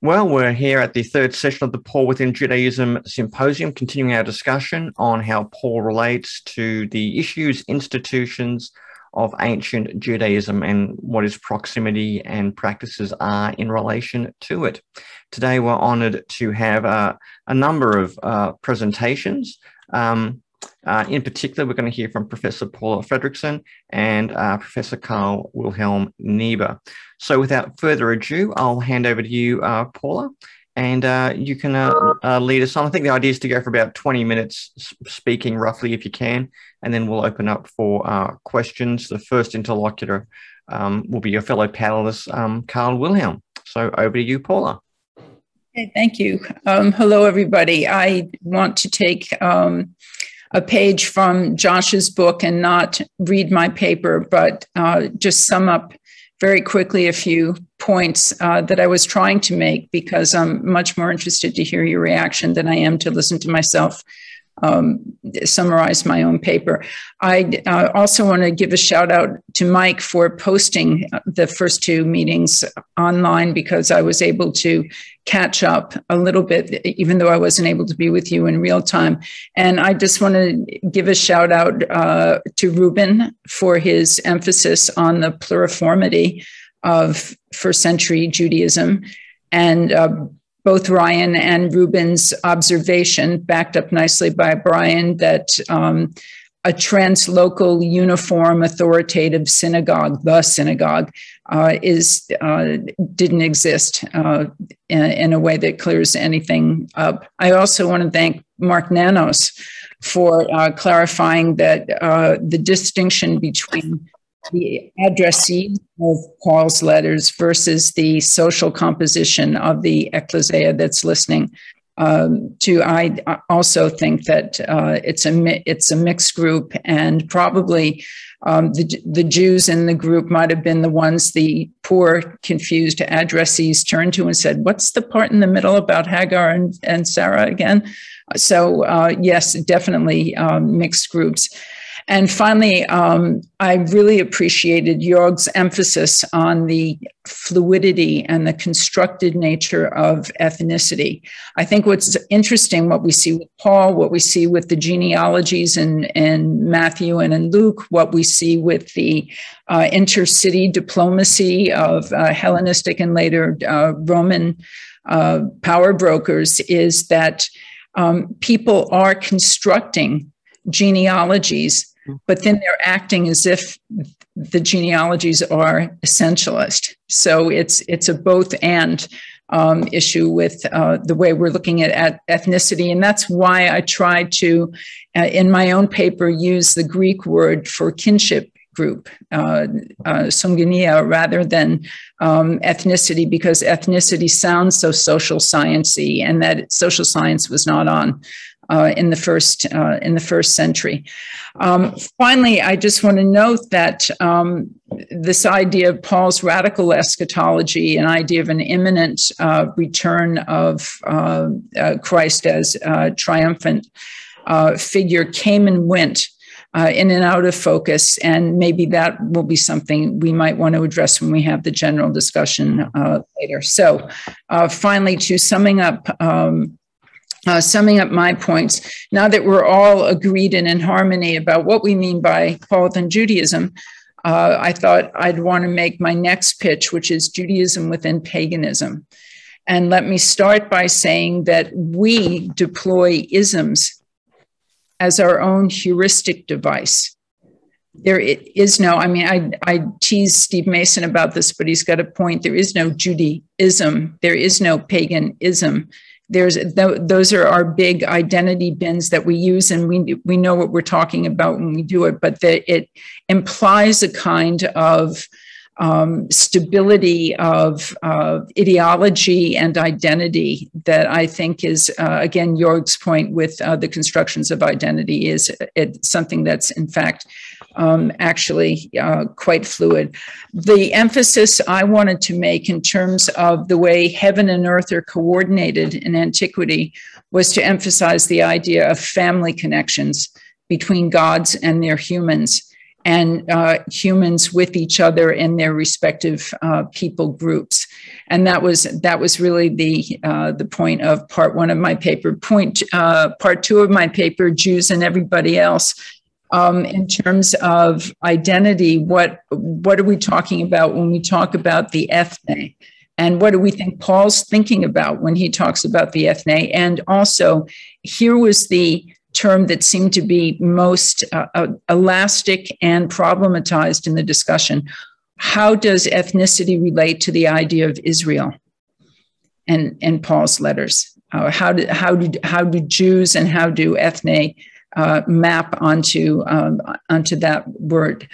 Well, we're here at the third session of the Paul Within Judaism Symposium, continuing our discussion on how Paul relates to the issues, institutions of ancient Judaism and what his proximity and practices are in relation to it. Today, we're honored to have uh, a number of uh, presentations. Um, uh, in particular, we're going to hear from Professor Paula Fredriksen and uh, Professor Karl-Wilhelm Niebuhr. So without further ado, I'll hand over to you, uh, Paula, and uh, you can uh, uh, lead us on. I think the idea is to go for about 20 minutes speaking roughly if you can, and then we'll open up for questions. The first interlocutor um, will be your fellow panelist, um, Karl-Wilhelm. So over to you, Paula. Okay, thank you. Um, hello, everybody. I want to take um, a page from Josh's book and not read my paper, but uh, just sum up very quickly a few points uh, that I was trying to make because I'm much more interested to hear your reaction than I am to listen to myself um, summarize my own paper. I uh, also want to give a shout out to Mike for posting the first two meetings online because I was able to catch up a little bit, even though I wasn't able to be with you in real time. And I just want to give a shout out uh, to Ruben for his emphasis on the pluriformity of first century Judaism and uh, both Ryan and Ruben's observation, backed up nicely by Brian, that um, a translocal, uniform, authoritative synagogue, the synagogue, uh, is uh, didn't exist uh, in, in, a way that clears anything up. I also want to thank Mark Nanos for uh, clarifying that uh, the distinction between the addressee of Paul's letters versus the social composition of the ecclesia that's listening. Um, to I also think that uh, it's a it's a mixed group, and probably um, the the Jews in the group might have been the ones the poor, confused addressees turned to and said, "What's the part in the middle about Hagar and, and Sarah again?" So uh, yes, definitely um, mixed groups. And finally, um, I really appreciated Jorg's emphasis on the fluidity and the constructed nature of ethnicity. I think what's interesting, what we see with Paul, what we see with the genealogies in, in Matthew and in Luke, what we see with the uh, intercity diplomacy of uh, Hellenistic and later uh, Roman uh, power brokers, is that um, people are constructing genealogies but then they're acting as if the genealogies are essentialist. So it's it's a both and um, issue with uh, the way we're looking at, at, ethnicity, and that's why I tried to, uh, in my own paper, use the Greek word for kinship group, uh, uh, rather than um, ethnicity, because ethnicity sounds so social sciencey, and that social science was not on uh, in the first uh, in the first century. Um, finally, I just want to note that um, this idea of Paul's radical eschatology, an idea of an imminent uh, return of uh, uh, Christ as triumphant uh, figure, came and went. in and out of focus, and maybe that will be something we might want to address when we have the general discussion later. So, finally, to summing up um, uh, summing up my points, now that we're all agreed and in harmony about what we mean by Pauline Judaism, uh, I thought I'd want to make my next pitch, which is Judaism within paganism. And let me start by saying that we deploy isms as our own heuristic device. There is no, I mean, I, I tease Steve Mason about this, but he's got a point. There is no Judaism, there is no paganism there's th- those are our big identity bins that we use and we we know what we're talking about when we do it but that it implies a kind of um, stability of uh, ideology and identity that I think is, uh, again, Jorg's point with uh, the constructions of identity is it's something that's, in fact, um, actually uh, quite fluid. The emphasis I wanted to make in terms of the way heaven and earth are coordinated in antiquity was to emphasize the idea of family connections between gods and their humans and uh, humans with each other in their respective uh, people groups. And that was that was really the uh, the point of part one of my paper. Point uh, part two of my paper, Jews and everybody else. Um, in terms of identity, what what are we talking about when we talk about the ethne? And what do we think Paul's thinking about when he talks about the ethne? And also, here was the term that seemed to be most uh, uh, elastic and problematized in the discussion. How does ethnicity relate to the idea of Israel and, and Paul's letters? Uh, how, do, how, do, how do Jews and how do ethne uh, map onto, um, onto that word?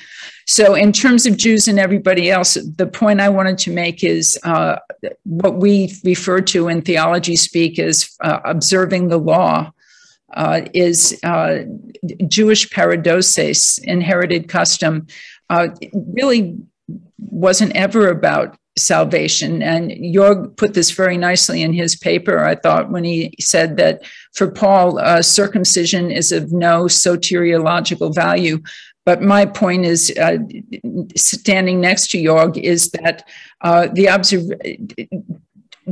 So, in terms of Jews and everybody else, the point I wanted to make is uh, what we refer to in theology speak as uh, observing the law uh, is uh, Jewish paradoses, inherited custom, uh, really wasn't ever about salvation. And Jorg put this very nicely in his paper, I thought, when he said that for Paul, uh, circumcision is of no soteriological value. But my point is, uh, standing next to Jorg, is that uh, the observ-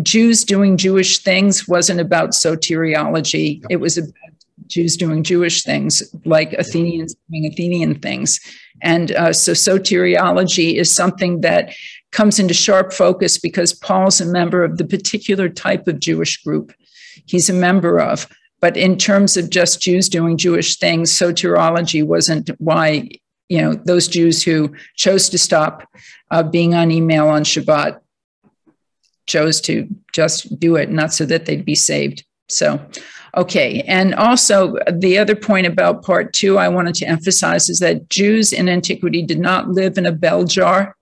Jews doing Jewish things wasn't about soteriology. It was about Jews doing Jewish things, like Athenians doing Athenian things. And uh, so soteriology is something that comes into sharp focus because Paul's a member of the particular type of Jewish group he's a member of. But in terms of just Jews doing Jewish things, soteriology wasn't why, you know, those Jews who chose to stop uh, being on email on Shabbat chose to just do it, not so that they'd be saved. So, okay. And also, the other point about part two I wanted to emphasize is that Jews in antiquity did not live in a bell jar.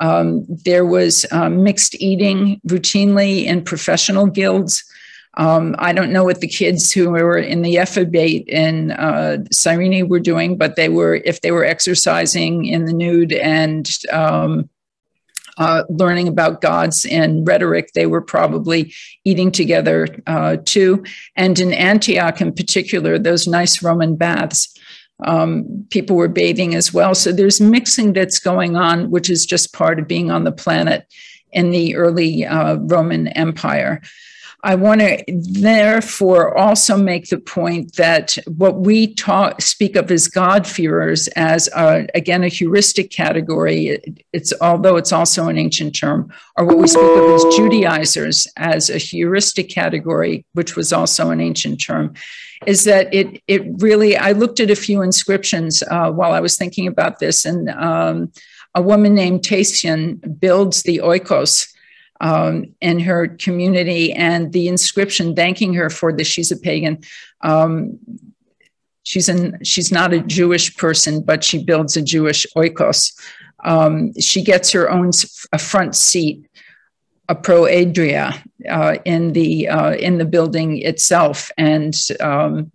Um, there was um, mixed eating routinely in professional guilds. Um, I don't know what the kids who were in the ephebate in uh, Cyrene were doing, but they were, if they were exercising in the nude and um, uh, learning about gods and rhetoric, they were probably eating together uh, too. And in Antioch, in particular, those nice Roman baths, um, people were bathing as well. So there's mixing that's going on, which is just part of being on the planet in the early uh, Roman Empire. I want to therefore also make the point that what we talk, speak of as God-fearers as a, again a heuristic category, it's although it's also an ancient term, or what we speak of as Judaizers as a heuristic category, which was also an ancient term, is that it it really I looked at a few inscriptions uh, while I was thinking about this, and um, a woman named Tation builds the oikos um, in her community and the inscription thanking her for this. She's a pagan. Um, she's an she's not a Jewish person, but she builds a Jewish oikos. Um, she gets her own a front seat, a proedria uh, in the uh, in the building itself, and um,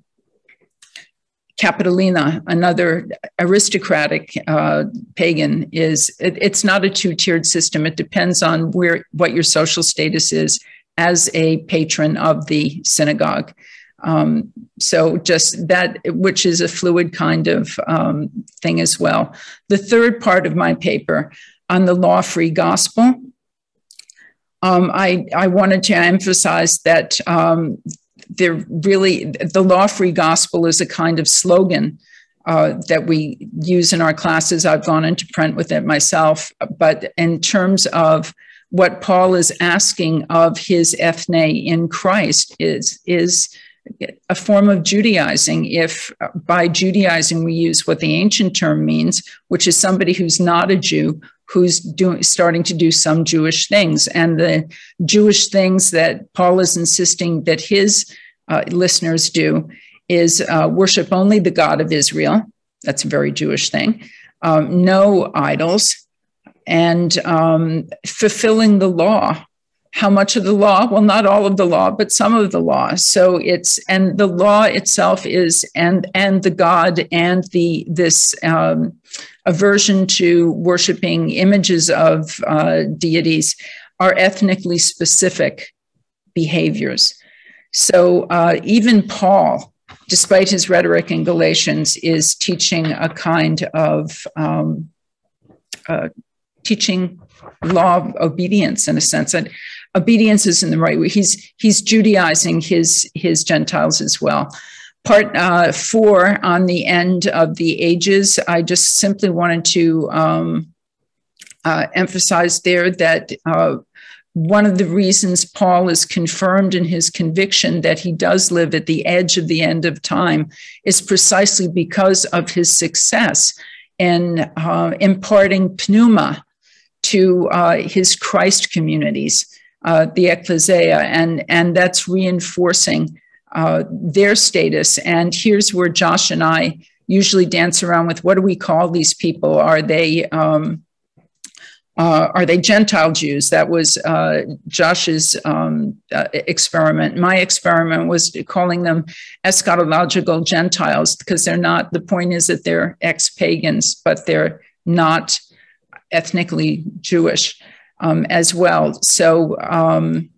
Capitolina, another aristocratic uh, pagan, is it, it's not a two-tiered system. It depends on where what your social status is as a patron of the synagogue. Um, so just that, which is a fluid kind of um, thing as well. The third part of my paper on the law-free gospel. Um, I, I, wanted to emphasize that um, they're really the law free gospel is a kind of slogan uh, that we use in our classes. I've gone into print with it myself, but in terms of what Paul is asking of his ethne in Christ is is a form of Judaizing. If by Judaizing we use what the ancient term means, which is somebody who's not a Jew who's doing starting to do some Jewish things, and the Jewish things that Paul is insisting that his uh, listeners do is uh, worship only the God of Israel. That's a very Jewish thing. Um, no idols, and um, fulfilling the law. How much of the law? Well, not all of the law, but some of the law. So it's and the law itself is and and the God and the this um, aversion to worshiping images of uh, deities are ethnically specific behaviors. So uh, even Paul despite his rhetoric in Galatians, is teaching a kind of um, uh, teaching law of obedience in a sense that obedience is in the right way. He's he's Judaizing his his Gentiles as well. Part uh, four on the end of the ages. I just simply wanted to um, uh, emphasize there that uh, one of the reasons Paul is confirmed in his conviction that he does live at the edge of the end of time is precisely because of his success in uh, imparting pneuma to uh, his Christ communities, uh, the ecclesia, and, and that's reinforcing uh, their status. And here's where Josh and I usually dance around with what do we call these people? Are they um, uh, are they Gentile Jews? That was uh, Josh's um, uh, experiment. My experiment was calling them eschatological Gentiles because they're not, the point is that they're ex pagans, but they're not ethnically Jewish um, as well. So, um,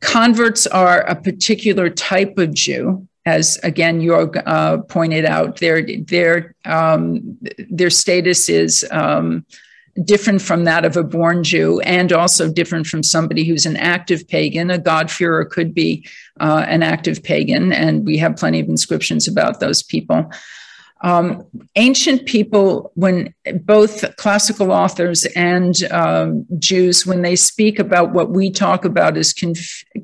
converts are a particular type of Jew as again Jorg uh, pointed out, their their um, their status is um, different from that of a born Jew, and also different from somebody who's an active pagan. A God-fearer could be uh, an active pagan, and we have plenty of inscriptions about those people. Um, ancient people, when both classical authors and um, Jews, when they speak about what we talk about as con-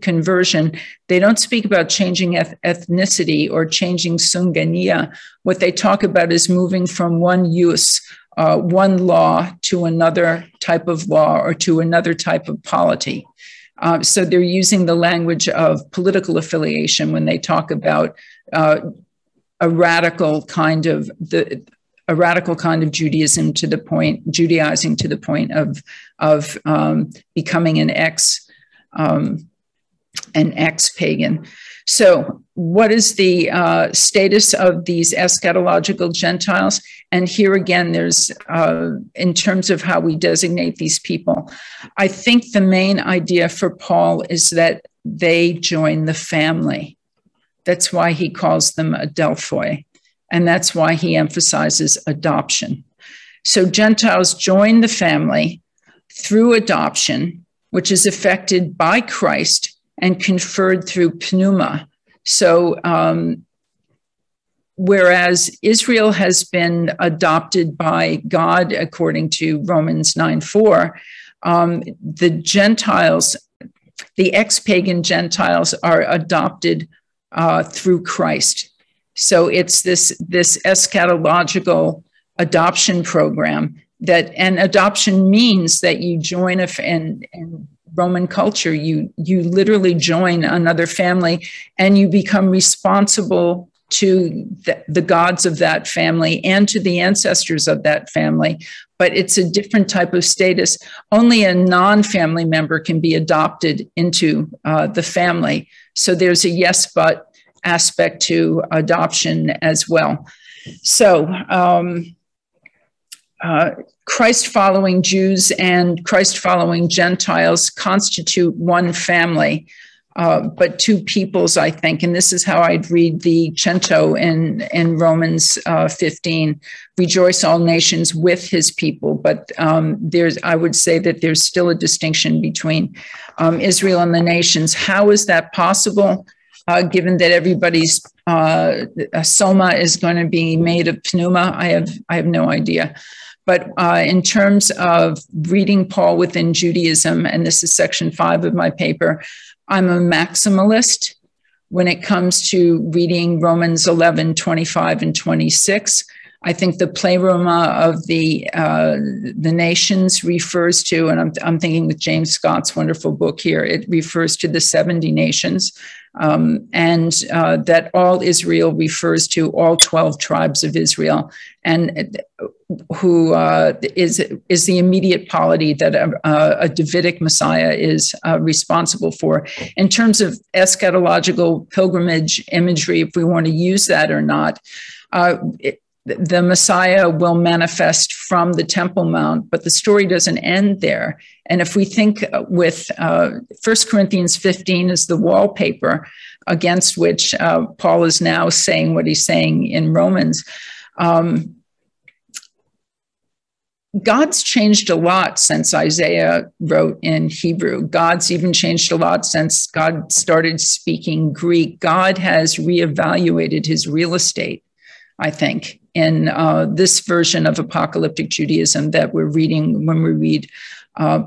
conversion, they don't speak about changing eth- ethnicity or changing syngeneia. What they talk about is moving from one use, uh, one law to another type of law or to another type of polity. Uh, so they're using the language of political affiliation when they talk about uh, a radical kind of the a radical kind of Judaism to the point, Judaizing to the point of of um, becoming an ex um, an ex pagan. So, what is the uh, status of these eschatological Gentiles? And here again, there's uh, in terms of how we designate these people. I think the main idea for Paul is that they join the family. That's why he calls them Adelphoi. And that's why he emphasizes adoption. So Gentiles join the family through adoption, which is effected by Christ and conferred through pneuma. So, um, whereas Israel has been adopted by God according to Romans 9 4, um, the Gentiles, the ex pagan Gentiles, are adopted uh, through Christ. So it's this this eschatological adoption program that, and adoption means that you join a and in Roman culture, you you literally join another family and you become responsible to the, the, gods of that family and to the ancestors of that family. But it's a different type of status. Only a non family member can be adopted into uh, the family. So there's a yes, but aspect to adoption as well. So, um, uh, Christ following Jews and Christ following Gentiles constitute one family, uh, but two peoples, I think. And this is how I'd read the cento in, in Romans uh, 15 rejoice all nations with his people. But um, there's, I would say that there's still a distinction between um, Israel and the nations. How is that possible? uh, given that everybody's uh, soma is going to be made of pneuma. I have I have no idea. But uh, in terms of reading Paul within Judaism, and this is section five of my paper, I'm a maximalist when it comes to reading Romans 11, 25, and 26. I think the pleroma of the uh, the nations refers to, and I'm, I'm thinking with James Scott's wonderful book here, it refers to the 70 nations, um, and uh, that all Israel refers to all 12 tribes of Israel, and who uh, is is the immediate polity that a, a Davidic Messiah is uh, responsible for. In terms of eschatological pilgrimage imagery, if we want to use that or not. Uh, it, the Messiah will manifest from the Temple Mount, but the story doesn't end there. And if we think with uh, 1 Corinthians 15 as the wallpaper, against which uh, Paul is now saying what he's saying in Romans. Um, God's changed a lot since Isaiah wrote in Hebrew. God's even changed a lot since God started speaking Greek. God has reevaluated his real estate, I think, in uh, this version of apocalyptic Judaism that we're reading when we read uh,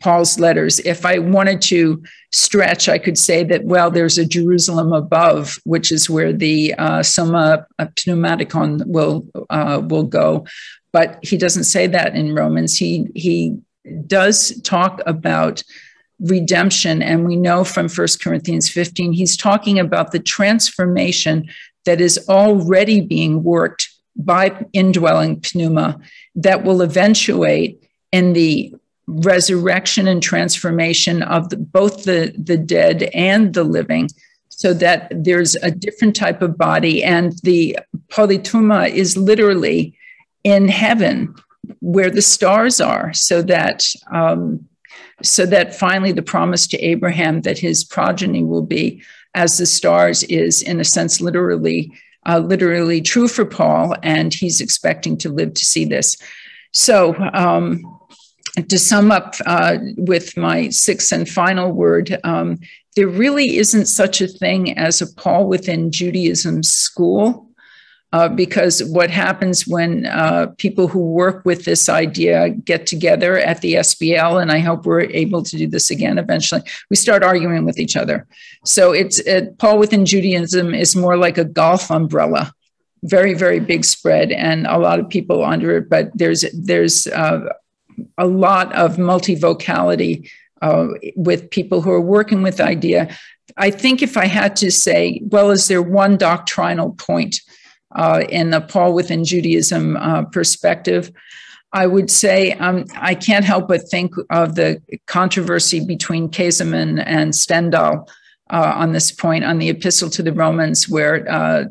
Paul's letters. If I wanted to stretch, I could say that, well, there's a Jerusalem above, which is where the uh, Soma Pneumatikon will, uh, will go. But he doesn't say that in Romans. He, he does talk about redemption. And we know from 1 Corinthians 15, he's talking about the transformation that is already being worked by indwelling pneuma that will eventuate in the resurrection and transformation of the, both the, the dead and the living so that there's a different type of body. And the politeuma is literally in heaven where the stars are so that um, so that finally the promise to abraham that his progeny will be as the stars is in a sense literally uh, literally true for paul and he's expecting to live to see this so um, to sum up uh, with my sixth and final word, um, there really isn't such a thing as a Paul within Judaism's school. Uh, because what happens when uh, people who work with this idea get together at the SBL, and I hope we're able to do this again eventually, we start arguing with each other. So it's it, Paul within Judaism is more like a golf umbrella, very very big spread, and a lot of people under it. But there's there's uh, a lot of multivocality uh, with people who are working with idea. I think if I had to say, well, is there one doctrinal point uh, in the Paul within Judaism uh, perspective? I would say um, I can't help but think of the controversy between Käsemann and Stendahl uh, on this point on the epistle to the Romans, where uh,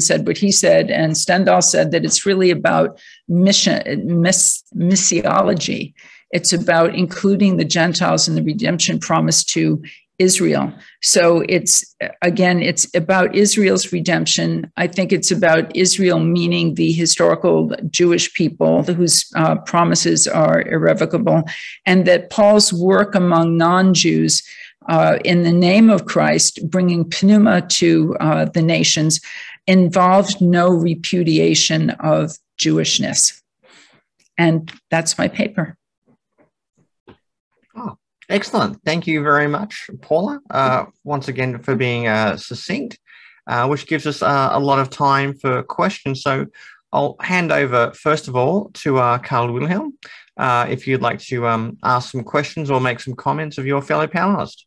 said what he said, and Stendahl said that it's really about mission, miss, missiology. It's about including the Gentiles in the redemption promise to Israel. So it's again, it's about Israel's redemption. I think it's about Israel, meaning the historical Jewish people whose uh, promises are irrevocable, and that Paul's work among non Jews uh, in the name of Christ, bringing pneuma to uh, the nations, involved no repudiation of Jewishness. And that's my paper. Excellent. Thank you very much, Paula, uh, once again for being uh, succinct, uh, which gives us uh, a lot of time for questions. So I'll hand over, first of all, to Karl-Wilhelm. if you'd like to um, ask some questions or make some comments of your fellow panelists.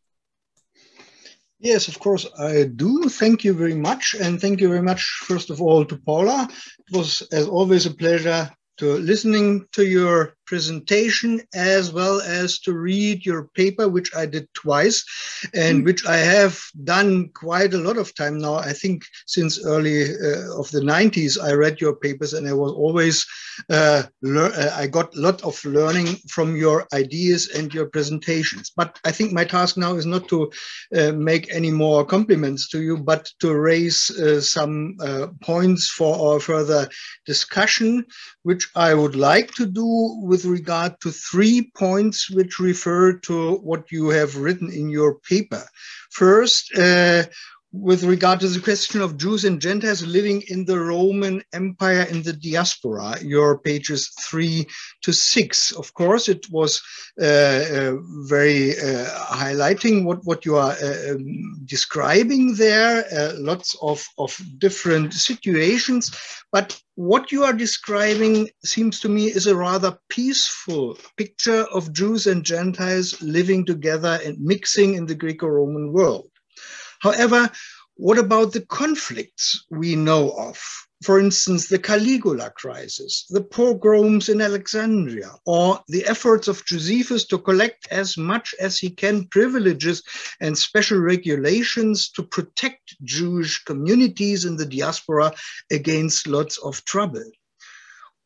Yes, of course, I do. Thank you very much. And thank you very much, first of all, to Paula. It was, as always, a pleasure to listening to your presentation as well as to read your paper, which I did twice and mm. which I have done quite a lot of time now. I think since early uh, of the 90s, I read your papers and I was always, uh, uh, I got a lot of learning from your ideas and your presentations. But I think my task now is not to uh, make any more compliments to you, but to raise uh, some uh, points for our further discussion, which I would like to do with with regard to three points which refer to what you have written in your paper. First, uh, with regard to the question of Jews and Gentiles living in the Roman Empire in the diaspora, your pages three to six. Of course, it was uh, uh, very uh, highlighting what, what you are uh, um, describing there, uh, lots of, of different situations. But what you are describing seems to me is a rather peaceful picture of Jews and Gentiles living together and mixing in the Greco Roman world. However, what about the conflicts we know of? For instance, the Caligula crisis, the pogroms in Alexandria, or the efforts of Josephus to collect as much as he can privileges and special regulations to protect Jewish communities in the diaspora against lots of trouble.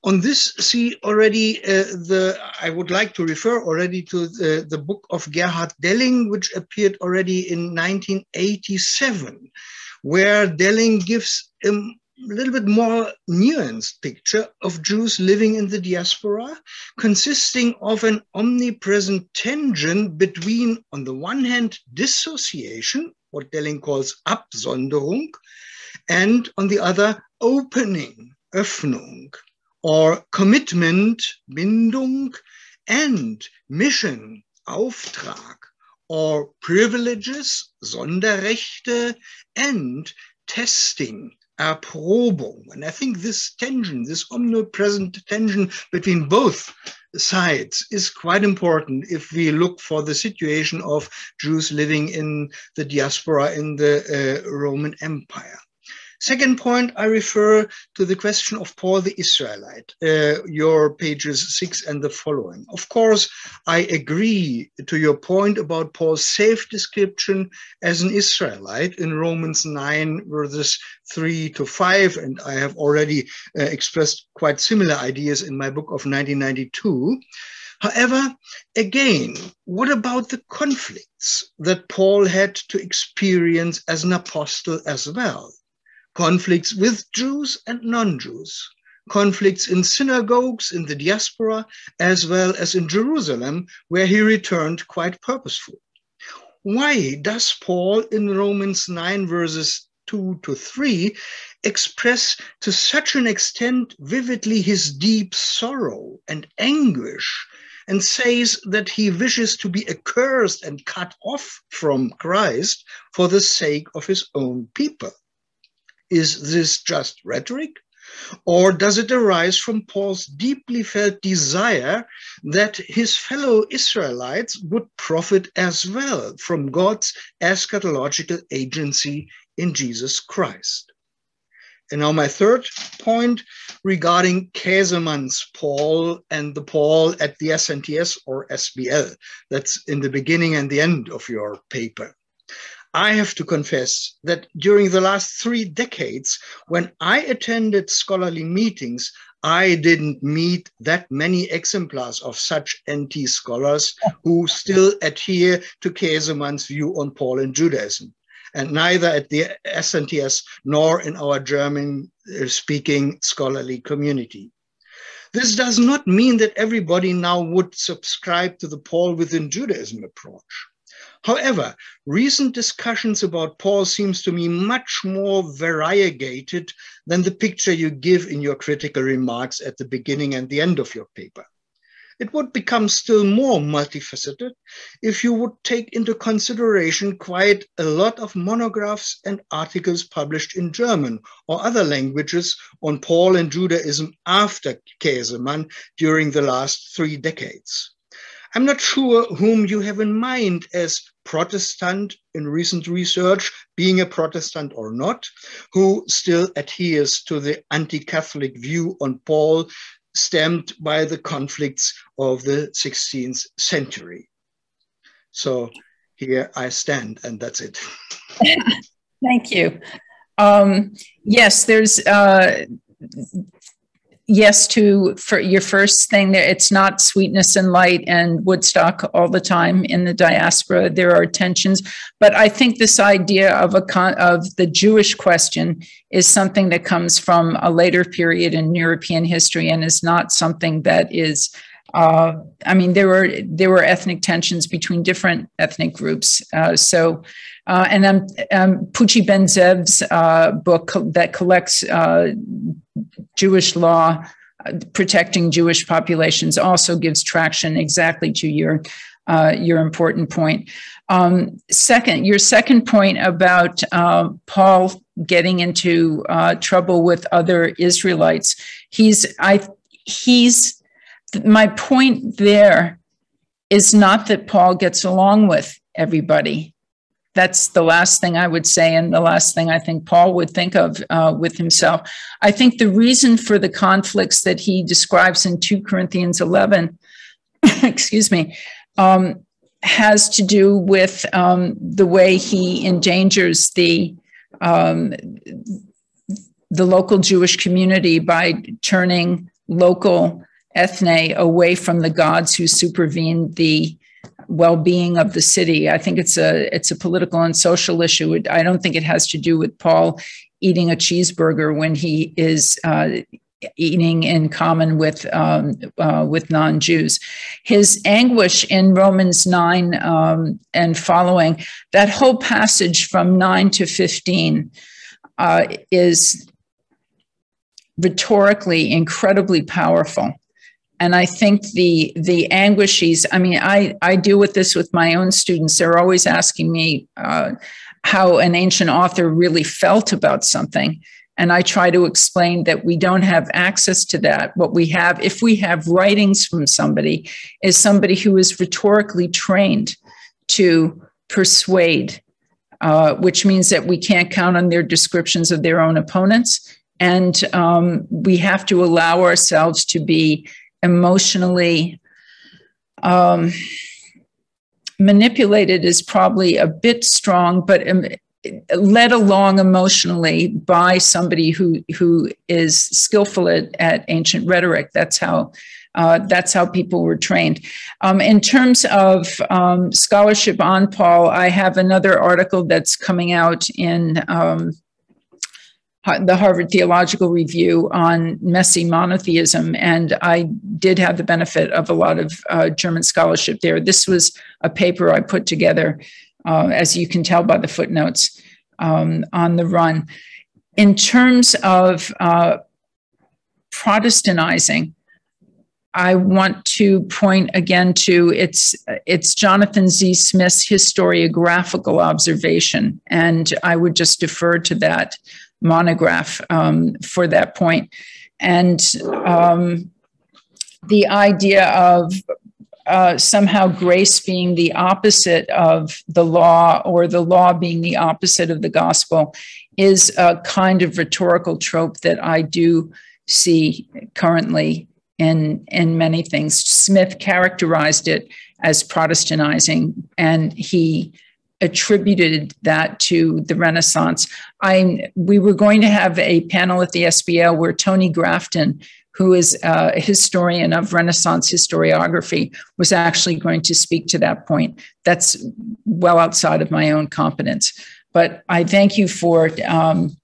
On this, see already uh, the, I would like to refer already to the, the book of Gerhard Delling, which appeared already in 1987, where Delling gives a little bit more nuanced picture of Jews living in the diaspora, consisting of an omnipresent tension between, on the one hand, dissociation, what Delling calls Absonderung, and on the other, opening, Öffnung or commitment, Bindung, and mission, Auftrag, or privileges, Sonderrechte, and testing, Erprobung. And I think this tension, this omnipresent tension between both sides is quite important if we look for the situation of Jews living in the diaspora in the uh, Roman Empire. Second point, I refer to the question of Paul the Israelite, uh, your pages six and the following. Of course, I agree to your point about Paul's safe description as an Israelite in Romans 9, verses 3 to 5, and I have already uh, expressed quite similar ideas in my book of 1992. However, again, what about the conflicts that Paul had to experience as an apostle as well? Conflicts with Jews and non-Jews, conflicts in synagogues in the diaspora, as well as in Jerusalem, where he returned quite purposeful. Why does Paul in Romans 9 verses 2 to 3 express to such an extent vividly his deep sorrow and anguish and says that he wishes to be accursed and cut off from Christ for the sake of his own people. Is this just rhetoric? Or does it arise from Paul's deeply felt desire that his fellow Israelites would profit as well from God's eschatological agency in Jesus Christ? And now my third point regarding Käsemann's Paul and the Paul at the SNTS or SBL. That's in the beginning and the end of your paper. I have to confess that during the last three decades, when I attended scholarly meetings, I didn't meet that many exemplars of such NT scholars who still adhere to Käsemann's view on Paul and Judaism. And neither at the SNTS nor in our German uh, speaking scholarly community. This does not mean that everybody now would subscribe to the Paul within Judaism approach. However, recent discussions about Paul seems to me much more variegated than the picture you give in your critical remarks at the beginning and the end of your paper. It would become still more multifaceted if you would take into consideration quite a lot of monographs and articles published in German or other languages on Paul and Judaism after Käsemann during the last three decades. I'm not sure whom you have in mind as Protestant in recent research, being a Protestant or not, who still adheres to the anti-Catholic view on Paul stemmed by the conflicts of the 16th century. So here I stand and that's it. Thank you. Um, yes, there's uh, yes to for your first thing there. It's not sweetness and light and woodstock all the time in the diaspora. There are tensions. But i think this idea of a con- of the jewish question is something that comes from a later period in european history and is not something that is uh, I mean, there were there were ethnic tensions between different ethnic groups. Uh, so, uh, and then um, Pucci Ben-Zeev's uh, book that collects uh, Jewish law uh, protecting Jewish populations also gives traction exactly to your uh, your important point. Um, second, your second point about uh, Paul getting into trouble with other Israelites. He's I he's my point there is not that Paul gets along with everybody that's the last thing I would say, and the last thing I think Paul would think of uh, with himself. I think the reason for the conflicts that he describes in 2 Corinthians 11, excuse me, um, has to do with um, the way he endangers the um, the local Jewish community by turning local ethne away from the gods who supervene the well-being of the city. I think it's a it's a political and social issue. I don't think it has to do with Paul eating a cheeseburger when he is uh, eating in common with um, uh, with non-Jews. His anguish in Romans nine um, and following that whole passage from nine to fifteen uh, is rhetorically incredibly powerful. And I think the the anguish I mean, I, I deal with this with my own students. They're always asking me uh, how an ancient author really felt about something. And I try to explain that we don't have access to that. What we have, if we have writings from somebody, is somebody who is rhetorically trained to persuade, uh, which means that we can't count on their descriptions of their own opponents. And um, we have to allow ourselves to be emotionally um, manipulated is probably a bit strong, but um, led along emotionally by somebody who who is skillful at, at ancient rhetoric. That's how uh, that's how people were trained. Um, in terms of um, scholarship on Paul, I have another article that's coming out in um, the Harvard Theological Review on messy monotheism, and I did have the benefit of a lot of uh, German scholarship there. This was a paper I put together, uh, as you can tell by the footnotes um, on the run. In terms of uh, Protestantizing, I want to point again to it's it's Jonathan Z. Smith's historiographical observation, and I would just defer to that monograph um, for that point. And um, the idea of uh, somehow grace being the opposite of the law or the law being the opposite of the gospel is a kind of rhetorical trope that I do see currently in, in many things. Smith characterized it as Protestantizing, and he attributed that to the Renaissance. I we were going to have a panel at the SBL where Tony Grafton, who is a historian of Renaissance historiography, was actually going to speak to that point. That's well outside of my own competence. But I thank you for um,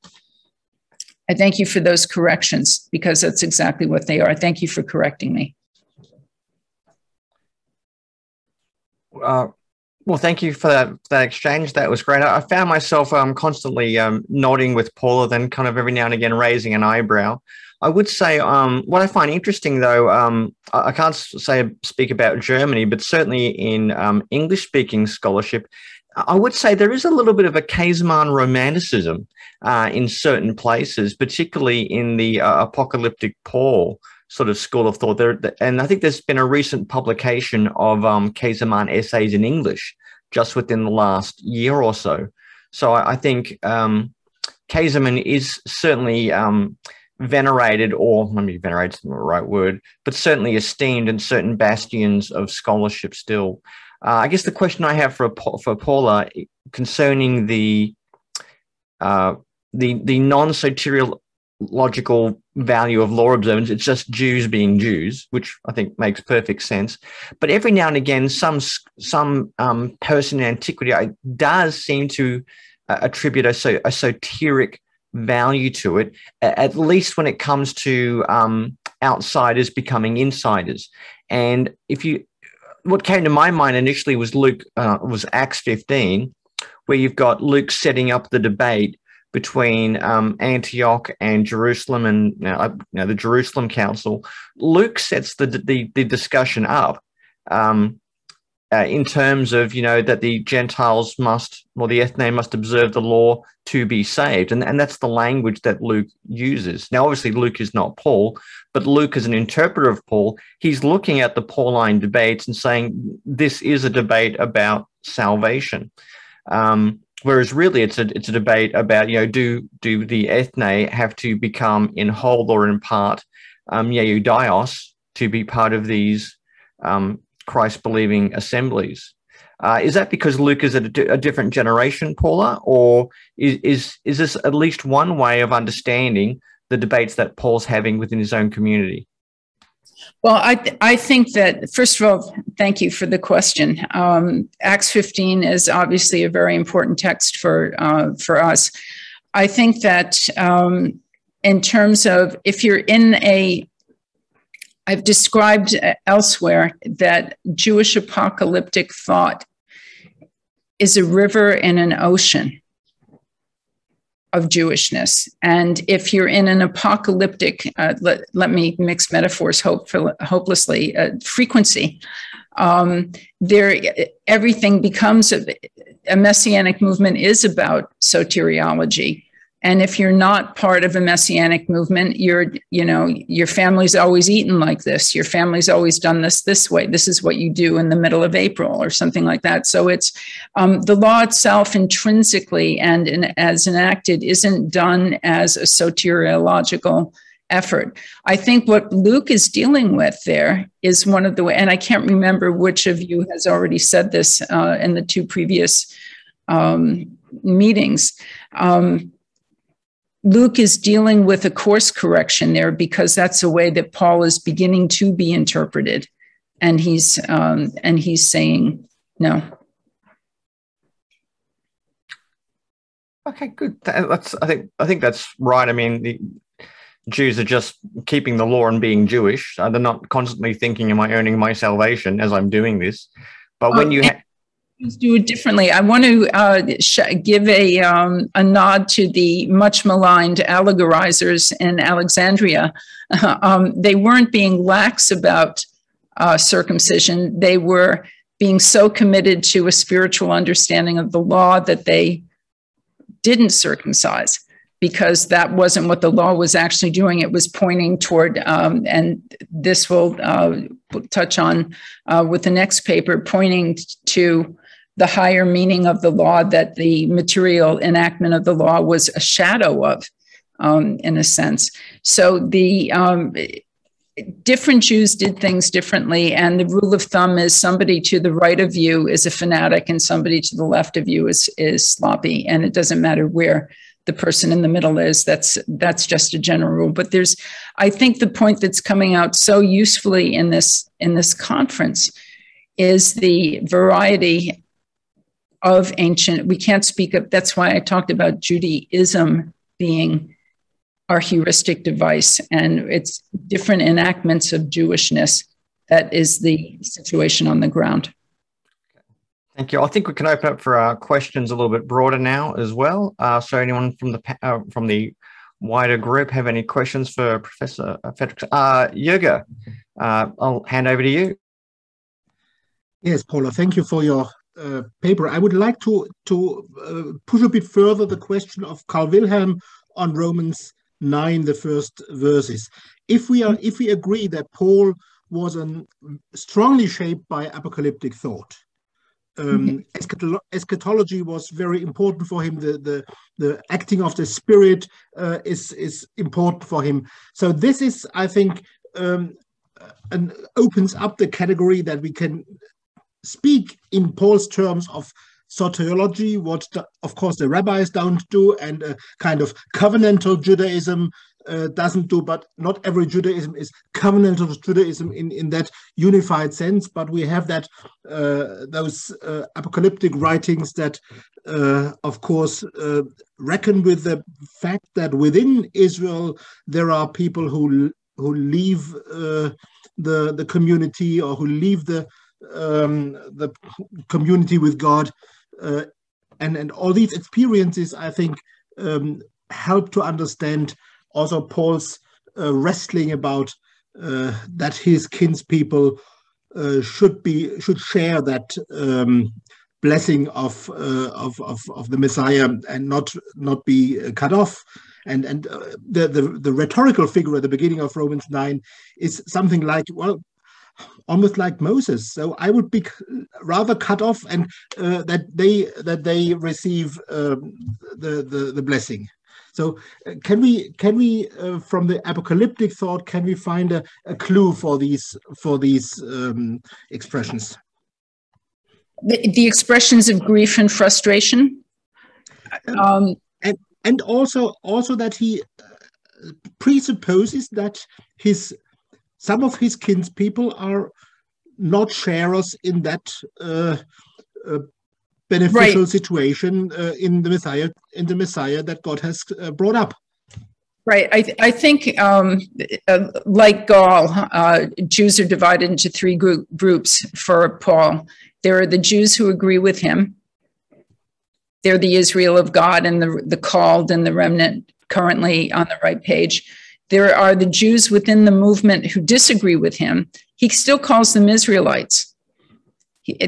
I thank you for those corrections because that's exactly what they are. Thank you for correcting me. Uh, well, thank you for that, that exchange. That was great. I, found myself um, constantly um, nodding with Paula, then kind of every now and again raising an eyebrow. I would say um, what I find interesting, though, um, I, I, can't say speak about Germany, but certainly in um, English-speaking scholarship, I would say there is a little bit of a Käsemann romanticism uh, in certain places, particularly in the uh, apocalyptic Paul sort of school of thought there. And I think there's been a recent publication of um, essays in English just within the last year or so. So I, I think um, is certainly um, venerated, or maybe venerated is the right word, but certainly esteemed in certain bastions of scholarship still. Uh, I guess the question I have for for Paula concerning the uh, the the non-soterial logical value of law observance. It's just Jews being Jews, which I think makes perfect sense. But every now and again, some some um, person in antiquity does seem to uh, attribute a, so, a soteric value to it, at least when it comes to um, outsiders becoming insiders. And if you, what came to my mind initially was Luke uh, was Acts 15, where you've got Luke setting up the debate between um, Antioch and Jerusalem and you know, the Jerusalem Council, Luke sets the the, the discussion up um, uh, in terms of you know that the Gentiles must or the ethne must observe the law to be saved, and and that's the language that Luke uses. Now, obviously, Luke is not Paul, but Luke is an interpreter of Paul. He's looking at the Pauline debates and saying this is a debate about salvation. Um, whereas really it's a it's a debate about you know do do the ethne have to become in whole or in part um dios to be part of these um, Christ believing assemblies. Uh, is that because Luke is a, a different generation, Paula, or is, is is this at least one way of understanding the debates that Paul's having within his own community? Well, I, th- I think that, first of all, thank you for the question. Um, Acts 15 is obviously a very important text for, uh, for us. I think that um, in terms of if you're in a, I've described elsewhere that Jewish apocalyptic thought is a river and an ocean of Jewishness. And if you're in an apocalyptic, uh, let, let me mix metaphors hopeful, hopelessly, uh, frequency, um, there everything becomes a, a messianic movement is about soteriology and if you're not part of a messianic movement you're you know your family's always eaten like this. Your family's always done this this way. This is what you do in the middle of april or something like that. So it's um, the law itself intrinsically and in, as enacted isn't done as a soteriological effort. I think what luke is dealing with there is one of the way and i can't remember which of you has already said this uh, in the two previous um, meetings. Um, Luke is dealing with a course correction there because that's a way that Paul is beginning to be interpreted, and he's um, and he's saying no. Okay, good. That's I think I think that's right. I mean, the Jews are just keeping the law and being Jewish. They're not constantly thinking, "Am I earning my salvation as I'm doing this?" But when you ha- do it differently. I want to uh, give a, um, a nod to the much maligned allegorizers in Alexandria. um, they weren't being lax about uh, circumcision, they were being so committed to a spiritual understanding of the law that they didn't circumcise because that wasn't what the law was actually doing. It was pointing toward, um, and this will uh, touch on uh, with the next paper, pointing to the higher meaning of the law that the material enactment of the law was a shadow of, um, in a sense. So the um, different Jews did things differently, and the rule of thumb is somebody to the right of you is a fanatic, and somebody to the left of you is is sloppy, and it doesn't matter where the person in the middle is that's that's just a general rule but there's i think the point that's coming out so usefully in this in this conference is the variety of ancient, we can't speak of, that's why I talked about Judaism being our heuristic device and it's different enactments of Jewishness that is the situation on the ground. Thank you. I think we can open up for uh, questions a little bit broader now as well. Uh, so anyone from the uh, from the wider group have any questions for Professor Fredriksen? Uh, Jürgen, uh, I'll hand over to you. Yes, Paula, thank you for your uh, paper, I would like to to uh, push a bit further the question of Karl-Wilhelm on Romans nine, the first verses. If we are if we agree that Paul was an, strongly shaped by apocalyptic thought, um, eschatology was very important for him. The the the acting of the spirit uh, is is important for him. So this is, I think, um, and opens up the category that we can speak in Paul's terms of soteriology, what the, of course the rabbis don't do, and a kind of covenantal Judaism uh, doesn't do, but not every Judaism is covenantal Judaism in, in that unified sense. But we have that uh, those uh, apocalyptic writings that, uh, of course, uh, reckon with the fact that within Israel there are people who who leave uh, the the community or who leave the um, the community with God, uh, and and all these experiences, I think, um, help to understand also Paul's uh, wrestling about uh, that his kinspeople uh, should be should share that um, blessing of, uh, of, of of the Messiah and not not be cut off. And and uh, the, the the rhetorical figure at the beginning of Romans nine is something like, well, almost like Moses. So I would be rather cut off and uh, that they that they receive um, the, the, the blessing. So uh, can we can we uh, from the apocalyptic thought can we find a, a clue for these for these um, expressions? The, the, expressions of grief and frustration. Um, and and also also that he uh, presupposes that his some of his kinspeople are not sharers in that uh, uh, beneficial right. situation uh, in the Messiah in the Messiah that God has uh, brought up. Right. I, th- I think, um, uh, like Gaul, uh, Jews are divided into three group- groups for Paul. There are the Jews who agree with him. They're the Israel of God and the, the called and the remnant currently on the right page. There are the Jews within the movement who disagree with him. He still calls them Israelites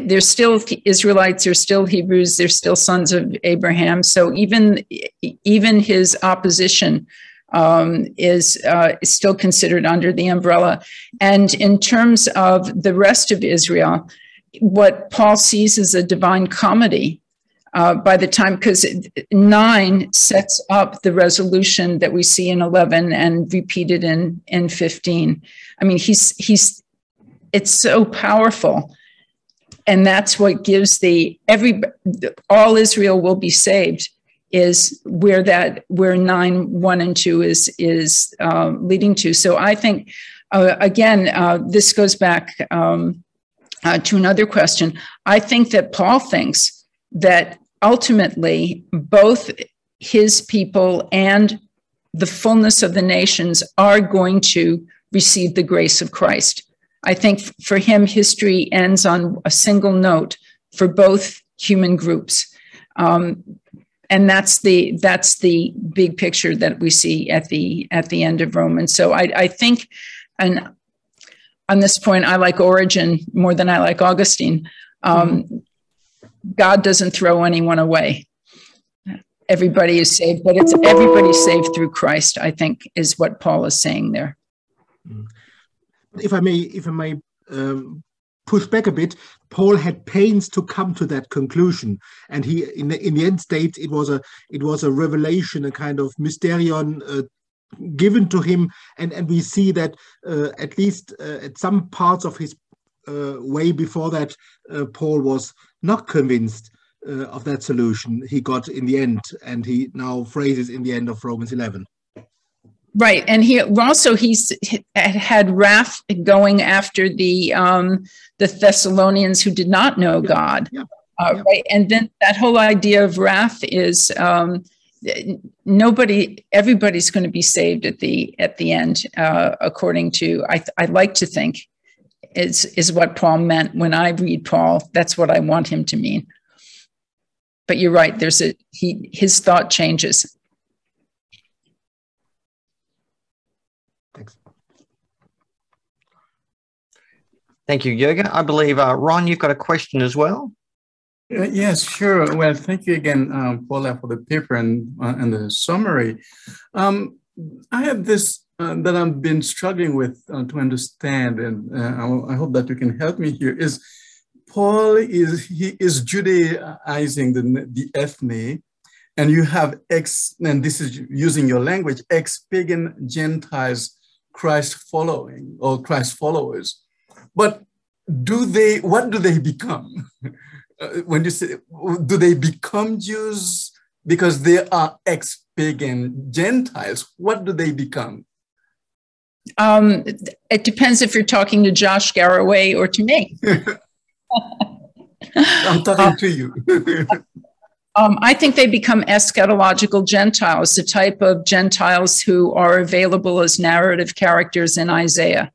they're still Israelites, they're still Hebrews, they're still sons of Abraham. So even even his opposition um, is, uh, is still considered under the umbrella. And in terms of the rest of Israel, what Paul sees as a divine comedy. Uh, by the time, because nine sets up the resolution that we see in 11 and repeated in, in 15. I mean, he's, he's, it's so powerful and that's what gives the every all Israel will be saved is where that where nine one and two is is uh, leading to. So I think uh, again uh, this goes back um, uh, to another question. I think that Paul thinks that ultimately both his people and the fullness of the nations are going to receive the grace of Christ. I think for him, history ends on a single note for both human groups. Um, and that's the that's the big picture that we see at the at the end of Romans. So I, I think, and on this point, I like Origen more than I like Augustine. Um, mm-hmm. God doesn't throw anyone away. Everybody is saved, but it's everybody saved through Christ. I think is what Paul is saying there. Mm-hmm if I may, if I may um, push back a bit, Paul had pains to come to that conclusion, and he, in the, in the end, states it was a it was a revelation, a kind of mysterion uh, given to him, and and we see that uh, at least uh, at some parts of his uh, way before that, uh, Paul was not convinced. Uh, of that solution he got in the end, and he now phrases in the end of Romans 11. Right, and he also he's had wrath going after the um, the Thessalonians who did not know God. Yeah. Uh, yeah. Right, and then that whole idea of wrath is um, nobody, everybody's going to be saved at the at the end, uh, according to I I like to think is is what Paul meant when I read Paul. That's what I want him to mean. But you're right. There's a he his thought changes. Thanks. Thank you, Jürgen. I believe, uh, Ron, you've got a question as well. Uh, yes, sure. Well, thank you again, um, Paula, for the paper and, uh, and the summary. Um, I have this uh, that I've been struggling with uh, to understand, and uh, I, I, hope that you can help me here. Is Paul is he is Judaizing the the ethne, and you have ex, and this is using your language, ex-pagan Gentiles, Christ following or Christ followers. But do they, what do they become? uh, when you say, do they become Jews because they are ex pagan Gentiles? What do they become? Um, it depends if you're talking to Josh Garroway or to me. I'm talking to you. um, I think they become eschatological Gentiles, the type of Gentiles who are available as narrative characters in Isaiah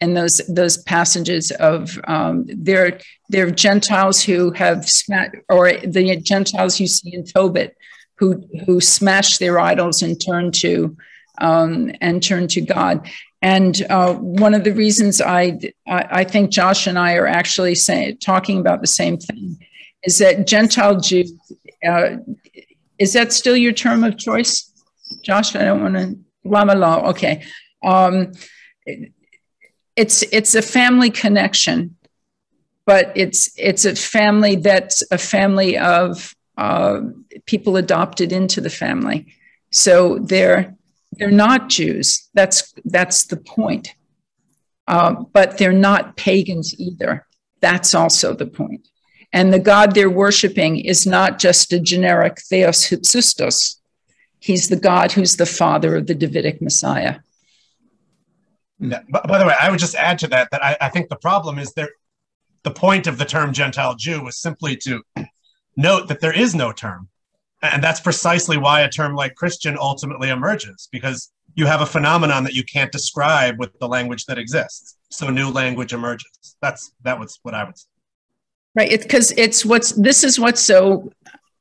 and those those passages of um, they're they're Gentiles who have smashed, or the Gentiles you see in Tobit who who smash their idols and turn to um, and turn to God. And uh, one of the reasons I, I, think Josh and I are actually saying talking about the same thing is that Gentile Jew, uh, is that still your term of choice, Josh? I don't want to lama law. Okay. Um, it's it's a family connection, but it's it's a family that's a family of uh, people adopted into the family. So they're they're not Jews. That's that's the point. Uh, but they're not pagans either. That's also the point. And the God they're worshiping is not just a generic Theos Hypsistos. He's the God who's the father of the Davidic Messiah. But by the way, I would just add to that that I, I think the problem is there. The point of the term Gentile Jew was simply to note that there is no term, and that's precisely why a term like Christian ultimately emerges because you have a phenomenon that you can't describe with the language that exists. So new language emerges. That's that was what I would say. Right. It's because it's what's this is what's so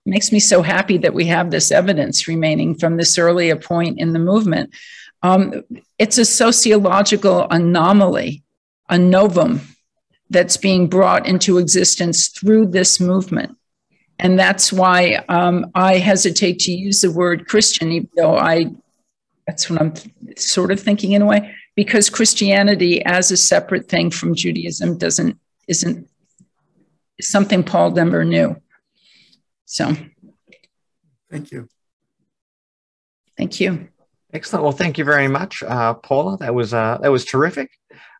makes me so happy that we have this evidence remaining from this earlier point in the movement. Um, it's a sociological anomaly, a novum that's being brought into existence through this movement. And that's why um, I hesitate to use the word Christian, even though I, that's what I'm sort of thinking in a way, because Christianity as a separate thing from Judaism doesn't, isn't something Paul Denver knew. So. Thank you. Thank you. Excellent. Well, thank you very much, uh, Paula. That was uh, that was terrific.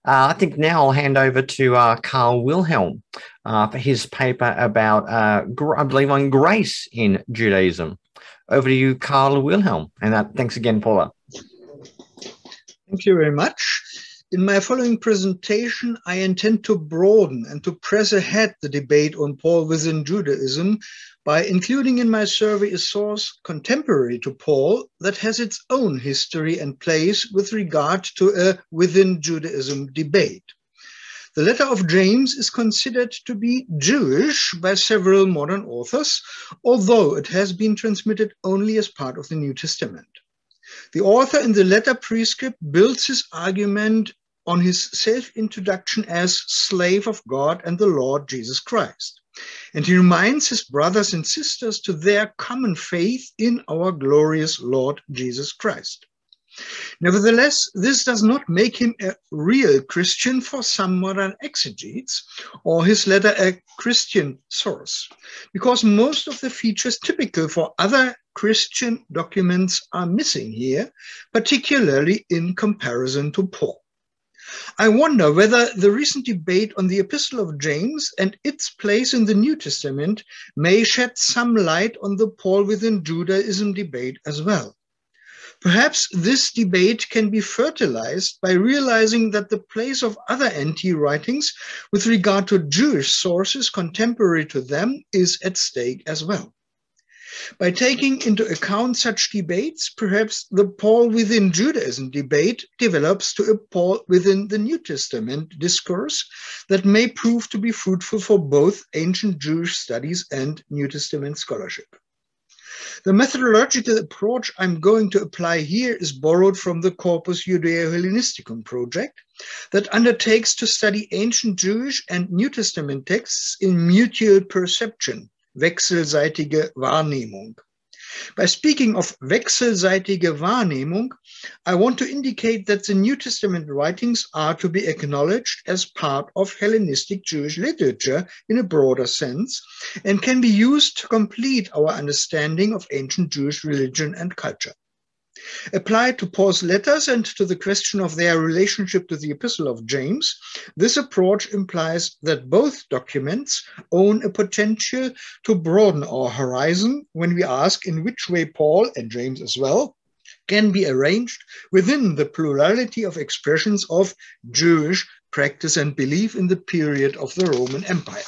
Uh, I think now I'll hand over to uh, Karl-Wilhelm uh, for his paper about, I believe, on grace in Judaism. Over to you, Karl-Wilhelm. And thanks again, Paula. Thank you very much. In my following presentation, I intend to broaden and to press ahead the debate on Paul within Judaism by including in my survey a source contemporary to Paul that has its own history and place with regard to a within Judaism debate. The letter of James is considered to be Jewish by several modern authors, although it has been transmitted only as part of the New Testament. The author in the letter prescript builds his argument on his self-introduction as slave of God and the Lord Jesus Christ. And he reminds his brothers and sisters to their common faith in our glorious Lord Jesus Christ. Nevertheless, this does not make him a real Christian for some modern exegetes, or his letter a Christian source, because most of the features typical for other Christian documents are missing here, particularly in comparison to Paul. I wonder whether the recent debate on the Epistle of James and its place in the New Testament may shed some light on the Paul within Judaism debate as well. Perhaps this debate can be fertilized by realizing that the place of other NT writings with regard to Jewish sources contemporary to them is at stake as well. By taking into account such debates, perhaps the Paul within Judaism debate develops to a Paul within the New Testament discourse that may prove to be fruitful for both ancient Jewish studies and New Testament scholarship. The methodological approach I'm going to apply here is borrowed from the Corpus Judaeo-Hellenisticum project that undertakes to study ancient Jewish and New Testament texts in mutual perception wechselseitige Wahrnehmung. By speaking of wechselseitige Wahrnehmung, I want to indicate that the New Testament writings are to be acknowledged as part of Hellenistic Jewish literature in a broader sense and can be used to complete our understanding of ancient Jewish religion and culture. Applied to Paul's letters and to the question of their relationship to the Epistle of James, this approach implies that both documents own a potential to broaden our horizon when we ask in which way Paul, and James as well, can be arranged within the plurality of expressions of Jewish practice and belief in the period of the Roman Empire.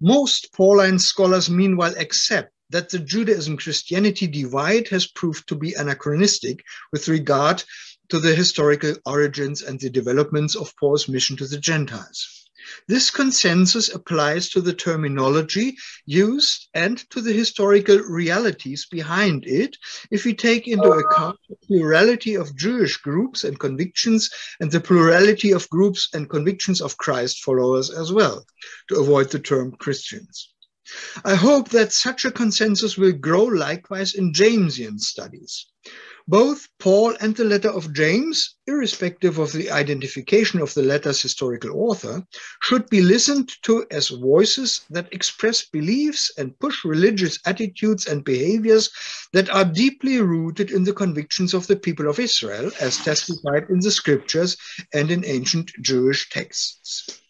Most Pauline scholars, meanwhile, accept that the Judaism Christianity divide has proved to be anachronistic with regard to the historical origins and the developments of Paul's mission to the Gentiles. This consensus applies to the terminology used and to the historical realities behind it if we take into account the plurality of Jewish groups and convictions and the plurality of groups and convictions of Christ followers as well, to avoid the term Christians. I hope that such a consensus will grow likewise in Jamesian studies. Both Paul and the letter of James, irrespective of the identification of the letter's historical author, should be listened to as voices that express beliefs and push religious attitudes and behaviors that are deeply rooted in the convictions of the people of Israel, as testified in the scriptures and in ancient Jewish texts.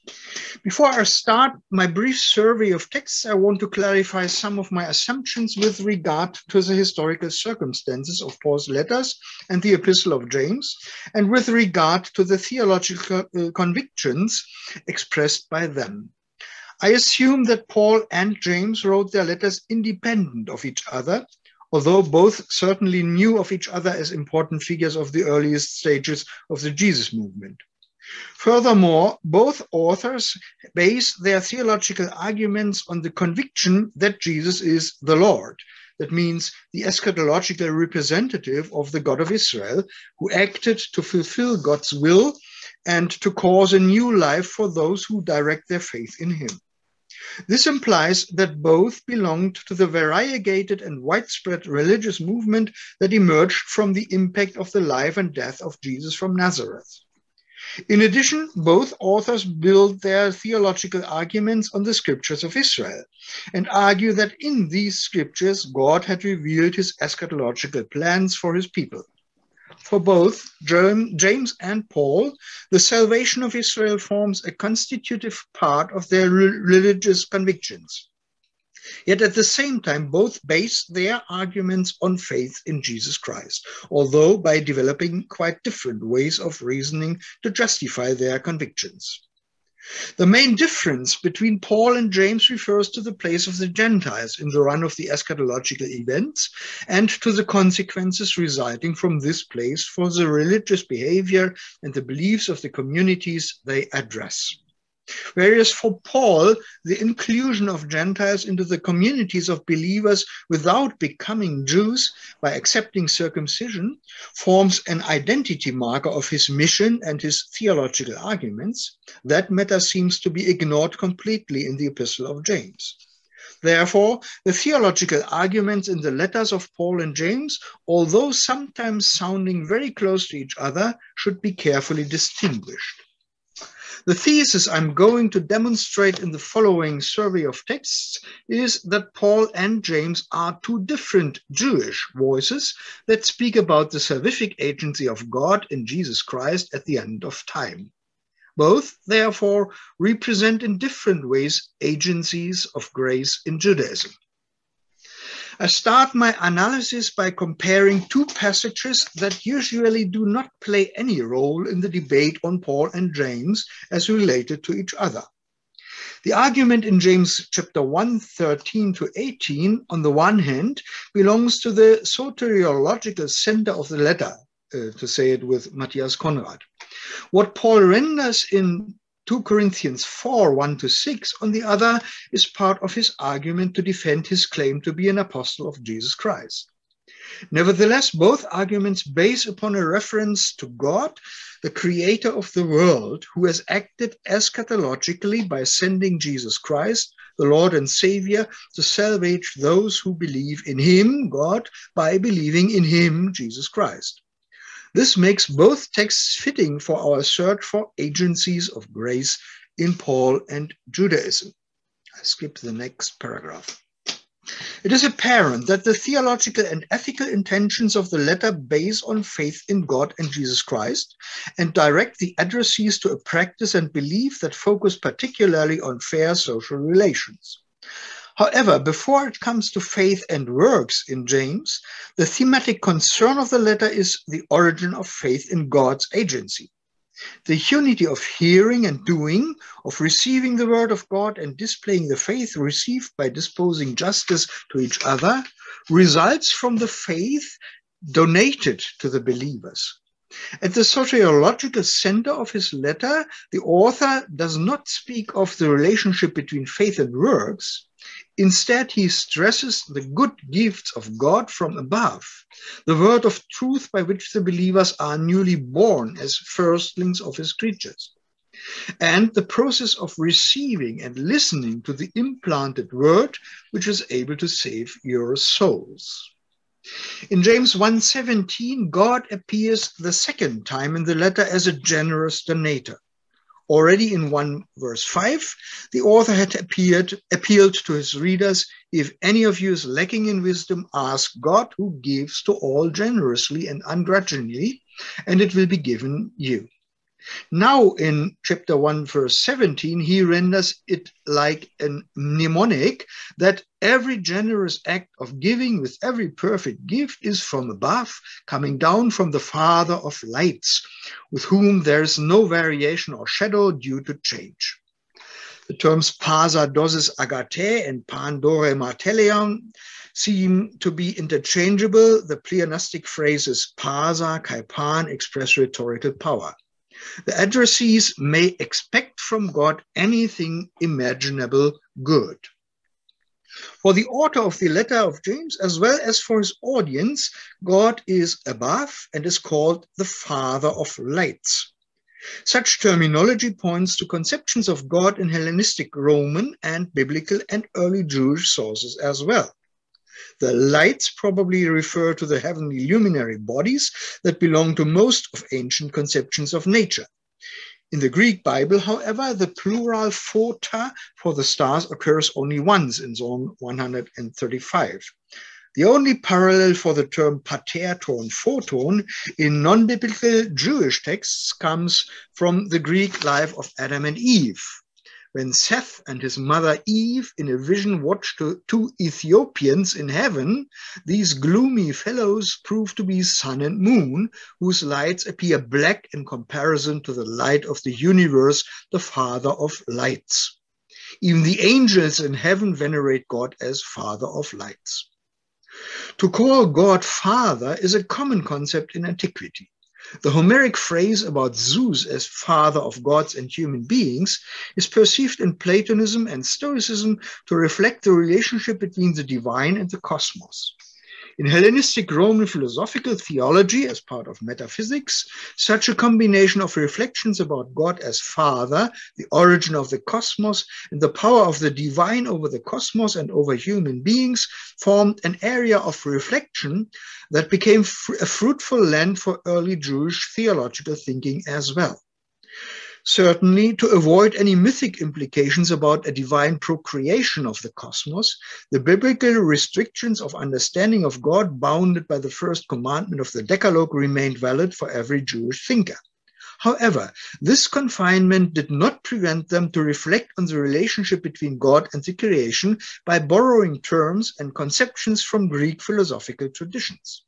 Before I start my brief survey of texts, I want to clarify some of my assumptions with regard to the historical circumstances of Paul's letters and the Epistle of James, and with regard to the theological uh, convictions expressed by them. I assume that Paul and James wrote their letters independent of each other, although both certainly knew of each other as important figures of the earliest stages of the Jesus movement. Furthermore, both authors base their theological arguments on the conviction that Jesus is the Lord. That means the eschatological representative of the God of Israel, who acted to fulfill God's will and to cause a new life for those who direct their faith in him. This implies that both belonged to the variegated and widespread religious movement that emerged from the impact of the life and death of Jesus from Nazareth. In addition, both authors build their theological arguments on the scriptures of Israel and argue that in these scriptures, God had revealed his eschatological plans for his people. For both James and Paul, the salvation of Israel forms a constitutive part of their religious convictions. Yet at the same time, both base their arguments on faith in Jesus Christ, although by developing quite different ways of reasoning to justify their convictions. The main difference between Paul and James refers to the place of the Gentiles in the run of the eschatological events and to the consequences resulting from this place for the religious behavior and the beliefs of the communities they address. Whereas for Paul, the inclusion of Gentiles into the communities of believers without becoming Jews by accepting circumcision forms an identity marker of his mission and his theological arguments, that matter seems to be ignored completely in the Epistle of James. Therefore, the theological arguments in the letters of Paul and James, although sometimes sounding very close to each other, should be carefully distinguished. The thesis I'm going to demonstrate in the following survey of texts is that Paul and James are two different Jewish voices that speak about the salvific agency of God in Jesus Christ at the end of time. Both, therefore, represent in different ways agencies of grace in Judaism. I start my analysis by comparing two passages that usually do not play any role in the debate on Paul and James as related to each other. The argument in James chapter 1, 13 to 18, on the one hand, belongs to the soteriological center of the letter, uh, to say it with Matthias Konradt. What Paul renders in 2 Corinthians 4 1 to 6, on the other, is part of his argument to defend his claim to be an apostle of Jesus Christ. Nevertheless, both arguments base upon a reference to God, the creator of the world, who has acted eschatologically by sending Jesus Christ, the Lord and Savior, to salvage those who believe in him, God, by believing in him, Jesus Christ. This makes both texts fitting for our search for agencies of grace in Paul and Judaism. I skip the next paragraph. It is apparent that the theological and ethical intentions of the letter base on faith in God and Jesus Christ and direct the addressees to a practice and belief that focus particularly on fair social relations. However, before it comes to faith and works in James, the thematic concern of the letter is the origin of faith in God's agency. The unity of hearing and doing, of receiving the word of God and displaying the faith received by disposing justice to each other, results from the faith donated to the believers. At the soteriological center of his letter, the author does not speak of the relationship between faith and works, Instead, he stresses the good gifts of God from above, the word of truth by which the believers are newly born as firstlings of his creatures, and the process of receiving and listening to the implanted word which is able to save your souls. In James 1:17, God appears the second time in the letter as a generous donator. Already in 1 verse 5, the author had appeared, appealed to his readers if any of you is lacking in wisdom, ask God who gives to all generously and ungrudgingly, and it will be given you. Now in chapter 1, verse 17, he renders it like a mnemonic that every generous act of giving with every perfect gift is from above, coming down from the Father of lights, with whom there is no variation or shadow due to change. The terms pasa dosis agathe and pan dorema teleion seem to be interchangeable. The pleonastic phrases pasa, kai pan express rhetorical power. The addressees may expect from God anything imaginable good. For the author of the letter of James, as well as for his audience, God is above and is called the Father of lights. Such terminology points to conceptions of God in Hellenistic Roman and biblical and early Jewish sources as well. The lights probably refer to the heavenly luminary bodies that belong to most of ancient conceptions of nature. In the Greek Bible, however, the plural phota for the stars occurs only once in Psalm 135. The only parallel for the term pater ton, photon, in non-biblical Jewish texts comes from the Greek life of Adam and Eve, when Seth and his mother Eve in a vision watched two Ethiopians in heaven, these gloomy fellows prove to be sun and moon, whose lights appear black in comparison to the light of the universe, the Father of lights. Even the angels in heaven venerate God as Father of lights. To call God Father is a common concept in antiquity. The Homeric phrase about Zeus as father of gods and human beings is perceived in Platonism and Stoicism to reflect the relationship between the divine and the cosmos. In Hellenistic Roman philosophical theology, as part of metaphysics, such a combination of reflections about God as Father, the origin of the cosmos, and the power of the divine over the cosmos and over human beings formed an area of reflection that became a fruitful land for early Jewish theological thinking as well. Certainly, to avoid any mythic implications about a divine procreation of the cosmos, the biblical restrictions of understanding of God bounded by the first commandment of the Decalogue remained valid for every Jewish thinker. However, this confinement did not prevent them to reflect on the relationship between God and the creation by borrowing terms and conceptions from Greek philosophical traditions.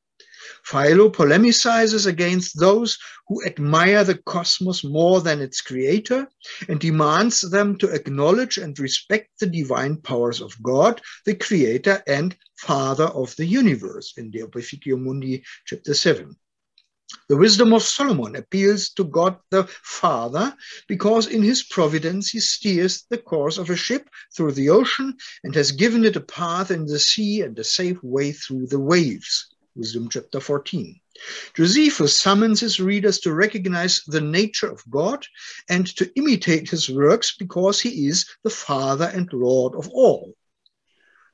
Philo polemicizes against those who admire the cosmos more than its creator and demands them to acknowledge and respect the divine powers of God, the creator and father of the universe in De Opificio Mundi, chapter 7. The wisdom of Solomon appeals to God the Father because in his providence he steers the course of a ship through the ocean and has given it a path in the sea and a safe way through the waves. Wisdom chapter 14. Josephus summons his readers to recognize the nature of God and to imitate his works because he is the Father and Lord of all.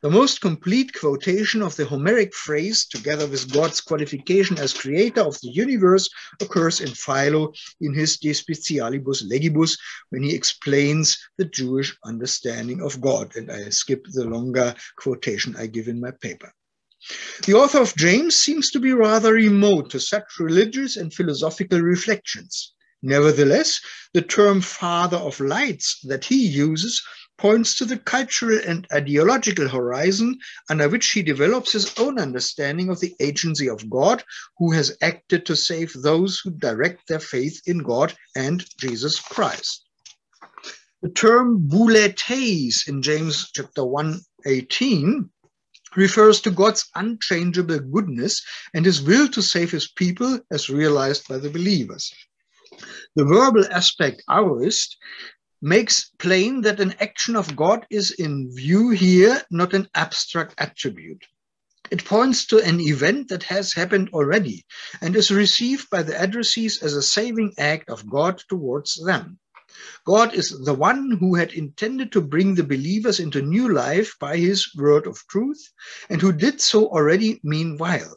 The most complete quotation of the Homeric phrase, together with God's qualification as creator of the universe, occurs in Philo in his De Specialibus Legibus when he explains the Jewish understanding of God. And I skip the longer quotation I give in my paper. The author of James seems to be rather remote to such religious and philosophical reflections. Nevertheless, the term father of lights that he uses points to the cultural and ideological horizon under which he develops his own understanding of the agency of God, who has acted to save those who direct their faith in God and Jesus Christ. The term bouletheis in James chapter 1, 18 refers to God's unchangeable goodness and his will to save his people as realized by the believers. The verbal aspect aorist makes plain that an action of God is in view here, not an abstract attribute. It points to an event that has happened already and is received by the addressees as a saving act of God towards them. God is the one who had intended to bring the believers into new life by his word of truth, and who did so already meanwhile.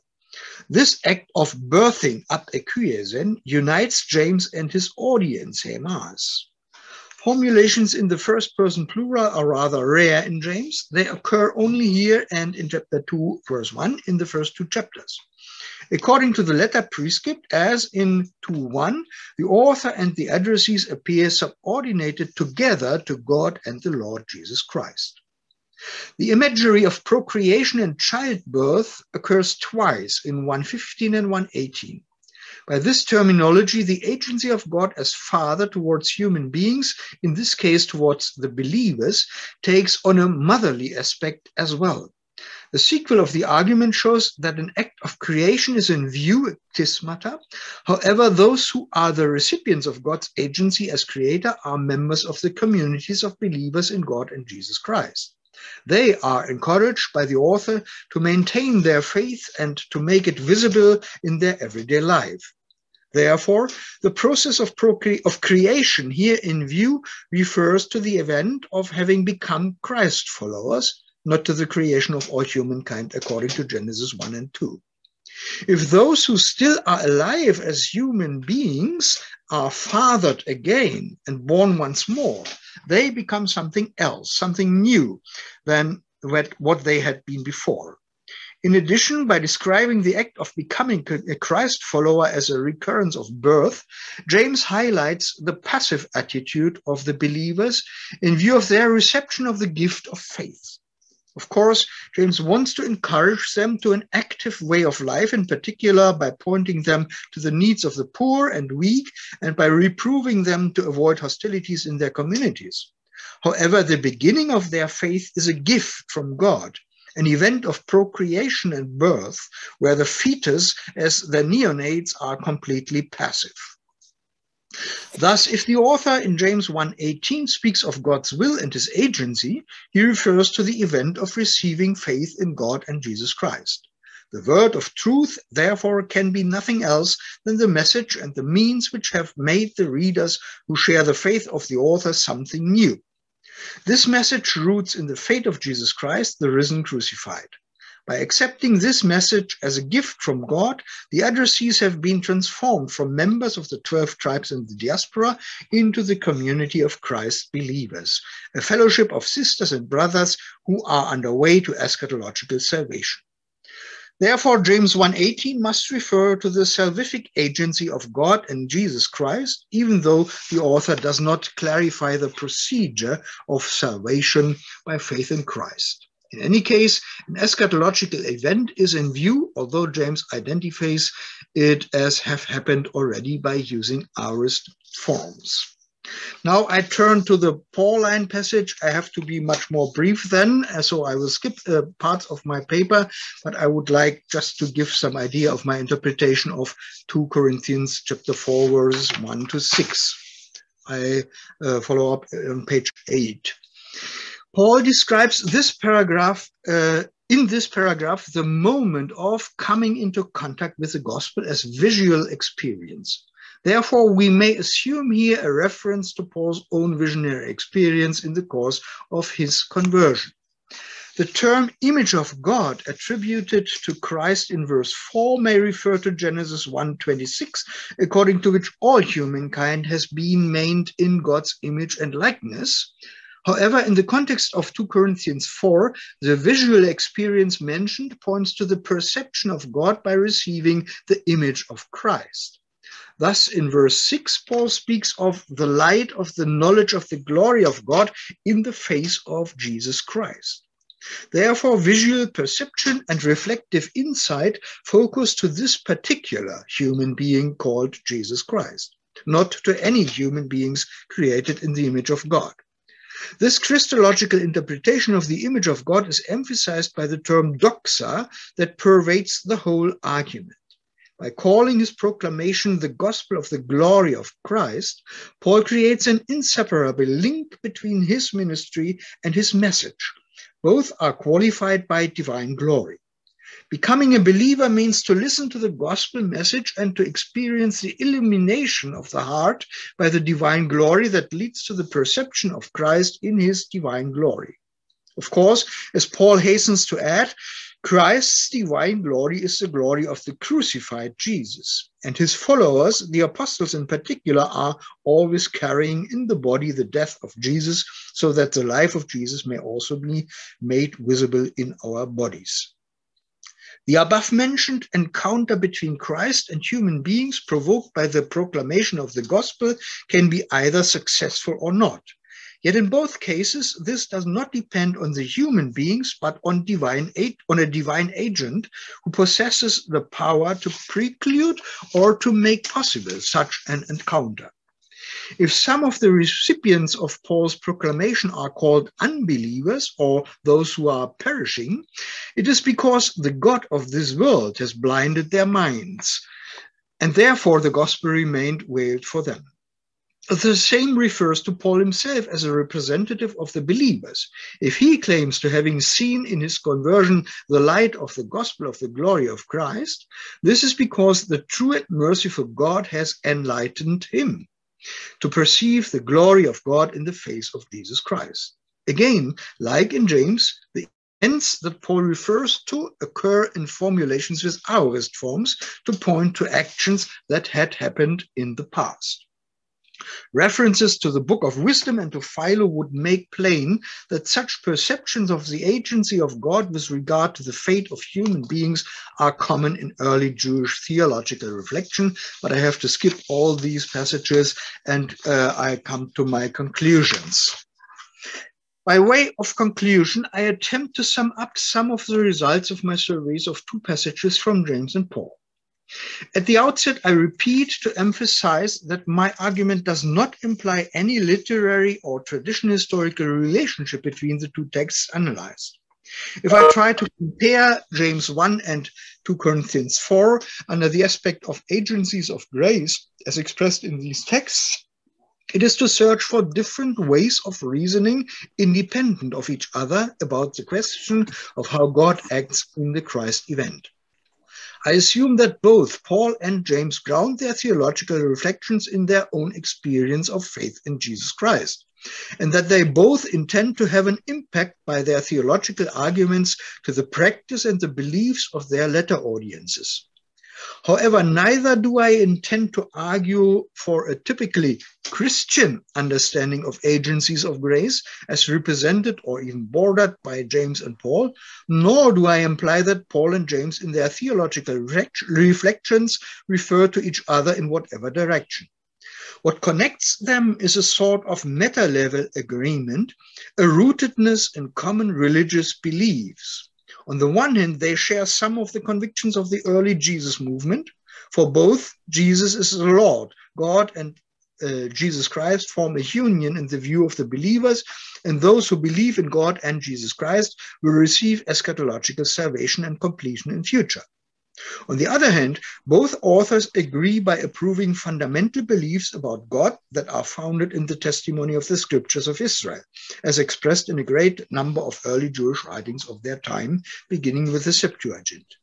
This act of birthing apekyesen unites James and his audience, Hemas. Formulations in the first person plural are rather rare in James. They occur only here and in chapter 2, verse 1, in the first two chapters. According to the letter prescript, as in 2.1, the author and the addressees appear subordinated together to God and the Lord Jesus Christ. The imagery of procreation and childbirth occurs twice in 115 and 118. By this terminology, the agency of God as Father towards human beings, in this case towards the believers, takes on a motherly aspect as well. The sequel of the argument shows that an act of creation is in view tismata. However, those who are the recipients of God's agency as creator are members of the communities of believers in God and Jesus Christ. They are encouraged by the author to maintain their faith and to make it visible in their everyday life. Therefore, the process of, of creation here in view refers to the event of having become Christ followers, not to the creation of all humankind according to Genesis 1 and 2. If those who still are alive as human beings are fathered again and born once more, they become something else, something new than what they had been before. In addition, by describing the act of becoming a Christ follower as a recurrence of birth, James highlights the passive attitude of the believers in view of their reception of the gift of faith. Of course, James wants to encourage them to an active way of life, in particular by pointing them to the needs of the poor and weak and by reproving them to avoid hostilities in their communities. However, the beginning of their faith is a gift from God, an event of procreation and birth, where the fetus, as the neonates, are completely passive. Thus, if the author in James 1.18 speaks of God's will and his agency, he refers to the event of receiving faith in God and Jesus Christ. The word of truth, therefore, can be nothing else than the message and the means which have made the readers who share the faith of the author something new. This message roots in the fate of Jesus Christ, the risen crucified. By accepting this message as a gift from God, the addressees have been transformed from members of the 12 tribes in the diaspora into the community of Christ believers, a fellowship of sisters and brothers who are on their way to eschatological salvation. Therefore, James 1.18 must refer to the salvific agency of God and Jesus Christ, even though the author does not clarify the procedure of salvation by faith in Christ. In any case, an eschatological event is in view, although James identifies it as have happened already by using aorist forms. Now I turn to the Pauline passage. I have to be much more brief then, so I will skip uh, parts of my paper, but I would like just to give some idea of my interpretation of 2 Corinthians chapter 4, verses 1 to 6. I uh, follow up on page 8. Paul describes this paragraph, uh, in this paragraph, the moment of coming into contact with the gospel as visual experience. Therefore, we may assume here a reference to Paul's own visionary experience in the course of his conversion. The term image of God attributed to Christ in verse 4 may refer to Genesis 1:26, according to which all humankind has been made in God's image and likeness. However, in the context of 2 Corinthians 4, the visual experience mentioned points to the perception of God by receiving the image of Christ. Thus, in verse 6, Paul speaks of the light of the knowledge of the glory of God in the face of Jesus Christ. Therefore, visual perception and reflective insight focus to this particular human being called Jesus Christ, not to any human beings created in the image of God. This Christological interpretation of the image of God is emphasized by the term doxa that pervades the whole argument. By calling his proclamation the gospel of the glory of Christ, Paul creates an inseparable link between his ministry and his message. Both are qualified by divine glory. Becoming a believer means to listen to the gospel message and to experience the illumination of the heart by the divine glory that leads to the perception of Christ in his divine glory. Of course, as Paul hastens to add, Christ's divine glory is the glory of the crucified Jesus. And his followers, the apostles in particular, are always carrying in the body the death of Jesus, so that the life of Jesus may also be made visible in our bodies. The above mentioned encounter between Christ and human beings provoked by the proclamation of the gospel can be either successful or not. Yet in both cases, this does not depend on the human beings, but on divine on a divine agent who possesses the power to preclude or to make possible such an encounter. If some of the recipients of Paul's proclamation are called unbelievers or those who are perishing, it is because the God of this world has blinded their minds, and therefore the gospel remained veiled for them. The same refers to Paul himself as a representative of the believers. If he claims to having seen in his conversion the light of the gospel of the glory of Christ, this is because the true and merciful God has enlightened him to perceive the glory of God in the face of Jesus Christ. Again, like in James, the ends that Paul refers to occur in formulations with aorist forms to point to actions that had happened in the past. References to the Book of Wisdom and to Philo would make plain that such perceptions of the agency of God with regard to the fate of human beings are common in early Jewish theological reflection. But I have to skip all these passages and uh, I come to my conclusions. By way of conclusion, I attempt to sum up some of the results of my surveys of two passages from James and Paul. At the outset, I repeat to emphasize that my argument does not imply any literary or traditional historical relationship between the two texts analyzed. If I try to compare James 1 and 2 Corinthians 4 under the aspect of agencies of grace as expressed in these texts, it is to search for different ways of reasoning independent of each other about the question of how God acts in the Christ event. I assume that both Paul and James ground their theological reflections in their own experience of faith in Jesus Christ, and that they both intend to have an impact by their theological arguments to the practice and the beliefs of their letter audiences. However, neither do I intend to argue for a typically Christian understanding of agencies of grace as represented or even bordered by James and Paul, nor do I imply that Paul and James in their theological reflections refer to each other in whatever direction. What connects them is a sort of meta level agreement, a rootedness in common religious beliefs. On the one hand, they share some of the convictions of the early Jesus movement. For both, Jesus is the Lord. God and uh, Jesus Christ form a union in the view of the believers, and those who believe in God and Jesus Christ will receive eschatological salvation and completion in future. On the other hand, both authors agree by approving fundamental beliefs about God that are founded in the testimony of the scriptures of Israel, as expressed in a great number of early Jewish writings of their time, beginning with the Septuagint.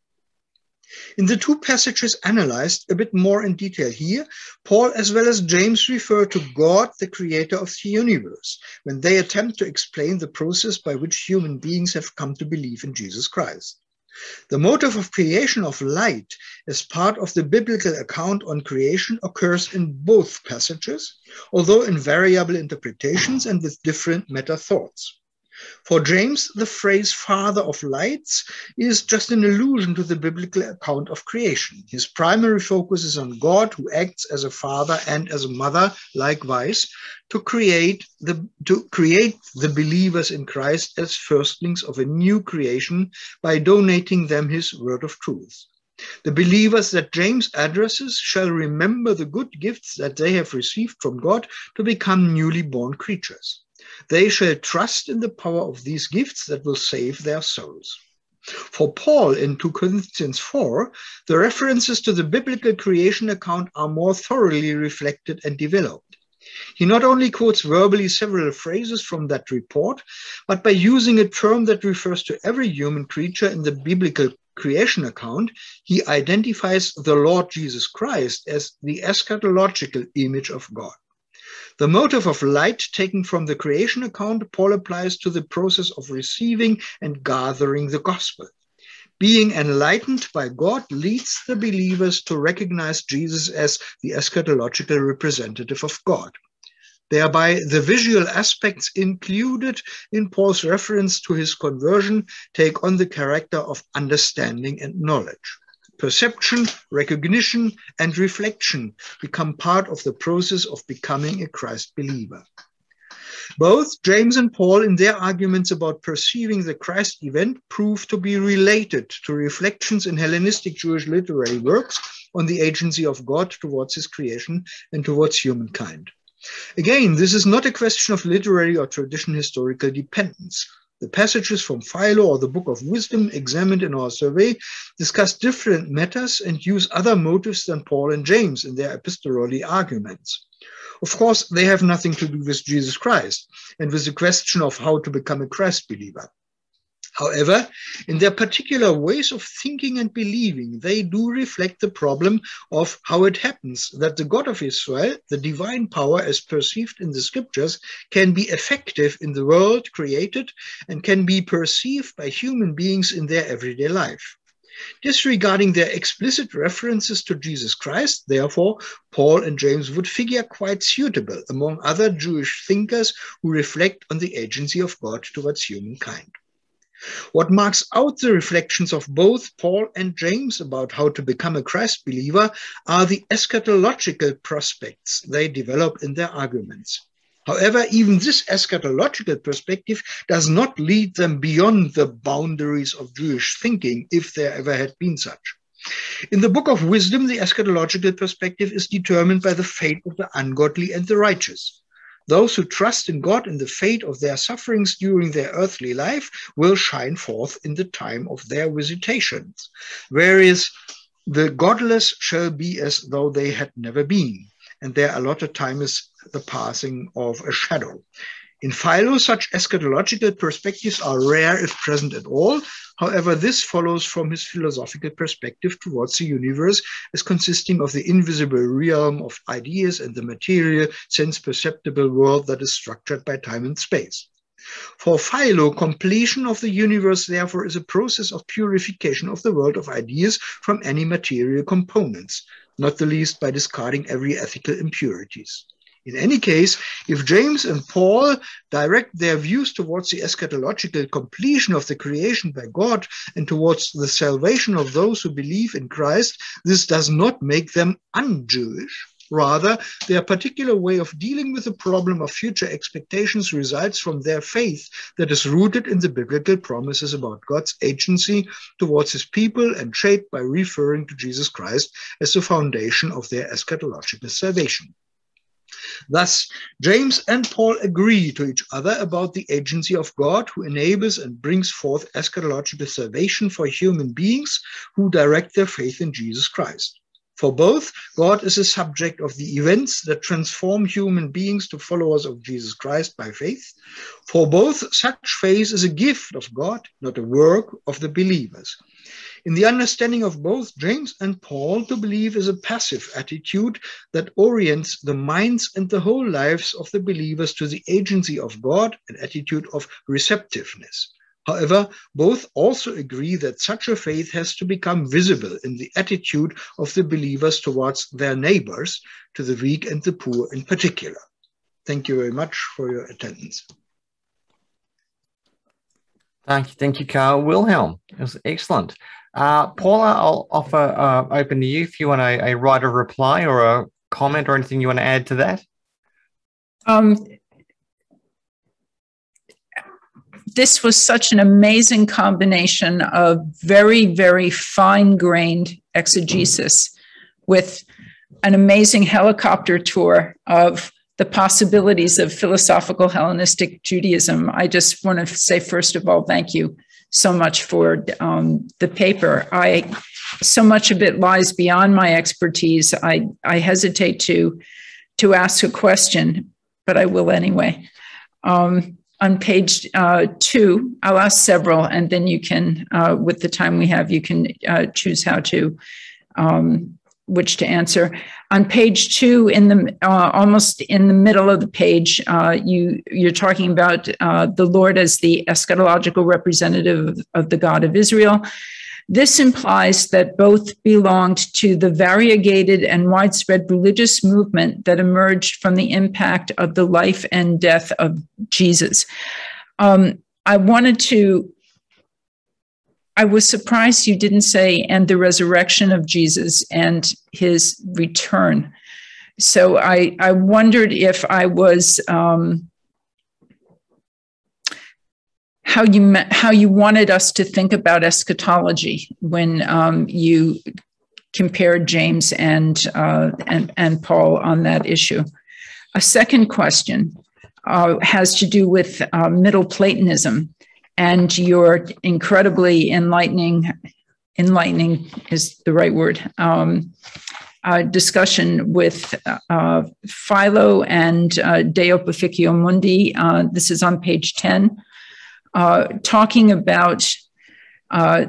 In the two passages analyzed a bit more in detail here, Paul as well as James refer to God, the creator of the universe, when they attempt to explain the process by which human beings have come to believe in Jesus Christ. The motive of creation of light as part of the biblical account on creation occurs in both passages, although in variable interpretations and with different meta thoughts. For James, the phrase father of lights is just an allusion to the biblical account of creation. His primary focus is on God who acts as a father and as a mother, likewise, to create the, to create the believers in Christ as firstlings of a new creation by donating them his word of truth. The believers that James addresses shall remember the good gifts that they have received from God to become newly born creatures. They shall trust in the power of these gifts that will save their souls. For Paul in 2 Corinthians 4, the references to the biblical creation account are more thoroughly reflected and developed. He not only quotes verbally several phrases from that report, but by using a term that refers to every human creature in the biblical creation account, he identifies the Lord Jesus Christ as the eschatological image of God. The motive of light taken from the creation account, Paul applies to the process of receiving and gathering the gospel. Being enlightened by God leads the believers to recognize Jesus as the eschatological representative of God. Thereby, the visual aspects included in Paul's reference to his conversion take on the character of understanding and knowledge. Perception, recognition, and reflection become part of the process of becoming a Christ believer. Both James and Paul, in their arguments about perceiving the Christ event, prove to be related to reflections in Hellenistic Jewish literary works on the agency of God towards his creation and towards humankind. Again, this is not a question of literary or tradition historical dependence. The passages from Philo or the Book of Wisdom examined in our survey discuss different matters and use other motives than Paul and James in their epistolary arguments. Of course, they have nothing to do with Jesus Christ and with the question of how to become a Christ believer. However, in their particular ways of thinking and believing, they do reflect the problem of how it happens that the God of Israel, the divine power as perceived in the scriptures, can be effective in the world created and can be perceived by human beings in their everyday life. Disregarding their explicit references to Jesus Christ, therefore, Paul and James would figure quite suitable among other Jewish thinkers who reflect on the agency of God towards humankind. What marks out the reflections of both Paul and James about how to become a Christ believer are the eschatological prospects they develop in their arguments. However, even this eschatological perspective does not lead them beyond the boundaries of Jewish thinking, if there ever had been such. In the Book of Wisdom, the eschatological perspective is determined by the fate of the ungodly and the righteous. Those who trust in God and the fate of their sufferings during their earthly life will shine forth in the time of their visitations, whereas the godless shall be as though they had never been, and their allotted time is the passing of a shadow. In Philo, such eschatological perspectives are rare if present at all, However, this follows from his philosophical perspective towards the universe as consisting of the invisible realm of ideas and the material, sense perceptible world that is structured by time and space. For Philo, completion of the universe, therefore, is a process of purification of the world of ideas from any material components, not the least by discarding every ethical impurities. In any case, if James and Paul direct their views towards the eschatological completion of the creation by God and towards the salvation of those who believe in Christ, this does not make them un-Jewish. Rather, their particular way of dealing with the problem of future expectations results from their faith that is rooted in the biblical promises about God's agency towards his people and shaped by referring to Jesus Christ as the foundation of their eschatological salvation. Thus, James and Paul agree to each other about the agency of God who enables and brings forth eschatological salvation for human beings who direct their faith in Jesus Christ. For both, God is a subject of the events that transform human beings to followers of Jesus Christ by faith. For both, such faith is a gift of God, not a work of the believers. In the understanding of both James and Paul, to believe is a passive attitude that orients the minds and the whole lives of the believers to the agency of God, an attitude of receptiveness. However, both also agree that such a faith has to become visible in the attitude of the believers towards their neighbors, to the weak and the poor in particular. Thank you very much for your attendance. Thank you, thank you, Karl-Wilhelm. It was excellent. Uh, Paula, I'll offer uh, open to you if you want a, a writer reply or a comment or anything you want to add to that. Um, this was such an amazing combination of very, very fine grained exegesis with an amazing helicopter tour of the possibilities of philosophical Hellenistic Judaism. I just want to say, first of all, thank you so much for um, the paper. I so much of it lies beyond my expertise. I I hesitate to to ask a question, but I will anyway. Um, on page uh, two, I'll ask several, and then you can, uh, with the time we have, you can uh, choose how to um, which to answer. On page two, in the uh, almost in the middle of the page, uh, you you're talking about uh, the Lord as the eschatological representative of, the God of Israel. This implies that both belonged to the variegated and widespread religious movement that emerged from the impact of the life and death of Jesus. Um, I wanted to, I was surprised you didn't say, and the resurrection of Jesus and his return. So I, I wondered if I was. Um, how you how you wanted us to think about eschatology when um, you compared James and, uh, and and Paul on that issue. A second question uh, has to do with uh, Middle Platonism and your incredibly enlightening enlightening is the right word. Um, uh, discussion with uh, Philo and uh, De Opificio Mundi. Uh, this is on page 10 uh, talking about uh,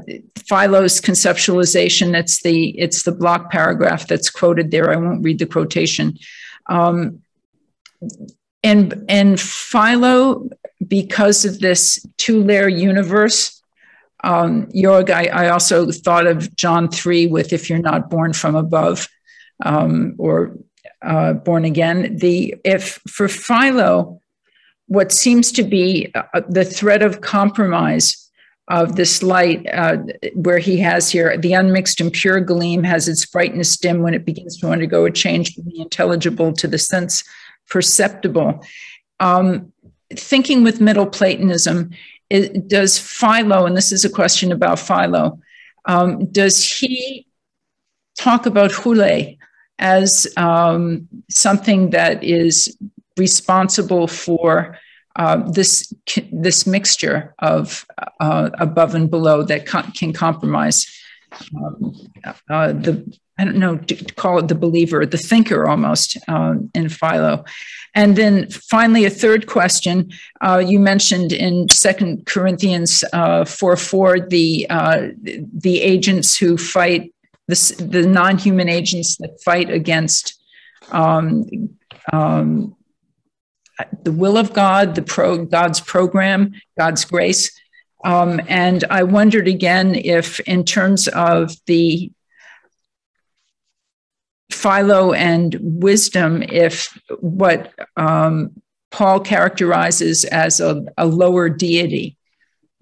Philo's conceptualization. It's the it's the block paragraph that's quoted there. I won't read the quotation. Um, and and Philo, because of this two-layer universe, um, I, I, also thought of John three with "If you're not born from above," um, or uh, born again. The if for Philo, what seems to be uh, the threat of compromise of this light, uh, where he has here the unmixed and pure gleam has its brightness dim when it begins to undergo a change from the intelligible to the sense perceptible. Um, thinking with Middle Platonism, it, does Philo, and this is a question about Philo, um, does he talk about Hule as um, something that is responsible for uh, this this mixture of uh, above and below that can compromise um, uh, the I don't know to call it the believer, the thinker almost um, in Philo. And then finally, a third question uh, you mentioned in Second Corinthians uh, four four the uh, the agents who fight the the non human agents that fight against um, um, the will of God, the pro, God's program, God's grace. Um, and I wondered again if, in terms of the Philo and wisdom, if what um, Paul characterizes as a, a lower deity,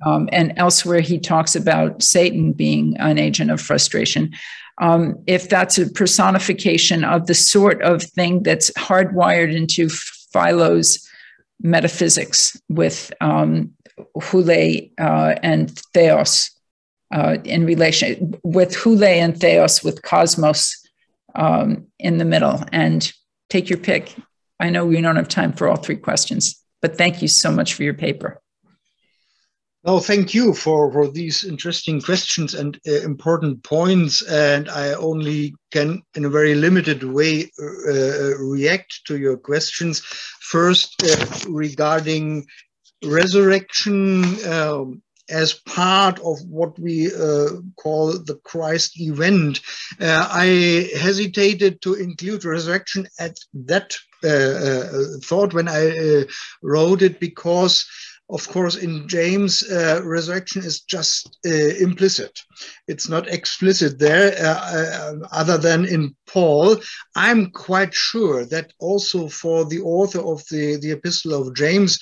um, and elsewhere he talks about Satan being an agent of frustration. Um, if that's a personification of the sort of thing that's hardwired into Philo's metaphysics with um, Hule uh, and Theos uh, in relation with Hule and Theos with Cosmos um, in the middle. And take your pick. I know we don't have time for all three questions, but thank you so much for your paper. No, thank you for, for these interesting questions and uh, important points. And I only can, in a very limited way, uh, uh react to your questions. First, uh, regarding resurrection um, as part of what we uh, call the Christ event. Uh, I hesitated to include resurrection at that thought when I wrote it because of course, in James, uh, resurrection is just uh, implicit. It's not explicit there, uh, uh, other than in Paul. I'm quite sure that also for the author of the, the Epistle of James,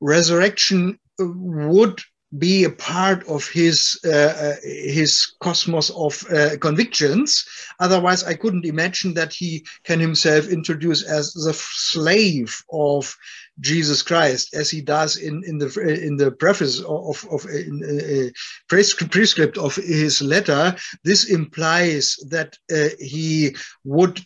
resurrection would be a part of his uh, uh, his cosmos of uh, convictions. Otherwise, I couldn't imagine that he can himself introduce as the slave of Jesus Christ, as he does in, in the in the preface of of in, uh, prescript of his letter. This implies that uh, he would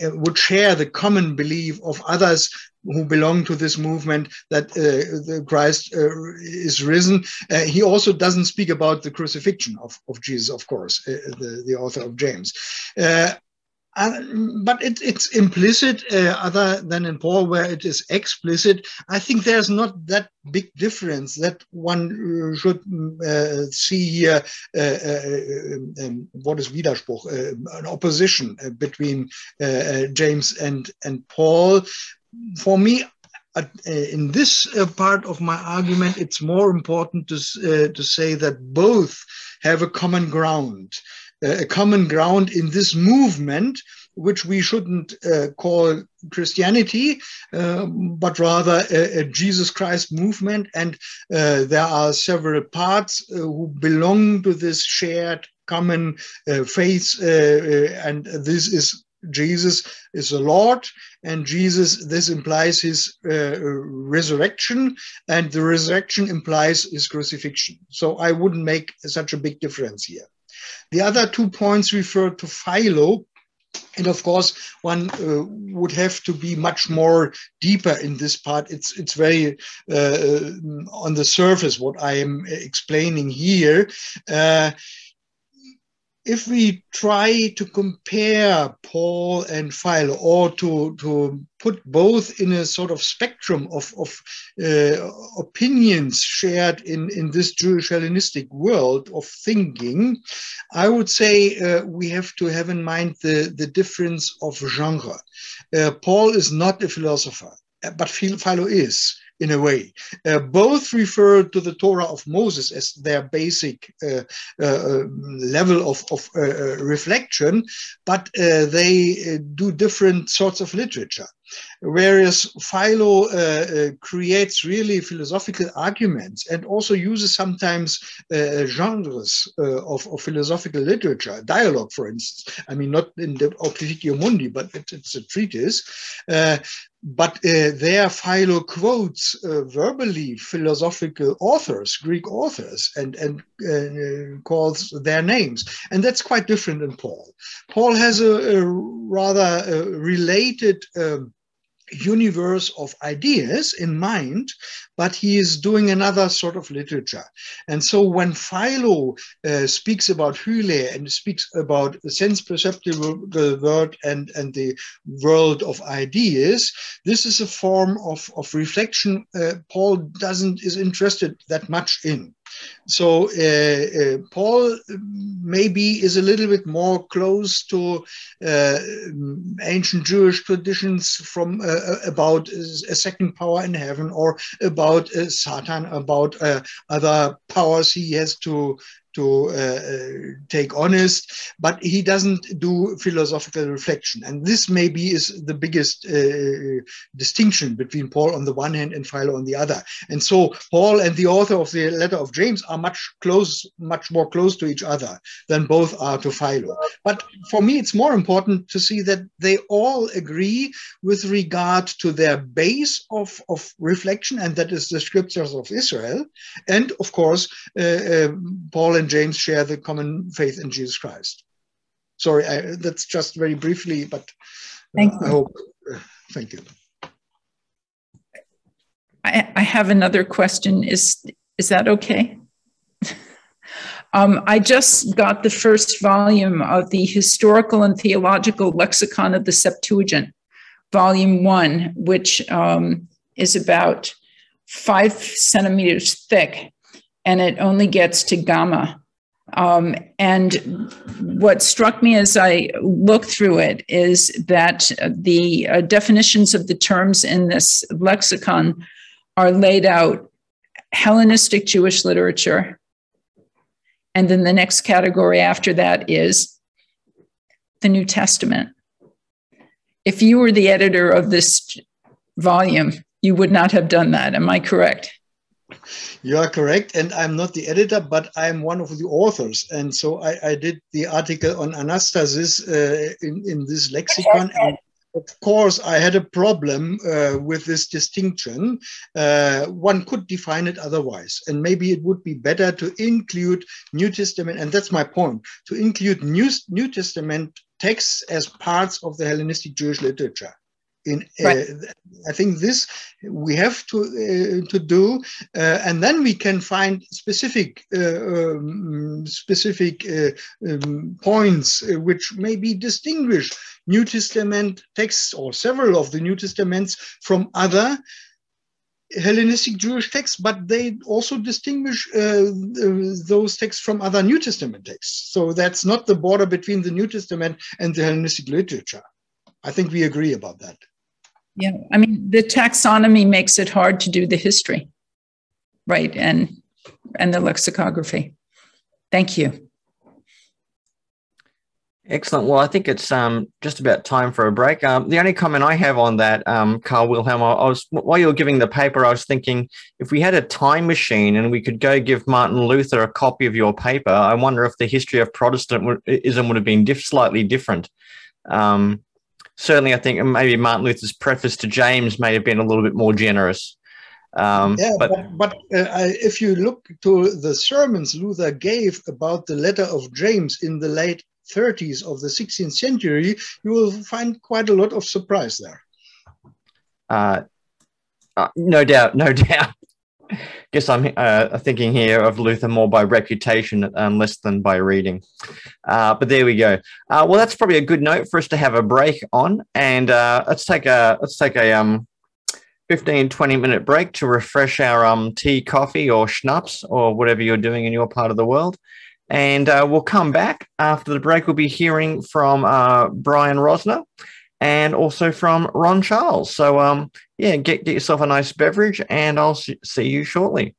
would share the common belief of others who belong to this movement that uh, Christ uh, is risen. Uh, he also doesn't speak about the crucifixion of, of Jesus, of course, uh, the, the author of James. Uh, but it, it's implicit uh, other than in Paul where it is explicit. I think there's not that big difference that one should see here um, what is Widerspruch, an opposition between James and, and Paul for me, uh, in this uh, part of my argument, it's more important to, uh, to say that both have a common ground, a common ground in this movement, which we shouldn't uh, call Christianity, uh, but rather a, a, Jesus Christ movement. And uh, there are several parts who belong to this shared common faith, and this is Jesus is the Lord, and Jesus, this implies his uh, resurrection, and the resurrection implies his crucifixion. So I wouldn't make such a big difference here. The other two points refer to Philo, and of course, one uh, would have to be much more deeper in this part. It's it's very uh, on the surface what I am explaining here. Uh, if we try to compare Paul and Philo, or to, to put both in a sort of spectrum of, of uh, opinions shared in, in this Jewish Hellenistic world of thinking, I would say uh, we have to have in mind the, the difference of genre. Uh, Paul is not a philosopher, but Philo is in a way. Uh, both refer to the Torah of Moses as their basic uh, uh, level of, of uh, uh, reflection, but uh, they do different sorts of literature. Whereas Philo creates really philosophical arguments and also uses sometimes genres of, of, philosophical literature, dialogue, for instance. I mean, not in the Opificio Mundi, but it, it's a treatise but uh, there Philo quotes uh, verbally philosophical authors, Greek authors, and, and uh, calls their names. And that's quite different than Paul. Paul has a, a rather uh, related um, universe of ideas in mind, but he is doing another sort of literature. And so when Philo uh, speaks about Hyle and speaks about the sense perceptible world and, and the world of ideas, this is a form of, of reflection uh, Paul doesn't is interested that much in. So uh, uh, Paul maybe is a little bit more close to uh, ancient Jewish traditions from about a second power in heaven or about Satan, about other powers he has to to uh, uh, take honest, but he doesn't do philosophical reflection. And this maybe is the biggest uh, distinction between Paul on the one hand and Philo on the other. And so Paul and the author of the letter of James are much close, much more close to each other than both are to Philo. But for me, it's more important to see that they all agree with regard to their base of, of reflection, and that is the scriptures of Israel. And of course, uh, uh, Paul and James share the common faith in Jesus Christ. Sorry, I, that's just very briefly, but uh, thank you. I hope. Uh, thank you. I, I have another question. Is is that okay? Um, I just got the first volume of the Historical and Theological Lexicon of the Septuagint, Volume One, which um, is about five centimeters thick and it only gets to gamma. Um, and what struck me as I looked through it is that the uh, definitions of the terms in this lexicon are laid out Hellenistic Jewish literature. And then the next category after that is the New Testament. If you were the editor of this volume, you would not have done that. Am I correct? You are correct. And I'm not the editor, but I'm one of the authors. And so I, I did the article on anastasis uh, in, in this lexicon. And of course, I had a problem uh, with this distinction. Uh, one could define it otherwise. And maybe it would be better to include New Testament, and that's my point, to include New, New Testament texts as parts of the Hellenistic Jewish literature in right. uh, i think this we have to uh, to do uh, and then we can find specific uh, um, specific uh, um, points which may be distinguish new testament texts or several of the new testaments from other Hellenistic Jewish texts, but they also distinguish those texts from other New Testament texts. So that's not the border between the New Testament and the Hellenistic literature. I think we agree about that. Yeah, I mean, the taxonomy makes it hard to do the history, right? And and the lexicography. Thank you. Excellent. Well, I think it's um, just about time for a break. Um, the only comment I have on that, um, Karl-Wilhelm, I, I was while you were giving the paper, I was thinking if we had a time machine and we could go give Martin Luther a copy of your paper, I wonder if the history of Protestantism would have been diff- slightly different. Um, certainly, I think maybe Martin Luther's preface to James may have been a little bit more generous. Um, yeah, but, but, but uh, if you look to the sermons Luther gave about the letter of James in the late 30s of the 16th century, you will find quite a lot of surprise there. Uh, uh, no doubt, no doubt. Guess I'm uh, thinking here of Luther more by reputation um, less than by reading. Uh, but there we go. Uh, well, that's probably a good note for us to have a break on, and uh, let's take a let's take a um, 15, 20 minute break to refresh our um, tea, coffee, or schnapps, or whatever you're doing in your part of the world. And uh, we'll come back after the break. We'll be hearing from uh, Brian Rosner and also from Ron Charles. So, um, yeah, get, get yourself a nice beverage, and I'll see you shortly.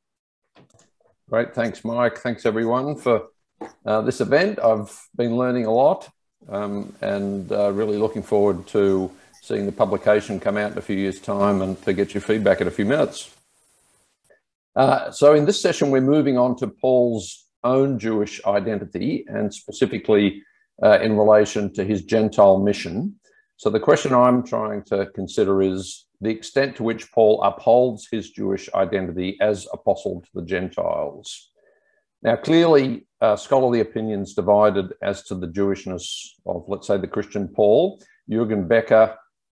Great. Thanks, Mike. Thanks, everyone, for uh, this event. I've been learning a lot um, and uh, really looking forward to seeing the publication come out in a few years' time and to get your feedback in a few minutes. Uh, so in this session, we're moving on to Paul's own Jewish identity and specifically uh, in relation to his Gentile mission. So the question I'm trying to consider is the extent to which Paul upholds his Jewish identity as apostle to the Gentiles. Now, clearly, uh, scholarly opinions divided as to the Jewishness of, let's say, the Christian Paul. Jürgen Becker,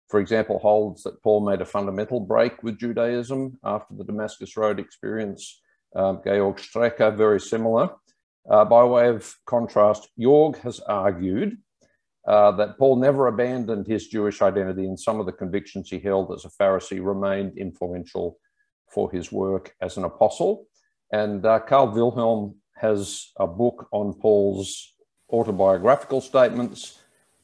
for example, holds that Paul made a fundamental break with Judaism after the Damascus Road experience. Um, Georg Strecker, very similar. Uh, by way of contrast, Jorg has argued uh, that Paul never abandoned his Jewish identity and some of the convictions he held as a Pharisee remained influential for his work as an apostle. And uh, Karl-Wilhelm has a book on Paul's autobiographical statements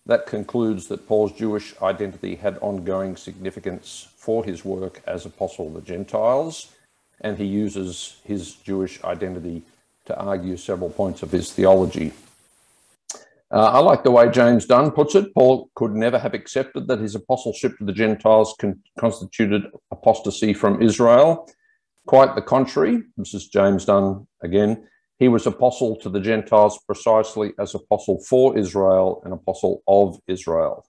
that concludes that Paul's Jewish identity had ongoing significance for his work as apostle of the Gentiles and he uses his Jewish identity to argue several points of his theology. Uh, I like the way James Dunn puts it. Paul could never have accepted that his apostleship to the Gentiles con- constituted apostasy from Israel. Quite the contrary. This is James Dunn again. He was apostle to the Gentiles precisely as apostle for Israel and apostle of Israel.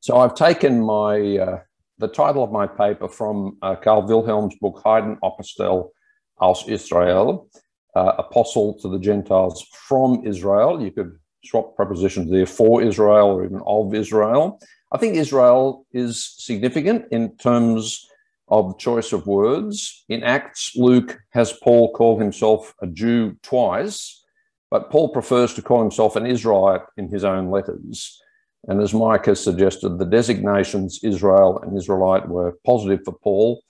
So I've taken my uh, the title of my paper from uh, Karl-Wilhelm's book, Heiden Apostel aus Israel, uh, Apostle to the Gentiles from Israel. You could swap prepositions there for Israel or even of Israel. I think Israel is significant in terms of choice of words. In Acts, Luke has Paul call himself a Jew twice, but Paul prefers to call himself an Israelite in his own letters. And as Mike has suggested, the designations Israel and Israelite were positive for Paul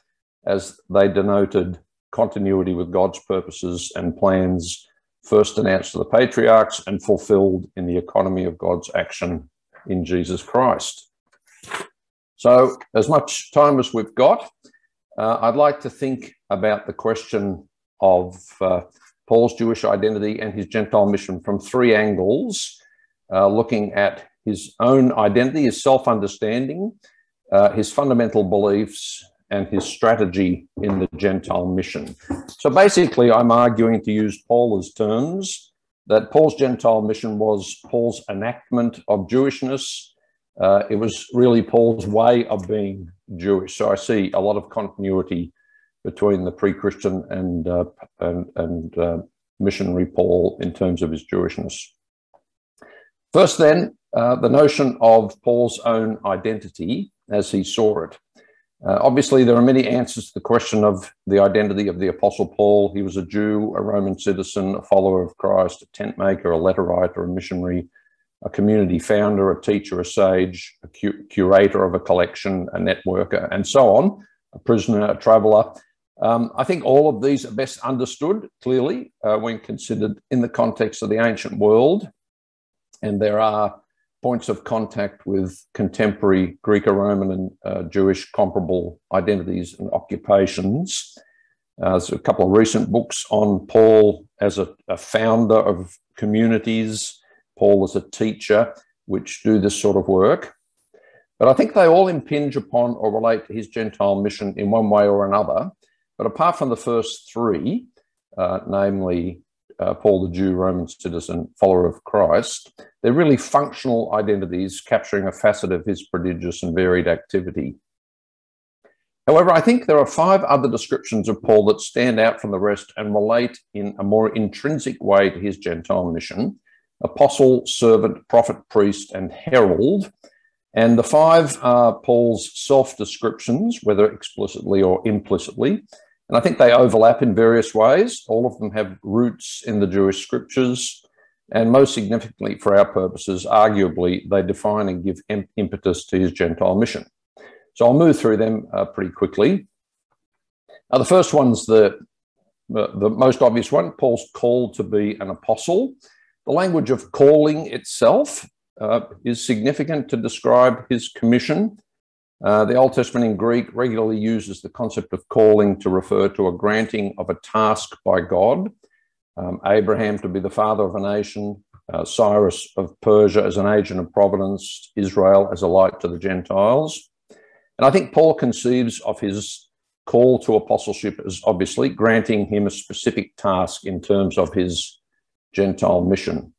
as they denoted continuity with God's purposes and plans first announced to the patriarchs and fulfilled in the economy of God's action in Jesus Christ. So, as much time as we've got, uh, I'd like to think about the question of uh, Paul's Jewish identity and his Gentile mission from three angles, uh, looking at his own identity, his self understanding, uh, his fundamental beliefs, and his strategy in the Gentile mission. So basically, I'm arguing to use Paul's terms that Paul's Gentile mission was Paul's enactment of Jewishness. Uh, it was really Paul's way of being Jewish. So I see a lot of continuity between the pre-Christian and uh, and, and uh, missionary Paul in terms of his Jewishness. First, then, uh, the notion of Paul's own identity as he saw it. Uh, obviously, there are many answers to the question of the identity of the Apostle Paul. He was a Jew, a Roman citizen, a follower of Christ, a tent maker, a letter writer, a missionary, a community founder, a teacher, a sage, a cu- curator of a collection, a networker, and so on, a prisoner, a traveler. Um, I think all of these are best understood clearly uh, when considered in the context of the ancient world. And there are points of contact with contemporary Greco-Roman and uh, Jewish comparable identities and occupations. Uh, there's a couple of recent books on Paul as a, a founder of communities, Paul as a teacher, which do this sort of work. But I think they all impinge upon or relate to his Gentile mission in one way or another. But apart from the first three, uh, namely uh, Paul the Jew, Roman citizen, follower of Christ, they're really functional identities capturing a facet of his prodigious and varied activity. However, I think there are five other descriptions of Paul that stand out from the rest and relate in a more intrinsic way to his Gentile mission apostle, servant, prophet, priest, and herald. And the five are Paul's self descriptions, whether explicitly or implicitly. And I think they overlap in various ways. All of them have roots in the Jewish scriptures. And most significantly for our purposes, arguably, they define and give impetus to his Gentile mission. So I'll move through them uh, pretty quickly. Now, the first one's the, the, the most obvious one Paul's called to be an apostle. The language of calling itself uh, is significant to describe his commission uh, the Old Testament in Greek regularly uses the concept of calling to refer to a granting of a task by God. Um, Abraham to be the father of a nation, uh, Cyrus of Persia as an agent of providence, Israel as a light to the Gentiles. And I think Paul conceives of his call to apostleship as obviously granting him a specific task in terms of his Gentile mission.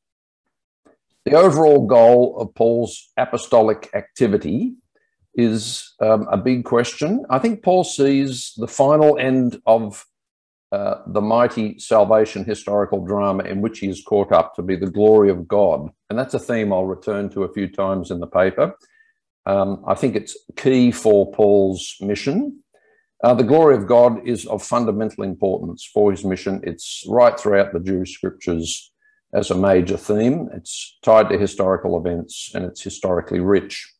The overall goal of Paul's apostolic activity is um, a big question. I think Paul sees the final end of uh, the mighty salvation historical drama in which he is caught up to be the glory of God. And that's a theme I'll return to a few times in the paper. Um, I think it's key for Paul's mission. Uh, the glory of God is of fundamental importance for his mission. It's right throughout the Jewish scriptures as a major theme. It's tied to historical events and it's historically rich.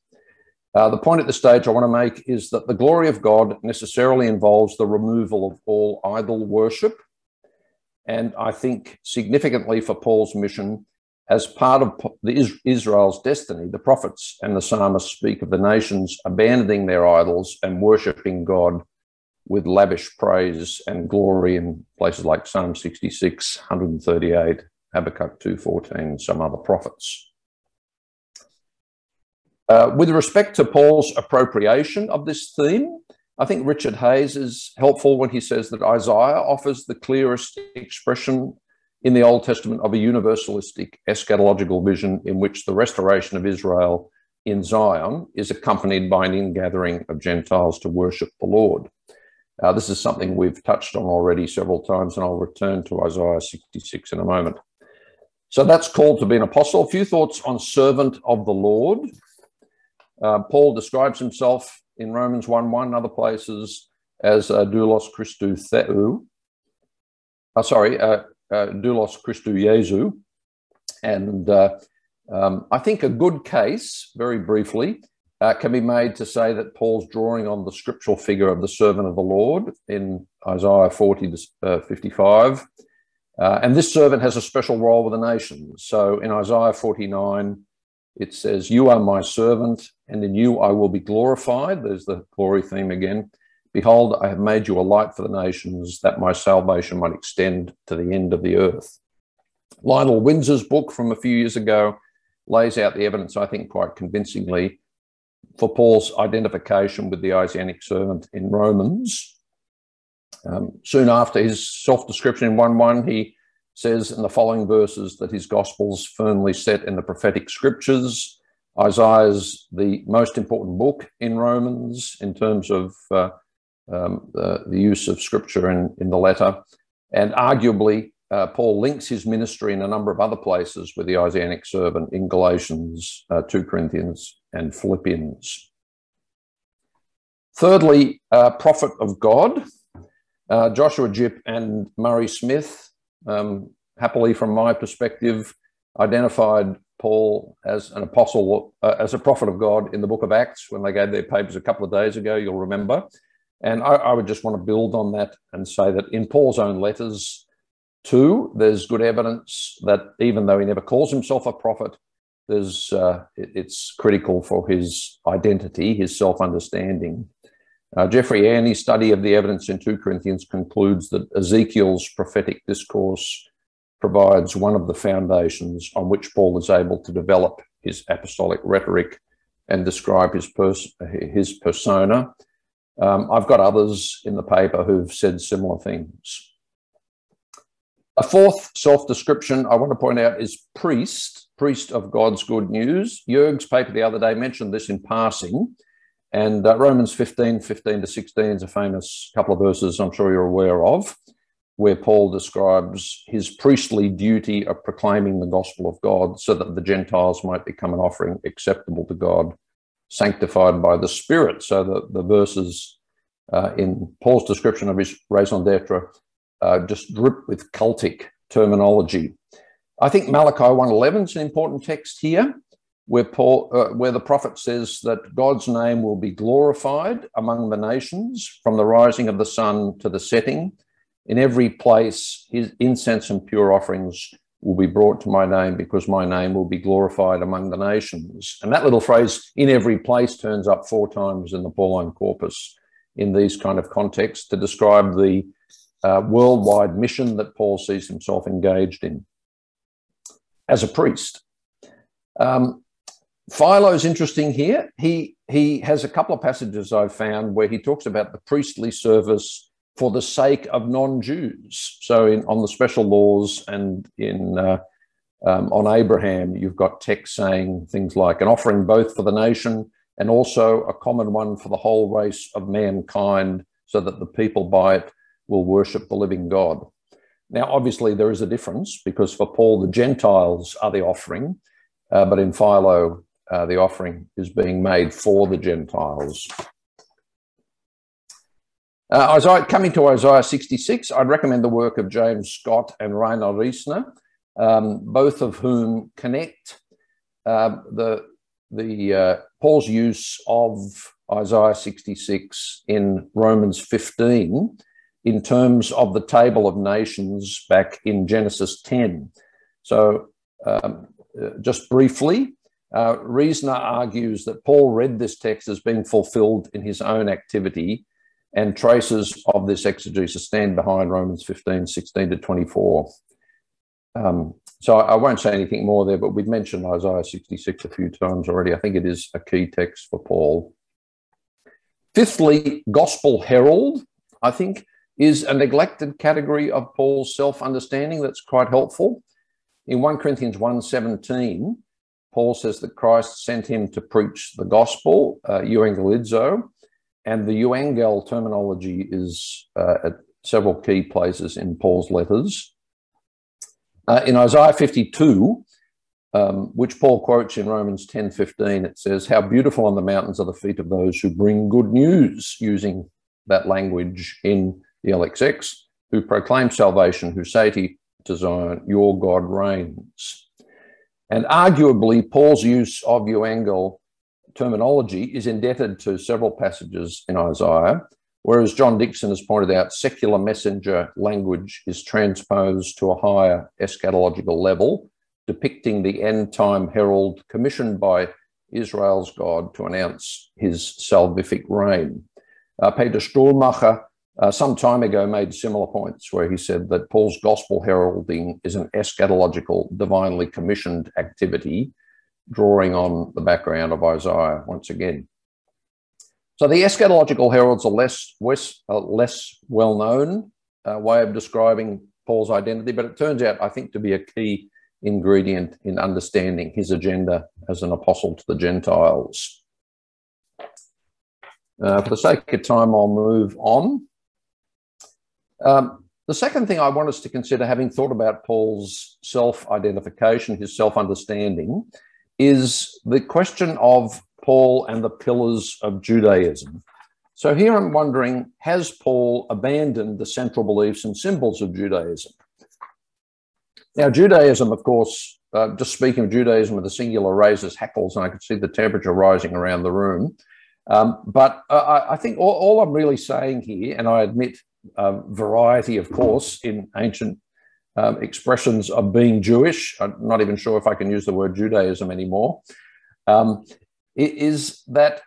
Uh, the point at this stage I want to make is that the glory of God necessarily involves the removal of all idol worship. And I think significantly for Paul's mission, as part of the Israel's destiny, the prophets and the psalmists speak of the nations abandoning their idols and worshipping God with lavish praise and glory in places like Psalm 66, 138, Habakkuk 2.14, some other prophets. Uh, with respect to Paul's appropriation of this theme, I think Richard Hays is helpful when he says that Isaiah offers the clearest expression in the Old Testament of a universalistic eschatological vision in which the restoration of Israel in Zion is accompanied by an ingathering of Gentiles to worship the Lord. Uh, this is something we've touched on already several times, and I'll return to Isaiah 66 in a moment. So that's called to be an apostle. A few thoughts on servant of the Lord. Uh, Paul describes himself in Romans 1 1 other places as uh, doulos Christou Theu. Uh, sorry, uh, uh, doulos Christou Jesu. And uh, um, I think a good case, very briefly, can be made to say that Paul's drawing on the scriptural figure of the servant of the Lord in Isaiah 40 to 55. and this servant has a special role with the nations. So in Isaiah 49, it says, You are my servant, and in you I will be glorified. There's the glory theme again. Behold, I have made you a light for the nations, that my salvation might extend to the end of the earth. Lionel Windsor's book from a few years ago lays out the evidence, I think, quite convincingly for Paul's identification with the Isaianic servant in Romans. Um, soon after his self description in 1 1, he says in the following verses that his gospel's firmly set in the prophetic scriptures. Isaiah's the most important book in Romans in terms of uh, um, the, the, use of scripture in, in the letter. And arguably, uh, Paul links his ministry in a number of other places with the Isaianic servant in Galatians, uh, 2 Corinthians, and Philippians. Thirdly, uh, prophet of God. Uh, Joshua Jipp and Murray Smith um, happily, from my perspective, identified Paul as an apostle, uh, as a prophet of God in the book of Acts when they gave their papers a couple of days ago, you'll remember. And I, I would just want to build on that and say that in Paul's own letters, too, there's good evidence that even though he never calls himself a prophet, there's uh, it, it's critical for his identity, his self-understanding. Uh, Jeffrey Aernie's study of the evidence in 2 Corinthians concludes that Ezekiel's prophetic discourse provides one of the foundations on which Paul is able to develop his apostolic rhetoric and describe his, pers- his persona. Um, I've got others in the paper who've said similar things. A fourth self description I want to point out is priest, priest of God's good news. Jörg's paper the other day mentioned this in passing. And uh, Romans 15, 15 to 16 is a famous couple of verses I'm sure you're aware of, where Paul describes his priestly duty of proclaiming the gospel of God so that the Gentiles might become an offering acceptable to God, sanctified by the Spirit. So the, the verses uh, in Paul's description of his raison d'etre uh, just drip with cultic terminology. I think Malachi 1:11 is an important text here, where Paul, uh, where the prophet says that God's name will be glorified among the nations from the rising of the sun to the setting. In every place, his incense and pure offerings will be brought to my name because my name will be glorified among the nations. And that little phrase, in every place, turns up four times in the Pauline corpus in these kind of contexts to describe the uh, worldwide mission that Paul sees himself engaged in as a priest. Um, Philo's interesting here. He he has a couple of passages I've found where he talks about the priestly service for the sake of non-Jews. So in on the special laws and in uh, um, on Abraham, you've got text saying things like an offering both for the nation and also a common one for the whole race of mankind, so that the people by it will worship the living God. Now, obviously, there is a difference because for Paul, the Gentiles are the offering, uh, but in Philo, uh, the offering is being made for the Gentiles. Uh, Isaiah, coming to Isaiah 66, I'd recommend the work of James Scott and Rainer Riesner, um, both of whom connect uh, the, the uh, Paul's use of Isaiah 66 in Romans 15 in terms of the table of nations back in Genesis 10. So, um, uh, just briefly, uh, Riesner argues that Paul read this text as being fulfilled in his own activity, and traces of this exegesis stand behind Romans 15, 16 to 24. Um, so I won't say anything more there, but we've mentioned Isaiah 66 a few times already. I think it is a key text for Paul. Fifthly, Gospel Herald. I think is a neglected category of Paul's self-understanding that's quite helpful. In 1 Corinthians 1.17, Paul says that Christ sent him to preach the gospel, uh, euangelizo, and the euangel terminology is uh, at several key places in Paul's letters. Uh, in Isaiah 52, um, which Paul quotes in Romans 10:15, it says, "How beautiful on the mountains are the feet of those who bring good news," using that language in the LXX, who proclaim salvation, who say to Zion, Your God reigns. And arguably, Paul's use of euangel terminology is indebted to several passages in Isaiah, whereas John Dickson has pointed out secular messenger language is transposed to a higher eschatological level, depicting the end time herald commissioned by Israel's God to announce his salvific reign. Uh, Peter Stuhlmacher uh, some time ago made similar points where he said that Paul's gospel heralding is an eschatological, divinely commissioned activity, drawing on the background of Isaiah once again. So the eschatological heralds are less, less, uh, less well known uh, way of describing Paul's identity, but it turns out, I think, to be a key ingredient in understanding his agenda as an apostle to the Gentiles. Uh, for the sake of time, I'll move on. Um, the second thing I want us to consider, having thought about Paul's self identification, his self understanding, is the question of Paul and the pillars of Judaism. So here I'm wondering has Paul abandoned the central beliefs and symbols of Judaism? Now, Judaism, of course, uh, just speaking of Judaism with a singular raises hackles, and I could see the temperature rising around the room. Um, but uh, I think all, all, I'm really saying here, and I admit uh, variety, of course, in ancient um, expressions of being Jewish. I'm not even sure if I can use the word Judaism anymore. Um, is that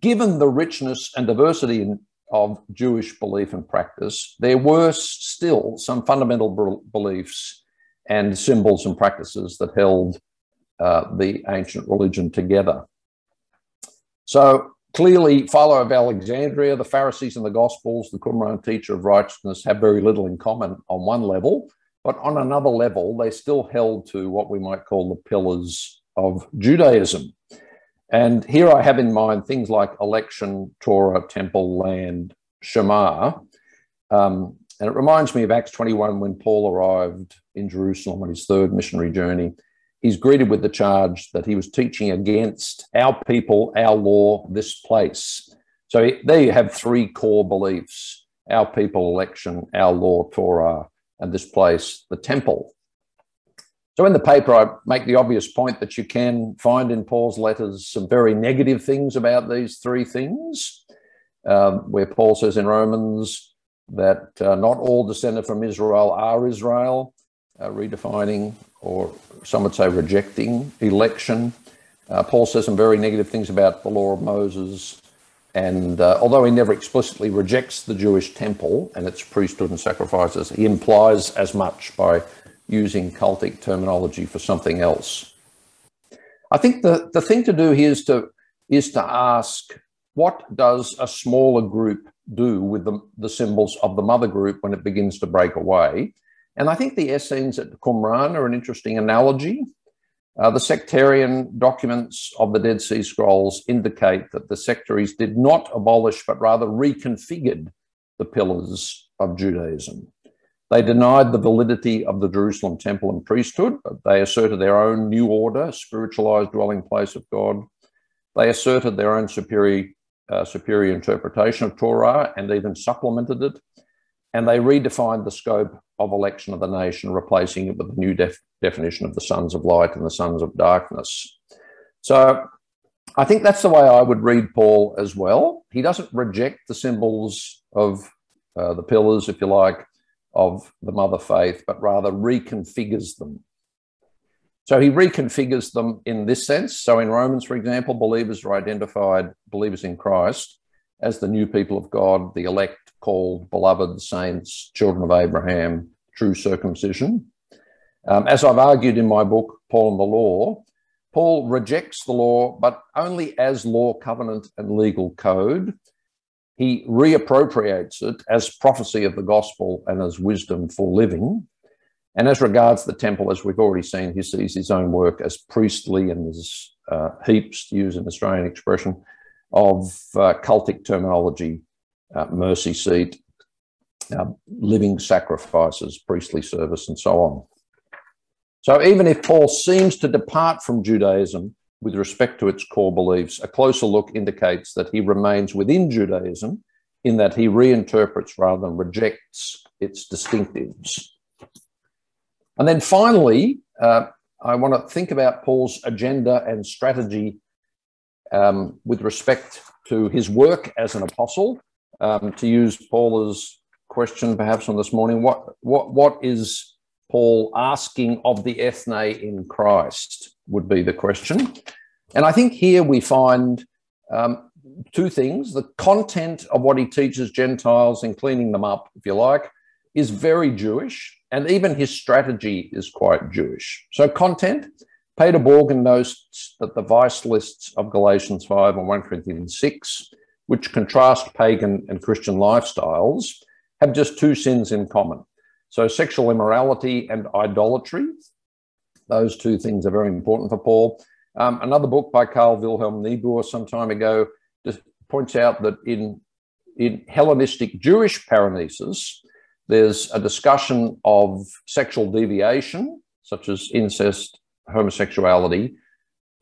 given the richness and diversity in, of Jewish belief and practice, there were still some fundamental beliefs and symbols and practices that held uh, the ancient religion together. So clearly, Philo of Alexandria, the Pharisees and the Gospels, the Qumran teacher of righteousness have very little in common on one level, but on another level, they still held to what we might call the pillars of Judaism. And here I have in mind things like election, Torah, temple, land, Shema. Um, and it reminds me of Acts 21 when Paul arrived in Jerusalem on his third missionary journey. He's greeted with the charge that he was teaching against our people, our law, this place. So there you have three core beliefs our people, election, our law, Torah, and this place, the temple. So in the paper, I make the obvious point that you can find in Paul's letters some very negative things about these three things, um, where Paul says in Romans that uh, not all descended from Israel are Israel, uh, redefining, or some would say rejecting election. Uh, Paul says some very negative things about the law of Moses. And uh, although he never explicitly rejects the Jewish temple and its priesthood and sacrifices, he implies as much by using cultic terminology for something else. I think the, the thing to do here is to, is to ask what does a smaller group do with the, the symbols of the mother group when it begins to break away? And I think the Essenes at Qumran are an interesting analogy. Uh, the sectarian documents of the Dead Sea Scrolls indicate that the sectaries did not abolish, but rather reconfigured the pillars of Judaism. They denied the validity of the Jerusalem temple and priesthood. They asserted their own new order, spiritualized dwelling place of God. They asserted their own superior, uh, superior interpretation of Torah and even supplemented it. And they redefined the scope of election of the nation, replacing it with a new def definition of the sons of light and the sons of darkness. So I think that's the way I would read Paul as well. He doesn't reject the symbols of uh, the pillars, if you like, of the mother faith, but rather reconfigures them. So he reconfigures them in this sense. So in Romans, for example, believers are identified, believers in Christ, as the new people of God, the elect, called, beloved saints, children of Abraham, true circumcision. Um, as I've argued in my book, Paul and the Law, Paul rejects the law, but only as law, covenant, and legal code, he reappropriates it as prophecy of the gospel and as wisdom for living. And as regards the temple, as we've already seen, he sees his own work as priestly and as uh, heaps, to use an Australian expression, of uh, cultic terminology, uh, mercy seat, uh, living sacrifices, priestly service, and so on. So even if Paul seems to depart from Judaism, with respect to its core beliefs, a closer look indicates that he remains within Judaism in that he reinterprets rather than rejects its distinctives. And then finally, uh, I want to think about Paul's agenda and strategy um, with respect to his work as an apostle. Um, to use Paula's question perhaps on this morning, what, what, what is Paul asking of the ethne in Christ would be the question. And I think here we find um, two things. The content of what he teaches Gentiles and cleaning them up, if you like, is very Jewish. And even his strategy is quite Jewish. So, content, Peter Borgen notes that the vice lists of Galatians 5 and 1 Corinthians 6, which contrast pagan and Christian lifestyles, have just two sins in common so, sexual immorality and idolatry, those two things are very important for Paul. Um, another book by Karl-Wilhelm Niebuhr some time ago just points out that in, in Hellenistic Jewish paraenesis, there's a discussion of sexual deviation, such as incest, homosexuality,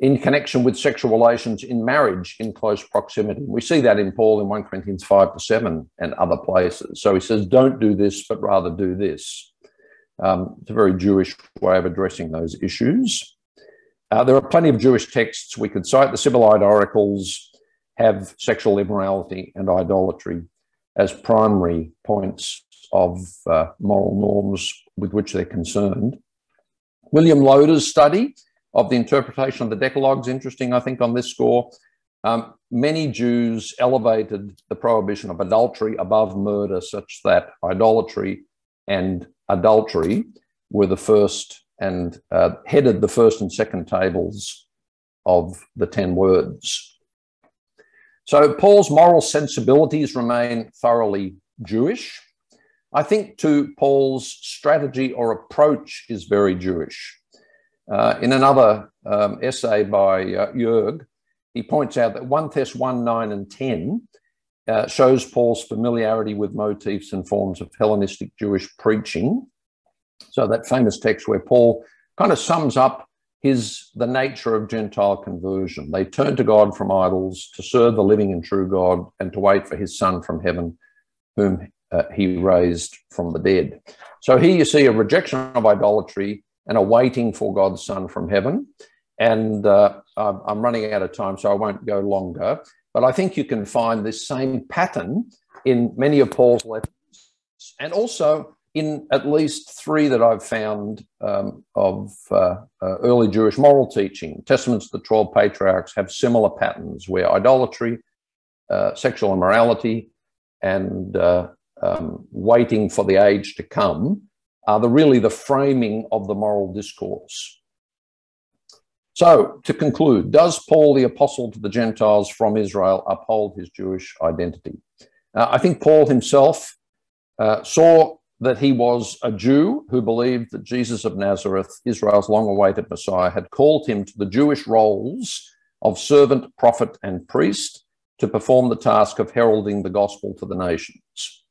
in connection with sexual relations in marriage in close proximity. We see that in Paul in 1 Corinthians 5 to 7 and other places. So he says, don't do this, but rather do this. Um, it's a very Jewish way of addressing those issues. Uh, there are plenty of Jewish texts we could cite. The Sibylline oracles have sexual immorality and idolatry as primary points of uh, moral norms with which they're concerned. William Loader's study of the interpretation of the Decalogue is interesting, I think, on this score. Um, many Jews elevated the prohibition of adultery above murder, such that idolatry and adultery were the first and uh, headed the first and second tables of the 10 words. So Paul's moral sensibilities remain thoroughly Jewish. I think, too, Paul's strategy or approach is very Jewish. Uh, in another um, essay by uh, he points out that 1 Thess 1 9 and 10 uh, shows Paul's familiarity with motifs and forms of Hellenistic Jewish preaching. So, that famous text where Paul kind of sums up his the nature of Gentile conversion. They turn to God from idols to serve the living and true God and to wait for his Son from heaven, whom uh, he raised from the dead. So here you see a rejection of idolatry and are waiting for God's Son from heaven. And uh, I'm running out of time, so I won't go longer. But I think you can find this same pattern in many of Paul's letters and also in at least three that I've found um, of uh, uh, early Jewish moral teaching. Testaments of the 12 patriarchs have similar patterns where idolatry, uh, sexual immorality, and uh, um, waiting for the age to come are the, really the framing of the moral discourse. So, to conclude, does Paul, the apostle to the Gentiles from Israel, uphold his Jewish identity? Uh, I think Paul himself uh, saw that he was a Jew who believed that Jesus of Nazareth, Israel's long awaited Messiah, had called him to the Jewish roles of servant, prophet, and priest to perform the task of heralding the gospel to the nations.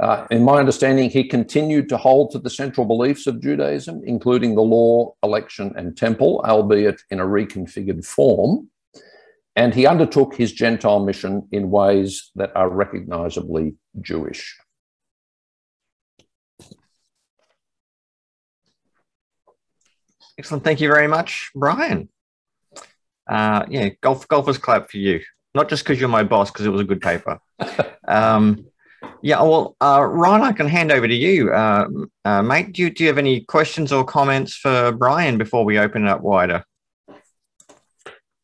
Uh, in my understanding, he continued to hold to the central beliefs of Judaism, including the law, election, and temple, albeit in a reconfigured form. And he undertook his Gentile mission in ways that are recognizably Jewish. Excellent. Thank you very much, Brian. Uh, yeah, golf golfers clap for you. Not just because you're my boss, because it was a good paper. Um, yeah, well, uh, Ron, I can hand over to you, uh, uh, mate. Do you, do you have any questions or comments for Brian before we open it up wider?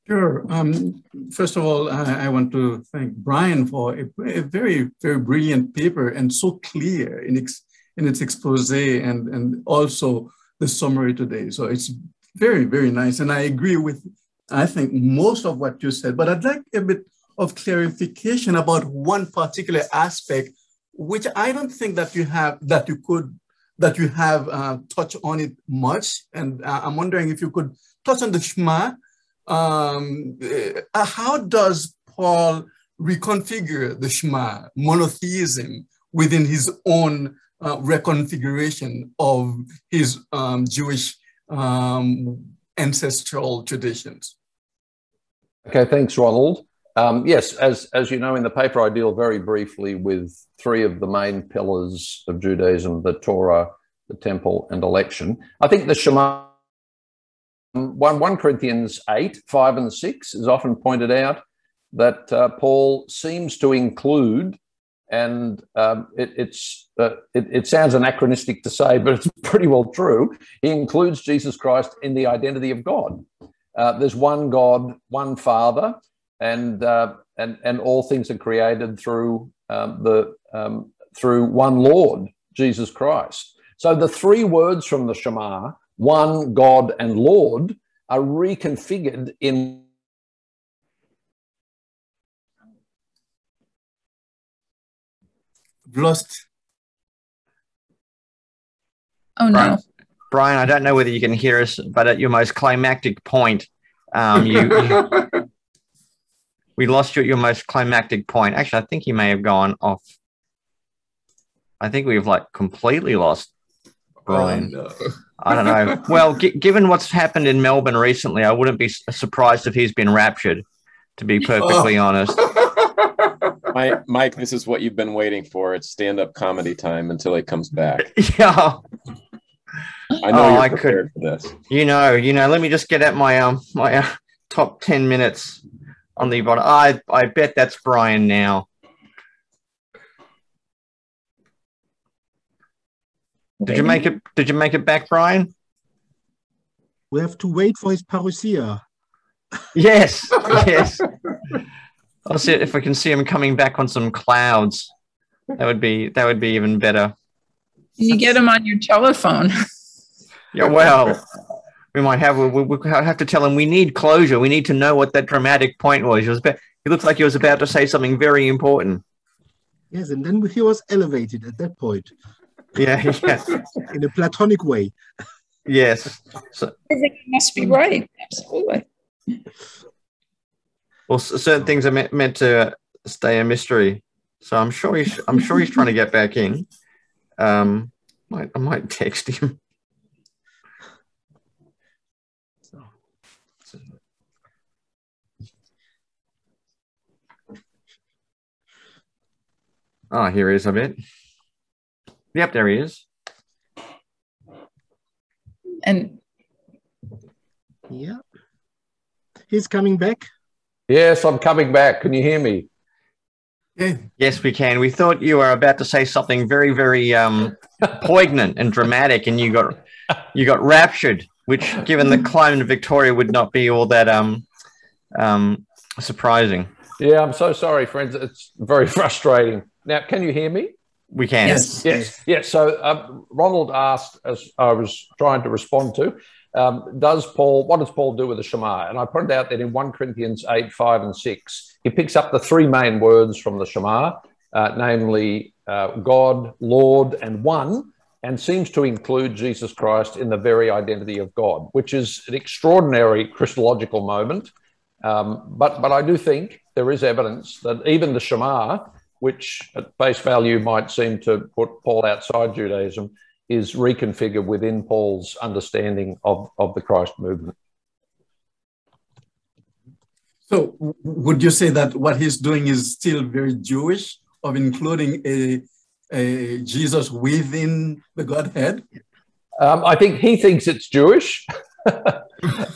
Sure. Um, first of all, I, I, want to thank Brian for a, a, very, very brilliant paper and so clear in its, in its expose and, and also the summary today. So it's very, very nice. And I agree with, I think, most of what you said, but I'd like a bit of clarification about one particular aspect, which I don't think that you have, that you could, that you have uh, touched on it much. And uh, I'm wondering if you could touch on the Shema. Um, uh, how does Paul reconfigure the Shema, monotheism, within his own uh, reconfiguration of his um, Jewish um, ancestral traditions. Okay, thanks, Ronald. Um, yes, as, as you know in the paper, I deal very briefly with three of the main pillars of Judaism the Torah, the temple, and election. I think the Shema, 1, 1 Corinthians 8, 5, and 6 is often pointed out that uh, Paul seems to include and um, it, it's uh, it, it, sounds anachronistic to say, but it's pretty well true. He includes Jesus Christ in the identity of God. Uh, there's one God, one Father, and uh, and and all things are created through um, the um, through one Lord, Jesus Christ. So the three words from the Shema, one God and Lord, are reconfigured in lost. Oh no. Brian, Brian, I don't know whether you can hear us, but at your most climactic point, um, you, you we lost you at your most climactic point. Actually, I think you may have gone off. I think we've like completely lost Brian. Oh, no. I don't know. Well, given what's happened in Melbourne recently, I wouldn't be surprised if he's been raptured. To be perfectly oh. honest. Mike, Mike, this is what you've been waiting for. It's stand-up comedy time until he comes back. Yeah. I know oh, you're I could, for this. You know, you know. Let me just get at my um my uh, top ten minutes on the bottom. I I bet that's Brian now. Did you make it? Did you make it back, Brian? We have to wait for his parousia. Yes, yes. I'll see if we can see him coming back on some clouds. That would be that would be even better. Can you get him on your telephone? Yeah, well, we might have we, we have to tell him we need closure. We need to know what that dramatic point was. He was about, he looked like he was about to say something very important. Yes, and then he was elevated at that point. Yeah, yeah. in a platonic way. Yes. So, Everything must be right. Absolutely. well, certain things are meant, meant to stay a mystery. So I'm sure he's I'm sure he's trying to get back in. Um, might I might text him. Ah, here he is a bit. Yep, there he is. And Yeah. He's coming back. Yes, I'm coming back. Can you hear me? Yeah. Yes, we can. We thought you were about to say something very, very um, poignant and dramatic, and you got you got raptured, which, given the climate of Victoria, would not be all that um, um, surprising. Yeah, I'm so sorry, friends. It's very frustrating. Now, can you hear me? We can. Yes. Yes. Yes. So um, Ronald asked, as I was trying to respond to, um, does Paul, what does Paul do with the Shema? And I pointed out that in 1 Corinthians 8, 5, and 6, he picks up the three main words from the Shema, uh, namely uh, God, Lord, and one, and seems to include Jesus Christ in the very identity of God, which is an extraordinary Christological moment. Um, but, but I do think there is evidence that even the Shema, which at face value might seem to put Paul outside Judaism, is reconfigured within Paul's understanding of, of the Christ movement. So would you say that what he's doing is still very Jewish of including a, a Jesus within the Godhead? Um, I think he thinks it's Jewish.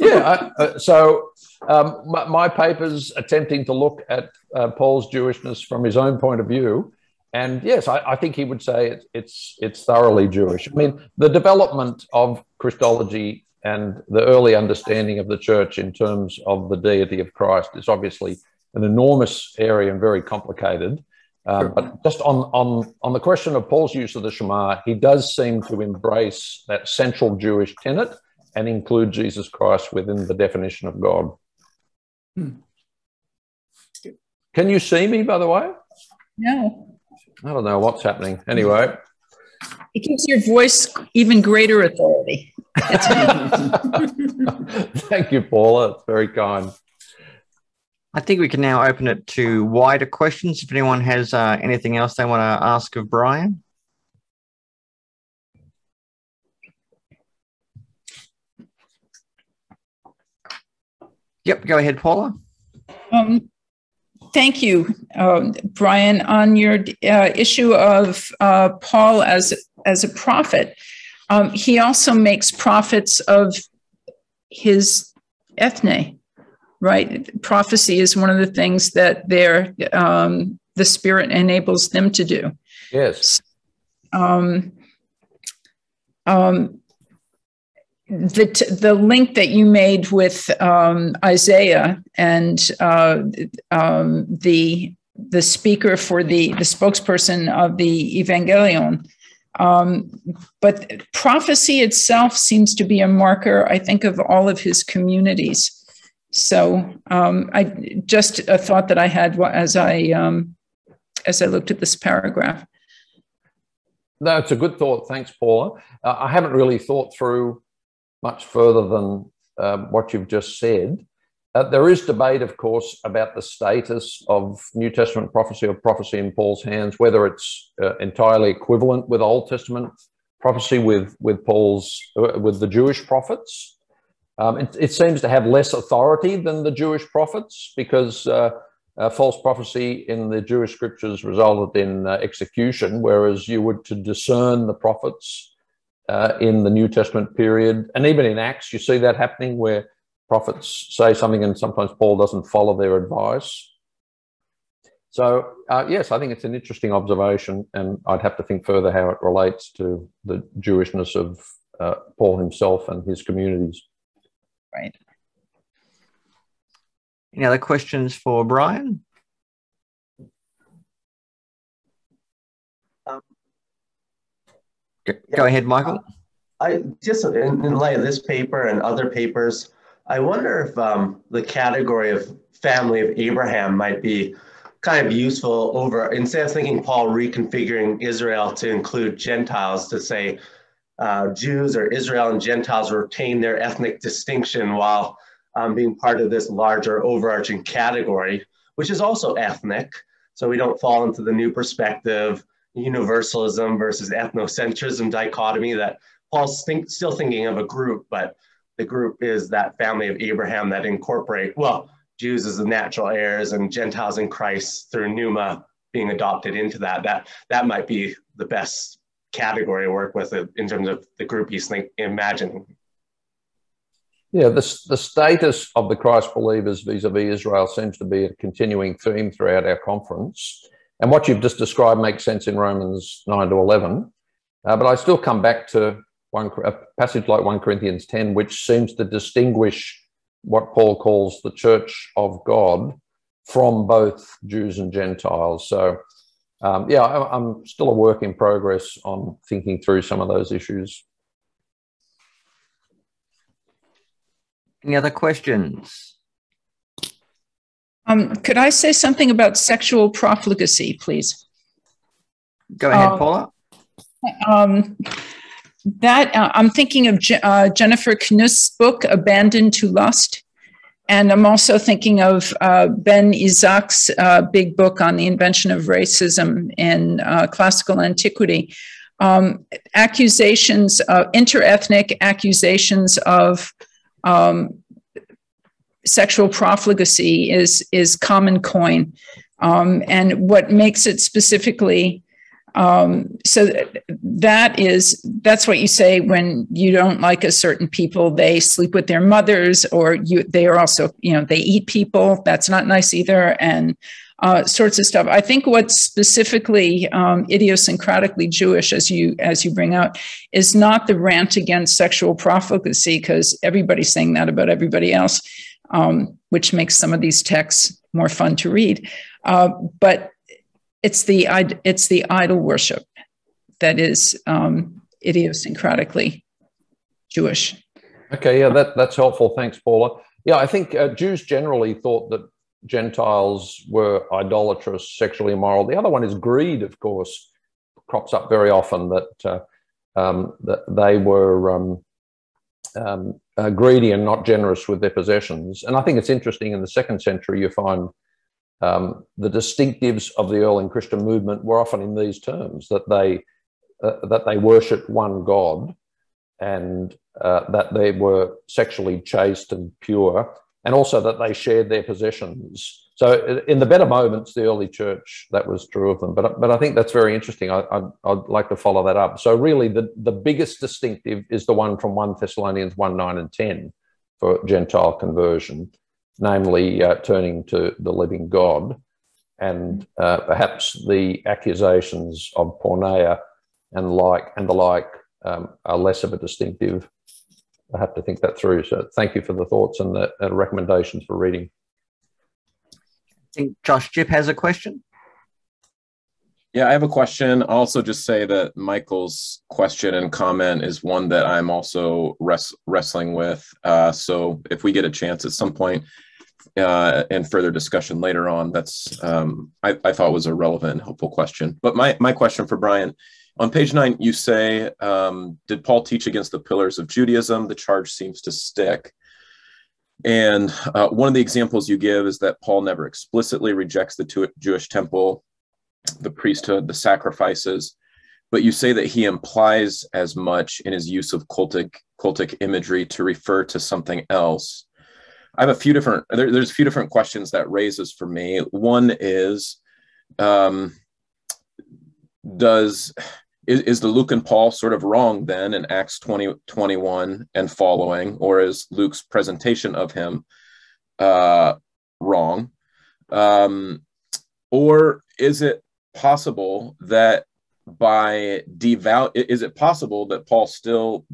yeah. I, uh, so um, my, my paper's attempting to look at uh, Paul's Jewishness from his own point of view. And yes, I, I think he would say it, it's it's thoroughly Jewish. I mean, the development of Christology and the early understanding of the church in terms of the deity of Christ is obviously an enormous area and very complicated. Um, but just on, on, on the question of Paul's use of the Shema, he does seem to embrace that central Jewish tenet and include Jesus Christ within the definition of God. Hmm. Can you see me, by the way? no, I don't know what's happening. Anyway, it gives your voice even greater authority. thank you, Paula. It's very kind. I think we can now open it to wider questions. If anyone has uh, anything else they want to ask of Brian. Yep, go ahead, Paula. Um, thank you, um, Brian. On your uh, issue of uh, Paul as as a prophet, um, he also makes prophets of his ethne, right? Prophecy is one of the things that their um, the Spirit enables them to do. Yes. um, um, the t- the link that you made with um, Isaiah and uh, um, the the speaker for the the spokesperson of the Evangelion. Um, but prophecy itself seems to be a marker, I think, of all of his communities. So um, I just a thought that I had as I um, as I looked at this paragraph. No, it's a good thought. Thanks, Paula. Uh, I haven't really thought through much further than um, what you've just said. Uh, there is debate, of course, about the status of New Testament prophecy or prophecy in Paul's hands, whether it's uh, entirely equivalent with Old Testament prophecy with with Paul's uh, with the Jewish prophets. Um, it, it, seems to have less authority than the Jewish prophets because uh, uh, false prophecy in the Jewish scriptures resulted in uh, execution, whereas you would to discern the prophets uh, in the New Testament period, and even in Acts, you see that happening where prophets say something and sometimes Paul doesn't follow their advice. So uh, yes, I think it's an interesting observation, and I'd have to think further how it relates to the Jewishness of uh, Paul himself and his communities. Right. Any other questions for Brian? Go, yeah, ahead, Michael. I just in, in, light of this paper and other papers, I wonder if um, the category of family of Abraham might be kind of useful over instead of thinking Paul reconfiguring Israel to include Gentiles to say uh, Jews or Israel and Gentiles retain their ethnic distinction while um, being part of this larger overarching category, which is also ethnic. So we don't fall into the new perspective, universalism versus ethnocentrism dichotomy that Paul's think, still thinking of a group, but the group is that family of Abraham that incorporate, well, Jews as the natural heirs and Gentiles in Christ through pneuma being adopted into that. That that might be the best category to work with in terms of the group he's think, imagining. Yeah, the, the status of the Christ believers vis-a-vis Israel seems to be a continuing theme throughout our conference. And what you've just described makes sense in Romans 9 to 11. Uh, but I still come back to one, a passage like 1 Corinthians 10, which seems to distinguish what Paul calls the church of God from both Jews and Gentiles. So, um, yeah, I'm still a work in progress on thinking through some of those issues. Any other questions? Um, could I say something about sexual profligacy, please? Go ahead, um, Paula. Um, that uh, I'm thinking of Je- uh, Jennifer Knust's book, Abandoned to Lust. And I'm also thinking of uh, Ben Isaac's uh, big book on the invention of racism in uh, classical antiquity. Um, accusations of interethnic accusations of um, sexual profligacy is, is common coin. Um, and what makes it specifically um, so that is that's what you say when you don't like a certain people. They sleep with their mothers, or you they are also you know they eat people. That's not nice either, and uh, sorts of stuff. I think what's specifically um, idiosyncratically Jewish, as you as you bring out, is not the rant against sexual profligacy, because everybody's saying that about everybody else, um, which makes some of these texts more fun to read. Uh, but it's the it's the idol worship that is um, idiosyncratically Jewish. Okay, yeah, that, that's helpful. Thanks, Paula. Yeah, I think uh, Jews generally thought that Gentiles were idolatrous, sexually immoral. The other one is greed, of course, crops up very often that uh, um, that they were um, um, uh, greedy and not generous with their possessions. And I think it's interesting in the second century you find um, the distinctives of the early Christian movement were often in these terms that they uh, that they worshipped one God and uh, that they were sexually chaste and pure, and also that they shared their possessions. So, in the better moments, the early church that was true of them. But but I think that's very interesting. I, I'd, I'd like to follow that up. So, really, the the biggest distinctive is the one from one Thessalonians one nine and ten for Gentile conversion namely uh, turning to the living God. And uh, perhaps the accusations of porneia and like and the like um, are less of a distinctive. I have to think that through. So thank you for the thoughts and the uh, recommendations for reading. Think Josh Jipp has a question. Yeah, I have a question. I'll also just say that Michael's question and comment is one that I'm also res- wrestling with. Uh, so if we get a chance at some point uh, and further discussion later on, that's um, I, I, thought was a relevant and helpful question. But my my question for Brian, on page nine, you say, um, "Did Paul teach against the pillars of Judaism?" The charge seems to stick. And uh, one of the examples you give is that Paul never explicitly rejects the Jewish temple the priesthood, the sacrifices, but you say that he implies as much in his use of cultic cultic imagery to refer to something else. I have a few different there, there's a few different questions that raises for me. One is um, does is, is the Luke and Paul sort of wrong then in Acts 20, 21 and following, or is Luke's presentation of him uh, wrong? Um, or is it possible that by devout, is it possible that Paul still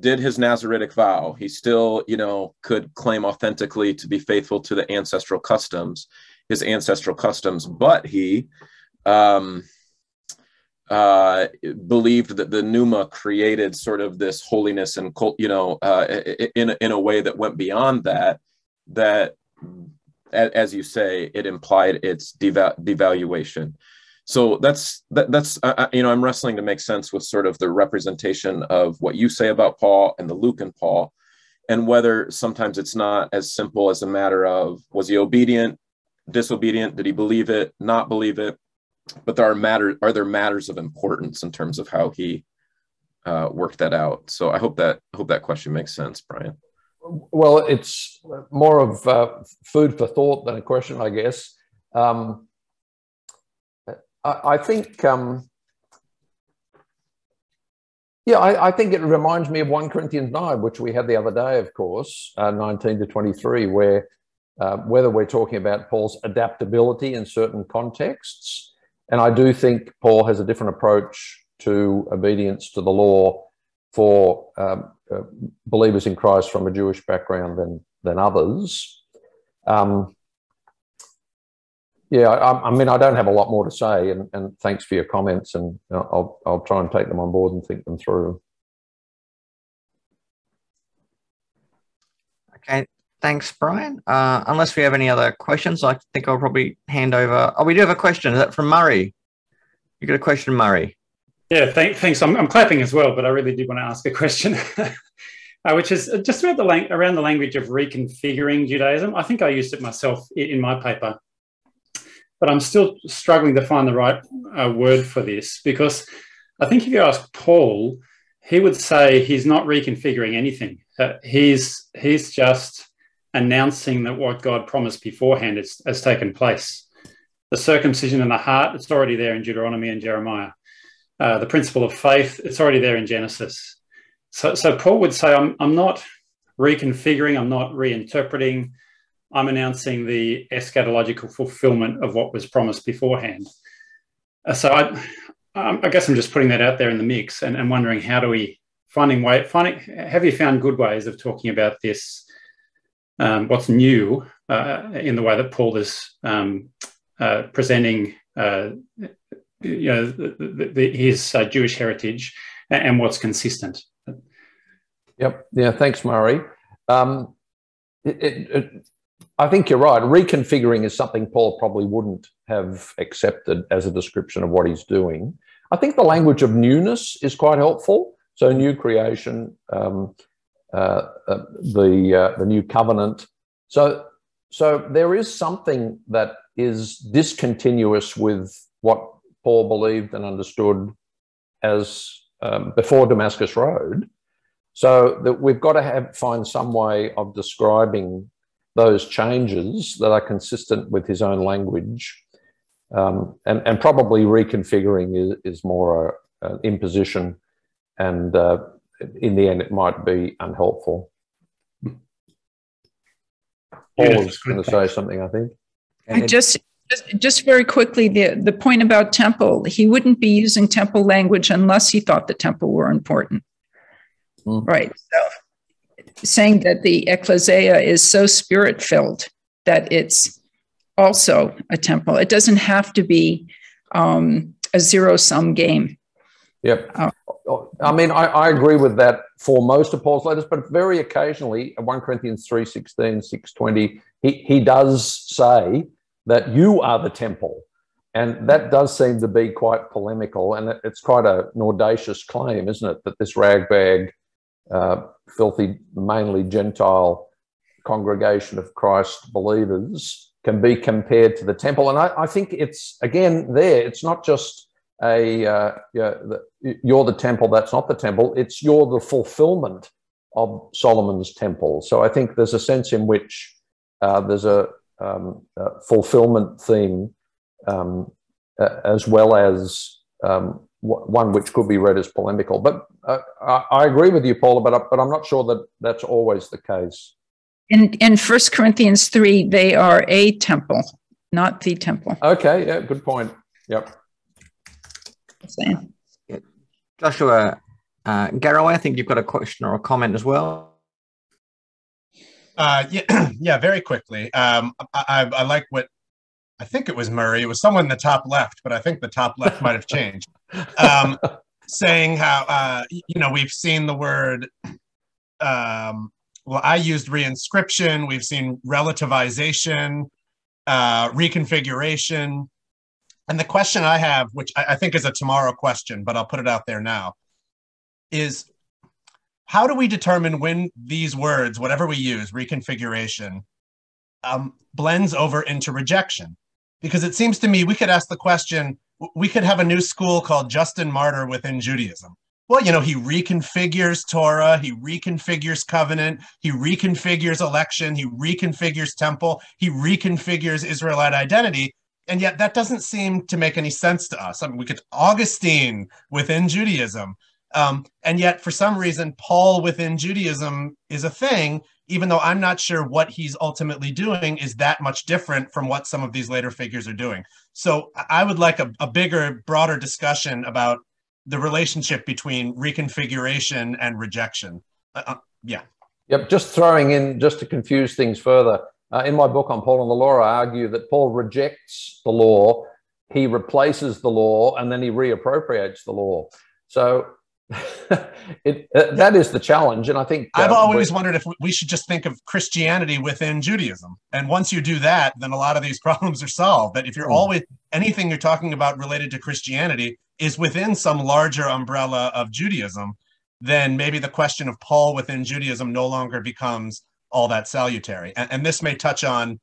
did his Nazaritic vow? He still, you know, could claim authentically to be faithful to the ancestral customs, his ancestral customs, but he um, uh, believed that the pneuma created sort of this holiness and cult, you know uh, in in a way that went beyond that. That, as you say, it implied its deval- devaluation. So that's that, that's uh, you know I'm wrestling to make sense with sort of the representation of what you say about Paul and the Luke and Paul, and whether sometimes it's not as simple as a matter of was he obedient, disobedient, did he believe it, not believe it but there are matter are there matters of importance in terms of how he uh, worked that out. So I hope that hope that question makes sense, Brian. Well, it's more of uh, food for thought than a question, I guess. Um, I, I, think, um, yeah, I, I, think it reminds me of 1 Corinthians 9, which we had the other day, of course, uh, 19 to 23, where uh, whether we're talking about Paul's adaptability in certain contexts and I do think Paul has a different approach to obedience to the law for um, uh, believers in Christ from a Jewish background than than others. Um, yeah, I, I, mean, I don't have a lot more to say, and, and thanks for your comments, and I'll I'll try and take them on board and think them through. Okay, Thanks, Brian. Uh, unless we have any other questions, I think I'll probably hand over. Oh, we do have a question. Is that from Murray? You got a question, Murray? Yeah, thank, thanks. I'm, I'm, clapping as well, but I really did want to ask a question, uh, which is just about the around the language of reconfiguring Judaism. I think I used it myself in, in my paper, but I'm still struggling to find the right uh, word for this because I think if you ask Paul, he would say he's not reconfiguring anything. Uh, he's he's just announcing that what God promised beforehand has, has taken place. The circumcision in the heart, it's already there in Deuteronomy and Jeremiah. Uh, the principle of faith, it's already there in Genesis. So, so Paul would say, I'm, I'm not reconfiguring, I'm not reinterpreting, I'm announcing the eschatological fulfillment of what was promised beforehand. Uh, so I, um, I guess I'm just putting that out there in the mix and, and wondering how do we finding way finding have you found good ways of talking about this um, what's new uh, in the way that Paul is um, uh, presenting, uh, you know, the, the, his uh, Jewish heritage and, and, what's consistent. Yep. Yeah. Thanks, Murray. Um, it, it, it, I think you're right. Reconfiguring is something Paul probably wouldn't have accepted as a description of what he's doing. I think the language of newness is quite helpful. So, new creation, um, uh, uh, the uh, the new covenant. So so there is something that is discontinuous with what Paul believed and understood as um, before Damascus Road. So that we've got to have find some way of describing those changes that are consistent with his own language, um, and and probably reconfiguring is, is more an imposition and uh, in the end, it might be unhelpful. Paul was going to say something, I think. I just, just, just very quickly, the, the point about temple, he wouldn't be using temple language unless he thought the temple were important. Mm. Right. So saying that the ecclesia is so spirit filled that it's also a temple. It doesn't have to be um, a zero sum game. Yep. Uh, I mean, I, I, agree with that for most of Paul's letters, but very occasionally, 1 Corinthians 3 16, 620, he, he does say that you are the temple. And that does seem to be quite polemical. And it, it's quite a, an audacious claim, isn't it? That this ragbag, uh, filthy, mainly Gentile congregation of Christ believers can be compared to the temple. And I, I think it's, again, there, it's not just a uh, you're the temple that's not the temple it's you're the fulfillment of solomon's temple so i think there's a sense in which uh, there's a, um, a, fulfillment theme um, as well as um, one which could be read as polemical but uh, I, I, agree with you paula but, but i'm not sure that that's always the case in in first corinthians 3 they are a temple not the temple. Okay, yeah, good point. Yep. Same. Joshua uh, Garroway, I think you've got a question or a comment as well. Uh, yeah, yeah, very quickly. Um, I, I, I like what I think it was Murray. It was someone in the top left, but I think the top left might have changed. Um, saying how uh, you know we've seen the word. Um, well, I used reinscription. We've seen relativization, uh, reconfiguration, and the question I have, which I, think is a tomorrow question, but I'll put it out there now, is how do we determine when these words, whatever we use, reconfiguration, um, blends over into rejection? Because it seems to me we could ask the question we could have a new school called Justin Martyr within Judaism. Well, you know, he reconfigures Torah, he reconfigures covenant, he reconfigures election, he reconfigures temple, he reconfigures Israelite identity. And yet that doesn't seem to make any sense to us. I mean, we could Augustine within Judaism. Um, and yet, for some reason, Paul within Judaism is a thing, even though I'm not sure what he's ultimately doing is that much different from what some of these later figures are doing. So I would like a, a bigger, broader discussion about the relationship between reconfiguration and rejection. Uh, uh, yeah. Yep. Just throwing in, just to confuse things further, uh, in my book on Paul and the law, I argue that Paul rejects the law, he replaces the law, and then he reappropriates the law. So it, uh, that is the challenge, and I think uh, I've always wondered if we should just think of Christianity within Judaism, and once you do that, then a lot of these problems are solved. But if you're mm. always anything you're talking about related to Christianity is within some larger umbrella of Judaism, then maybe the question of Paul within Judaism no longer becomes all that salutary. And, and this may touch on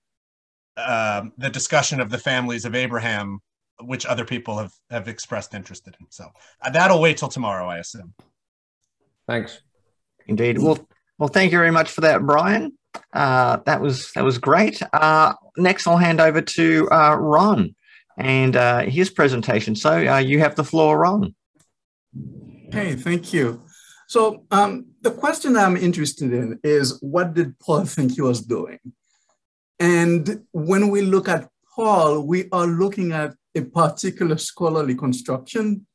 uh, the discussion of the families of Abraham which other people have have expressed interest in. So uh, that'll wait till tomorrow, I assume. Thanks. Indeed. Well, well, thank you very much for that, Brian. Uh, that was that was great. Uh, next, I'll hand over to uh, Ron and uh, his presentation. So uh, you have the floor, Ron. Hey, thank you. So um, the question I'm interested in is what did Paul think he was doing? And when we look at Paul, we are looking at a particular scholarly construction,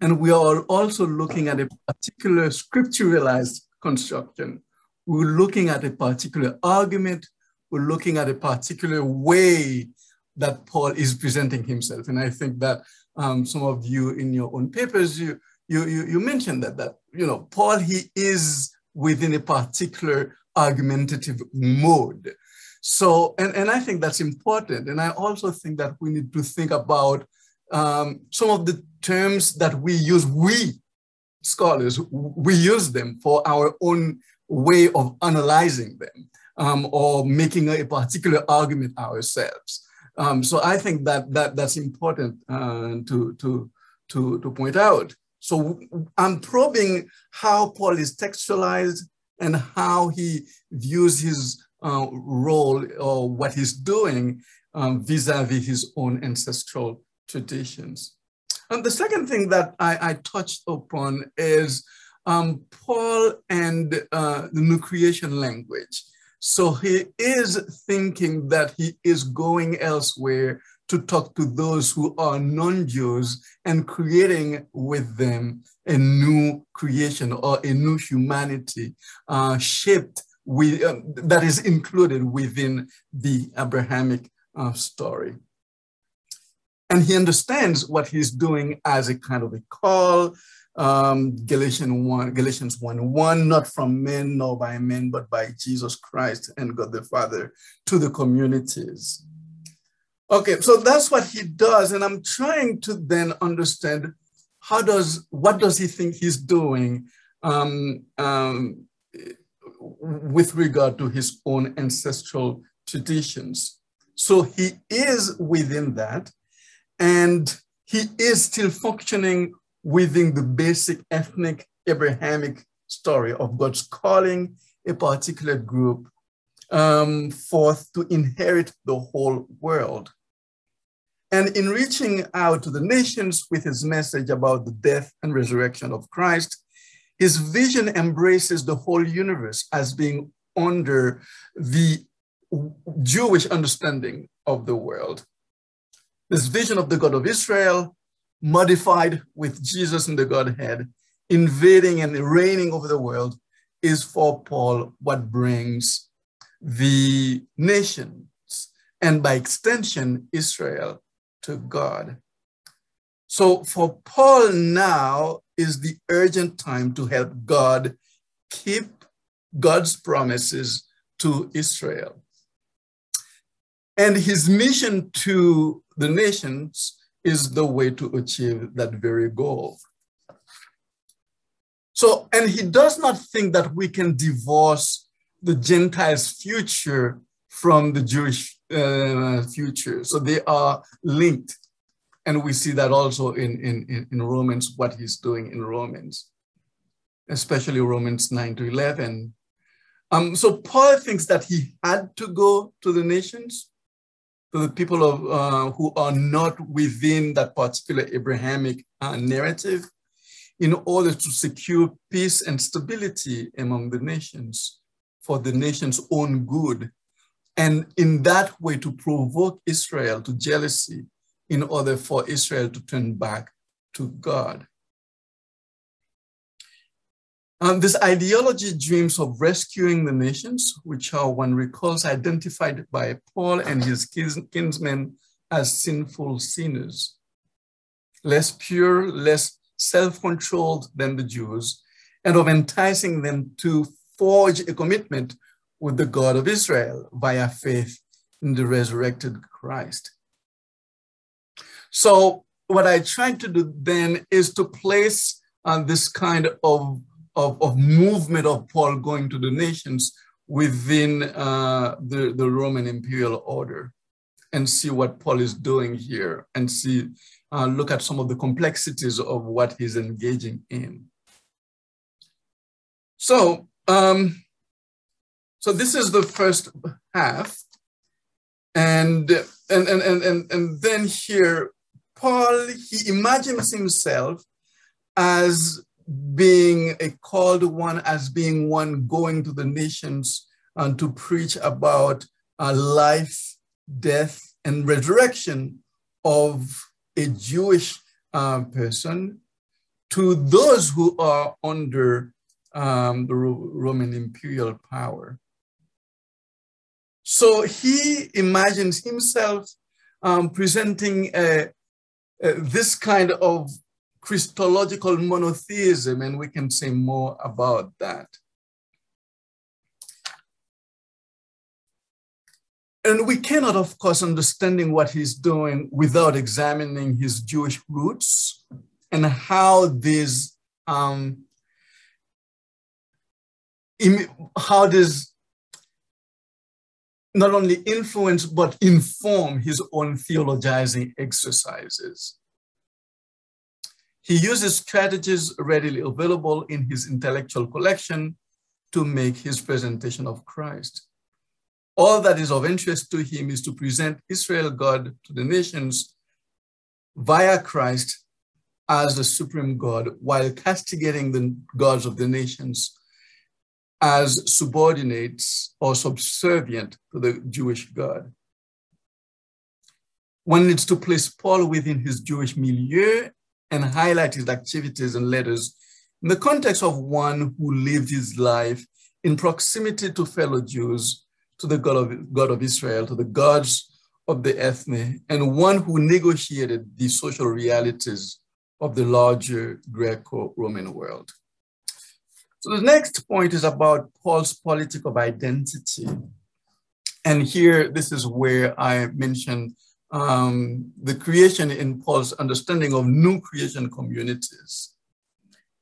and we are also looking at a particular scripturalized construction. We're looking at a particular argument, we're looking at a particular way that Paul is presenting himself. And I think that um, some of you in your own papers, you, you, you, you mentioned that, that, you know, Paul, he is within a particular argumentative mode. So, and, and I think that's important. And I also think that we need to think about um, some of the terms that we use, we scholars, we use them for our own way of analyzing them um, or making a particular argument ourselves. Um, so I think that, that that's important uh, to, to, to, to point out. So I'm probing how Paul is textualized and how he views his uh, role or what he's doing um, vis-a-vis -vis his own ancestral traditions. And the second thing that I, I touched upon is um, Paul and uh, the new creation language. So he is thinking that he is going elsewhere to talk to those who are non-Jews and creating with them a new creation or a new humanity uh, shaped we, uh, that is included within the Abrahamic uh, story. And he understands what he's doing as a kind of a call, um, Galatians 1, Galatians 1, 1, not from men nor by men, but by Jesus Christ and God the Father to the communities. Okay, so that's what he does. And I'm trying to then understand how does, what does he think he's doing um, um, with regard to his own ancestral traditions. So he is within that, and he is still functioning within the basic ethnic Abrahamic story of God's calling a particular group um, forth to inherit the whole world. And in reaching out to the nations with his message about the death and resurrection of Christ, his vision embraces the whole universe as being under the Jewish understanding of the world. This vision of the God of Israel, modified with Jesus in the Godhead, invading and reigning over the world, is for Paul what brings the nations and by extension, Israel to God. So for Paul now is the urgent time to help God keep God's promises to Israel. And his mission to the nations is the way to achieve that very goal. So, and he does not think that we can divorce the Gentiles' future from the Jewish uh, future. So they are linked. And we see that also in, in, in Romans, what he's doing in Romans, especially Romans 9 to 11. Um, so Paul thinks that he had to go to the nations, to the people of, uh, who are not within that particular Abrahamic uh, narrative, in order to secure peace and stability among the nations for the nation's own good and in that way to provoke Israel to jealousy in order for Israel to turn back to God. This ideology dreams of rescuing the nations, which are, one recalls, identified by Paul and his kinsmen as sinful sinners, less pure, less self controlled than the Jews, and of enticing them to forge a commitment with the God of Israel via faith in the resurrected Christ. So, what I tried to do then is to place uh, this kind of, of, of, movement of Paul going to the nations within uh, the, the Roman imperial order and see what Paul is doing here and see, uh, look at some of the complexities of what he's engaging in. So, um, so this is the first half. And, and, and, and, and, and then here, Paul, he imagines himself as being a called one, as being one going to the nations and to preach about a life, death, and resurrection of a Jewish uh, person to those who are under um, the Roman imperial power. So he imagines himself um, presenting a, a, this kind of Christological monotheism, and we can say more about that. And we cannot, of course, understanding what he's doing without examining his Jewish roots and how these um, how does not only influence, but inform his own theologizing exercises. He uses strategies readily available in his intellectual collection to make his presentation of Christ. All that is of interest to him is to present Israel God to the nations via Christ as the supreme God while castigating the gods of the nations as subordinates or subservient to the Jewish God. One needs to place Paul within his Jewish milieu and highlight his activities and letters in the context of one who lived his life in proximity to fellow Jews, to the God of, God of Israel, to the gods of the ethne, and one who negotiated the social realities of the larger Greco-Roman world. So the next point is about Paul's politic of identity. And here, this is where I mentioned um, the creation in Paul's understanding of new creation communities,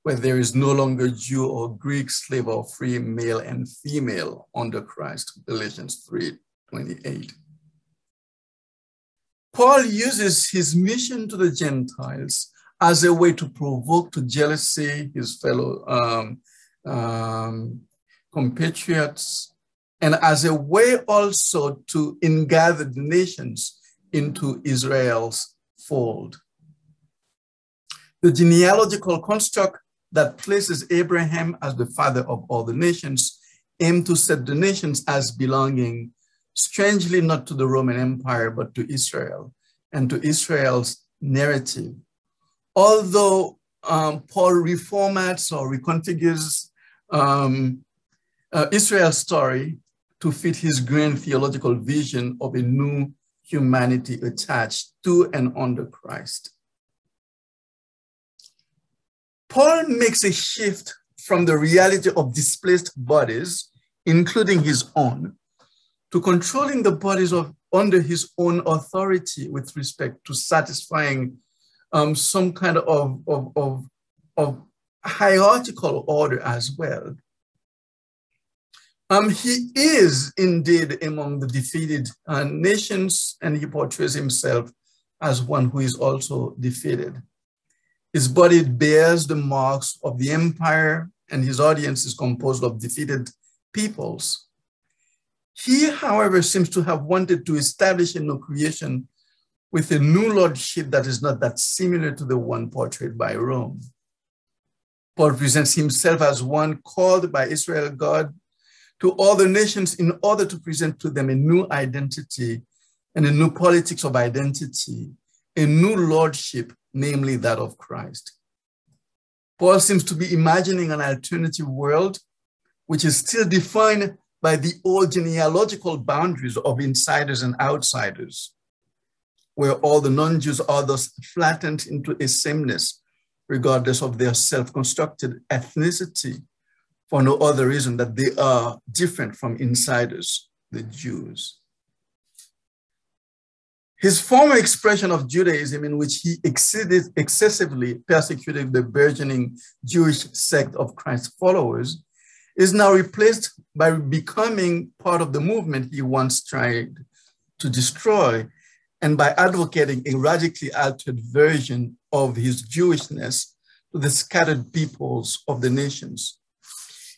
where there is no longer Jew or Greek, slave or free, male and female under Christ, Galatians 3, 28. Paul uses his mission to the Gentiles as a way to provoke to jealousy his fellow um, um, compatriots, and as a way also to ingather the nations into Israel's fold. The genealogical construct that places Abraham as the father of all the nations aim to set the nations as belonging strangely not to the Roman Empire, but to Israel, and to Israel's narrative. Although um, Paul reformats or reconfigures um, uh, Israel's story to fit his grand theological vision of a new humanity attached to and under Christ. Paul makes a shift from the reality of displaced bodies, including his own, to controlling the bodies of under his own authority with respect to satisfying um, some kind of, of, of, of hierarchical order as well. Um, he is indeed among the defeated uh, nations, and he portrays himself as one who is also defeated. His body bears the marks of the empire, and his audience is composed of defeated peoples. He, however, seems to have wanted to establish a new creation with a new lordship that is not that similar to the one portrayed by Rome. Paul presents himself as one called by Israel God to all the nations in order to present to them a new identity and a new politics of identity, a new lordship, namely that of Christ. Paul seems to be imagining an alternative world which is still defined by the old genealogical boundaries of insiders and outsiders, where all the non Jews are thus flattened into a sameness, regardless of their self constructed ethnicity for no other reason that they are different from insiders, the Jews. His former expression of Judaism, in which he exceeded, excessively persecuted the burgeoning Jewish sect of Christ's followers, is now replaced by becoming part of the movement he once tried to destroy and by advocating a radically altered version of his Jewishness to the scattered peoples of the nations.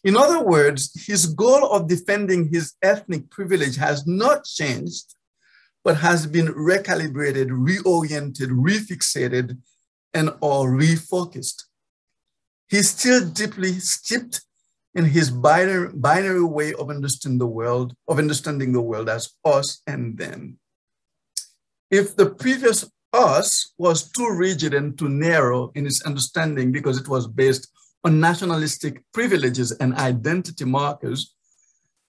In other words, his goal of defending his ethnic privilege has not changed, but has been recalibrated, reoriented, refixated, and or refocused. He's still deeply steeped in his binary, binary way of understanding the world, of understanding the world as us and them. If the previous us was too rigid and too narrow in its understanding because it was based on nationalistic privileges and identity markers.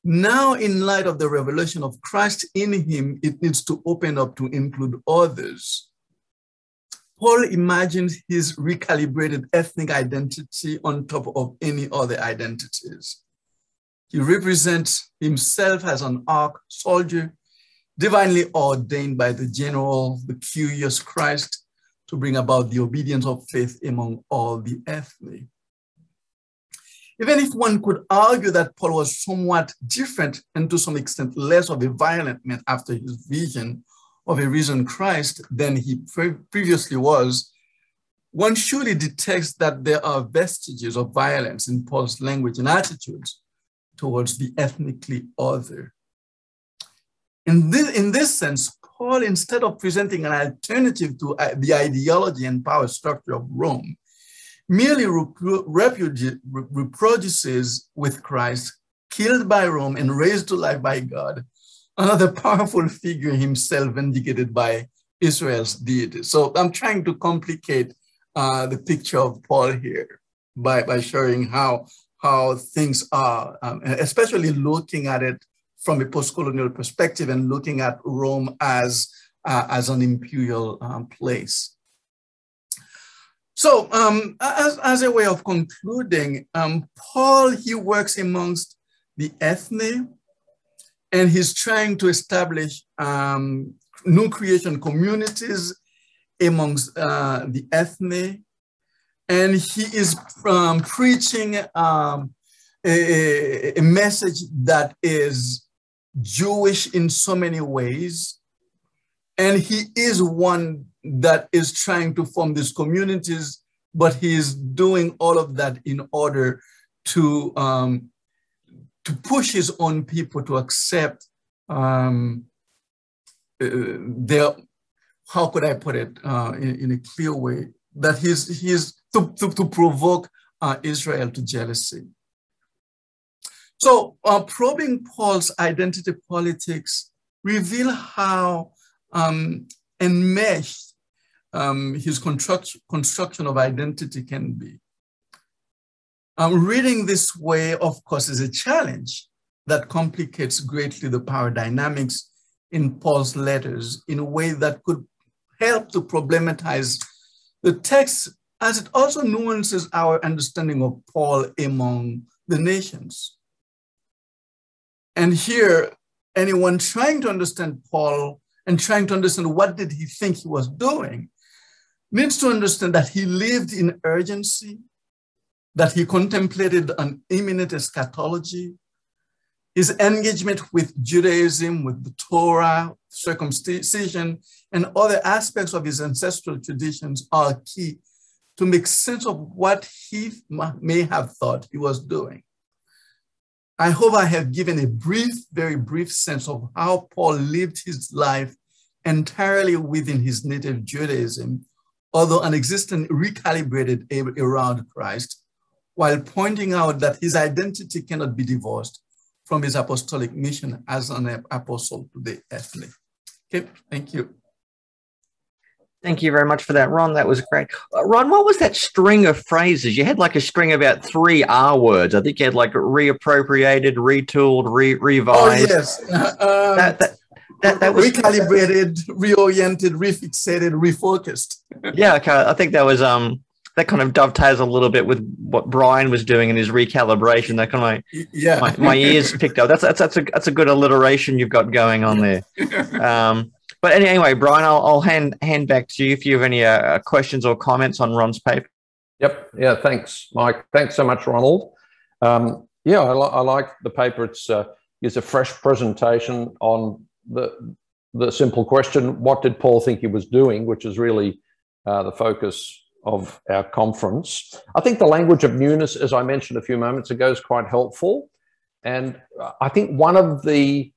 Now, in light of the revelation of Christ in him, it needs to open up to include others. Paul imagines his recalibrated ethnic identity on top of any other identities. He represents himself as an ark soldier, divinely ordained by the general, the Kyrios Christ, to bring about the obedience of faith among all the ethne. Even if one could argue that Paul was somewhat different and to some extent less of a violent man after his vision of a risen Christ than he pre previously was, one surely detects that there are vestiges of violence in Paul's language and attitudes towards the ethnically other. In this, in this sense, Paul, instead of presenting an alternative to uh, the ideology and power structure of Rome, merely reproduces with Christ, killed by Rome and raised to life by God, another powerful figure himself vindicated by Israel's deity. So I'm trying to complicate uh, the picture of Paul here by, by showing how, how things are, um, especially looking at it from a post-colonial perspective and looking at Rome as, uh, as an imperial um, place. So um, as, as a way of concluding, um, Paul, he works amongst the ethne and he's trying to establish um, new creation communities amongst uh, the ethne. And he is um, preaching um, a, a message that is Jewish in so many ways. And he is one that is trying to form these communities, but he's doing all of that in order to um, to push his own people to accept um, uh, their how could I put it uh, in, in, a clear way that he's he's to, to, to provoke uh, Israel to jealousy. So uh, probing Paul's identity politics reveal how um, enmeshed um, his construct, construction of identity can be. Um, reading this way, of course, is a challenge that complicates greatly the power dynamics in Paul's letters in a way that could help to problematize the text as it also nuances our understanding of Paul among the nations. And here, anyone trying to understand Paul and trying to understand what did he think he was doing needs to understand that he lived in urgency, that he contemplated an imminent eschatology, his engagement with Judaism, with the Torah, circumcision, and other aspects of his ancestral traditions are key to make sense of what he may have thought he was doing. I hope I have given a brief, very brief sense of how Paul lived his life entirely within his native Judaism, although an existing recalibrated around Christ, while pointing out that his identity cannot be divorced from his apostolic mission as an apostle to the ethne. Okay, thank you. Thank you very much for that, Ron. That was great. Uh, Ron, what was that string of phrases? You had like a string of about three R words. I think you had like reappropriated, retooled, re- revised. Oh, yes. Uh, that, that, that, that was recalibrated, reoriented, refixated, refocused. yeah, okay. I think that was um that kind of dovetails a little bit with what Brian was doing in his recalibration. That kind of yeah, my, my ears picked up. That's that's that's a that's a good alliteration you've got going on there. Um, but anyway, Brian, I'll, I'll hand hand back to you if you have any uh, questions or comments on Ron's paper. Yep. Yeah. Thanks, Mike. Thanks so much, Ronald. Um, yeah, I, li- I, like the paper. It's uh, it's a fresh presentation on the the simple question: What did Paul think he was doing? Which is really uh, the focus of our conference. I think the language of newness, as I mentioned a few moments ago, is quite helpful. And I think one of the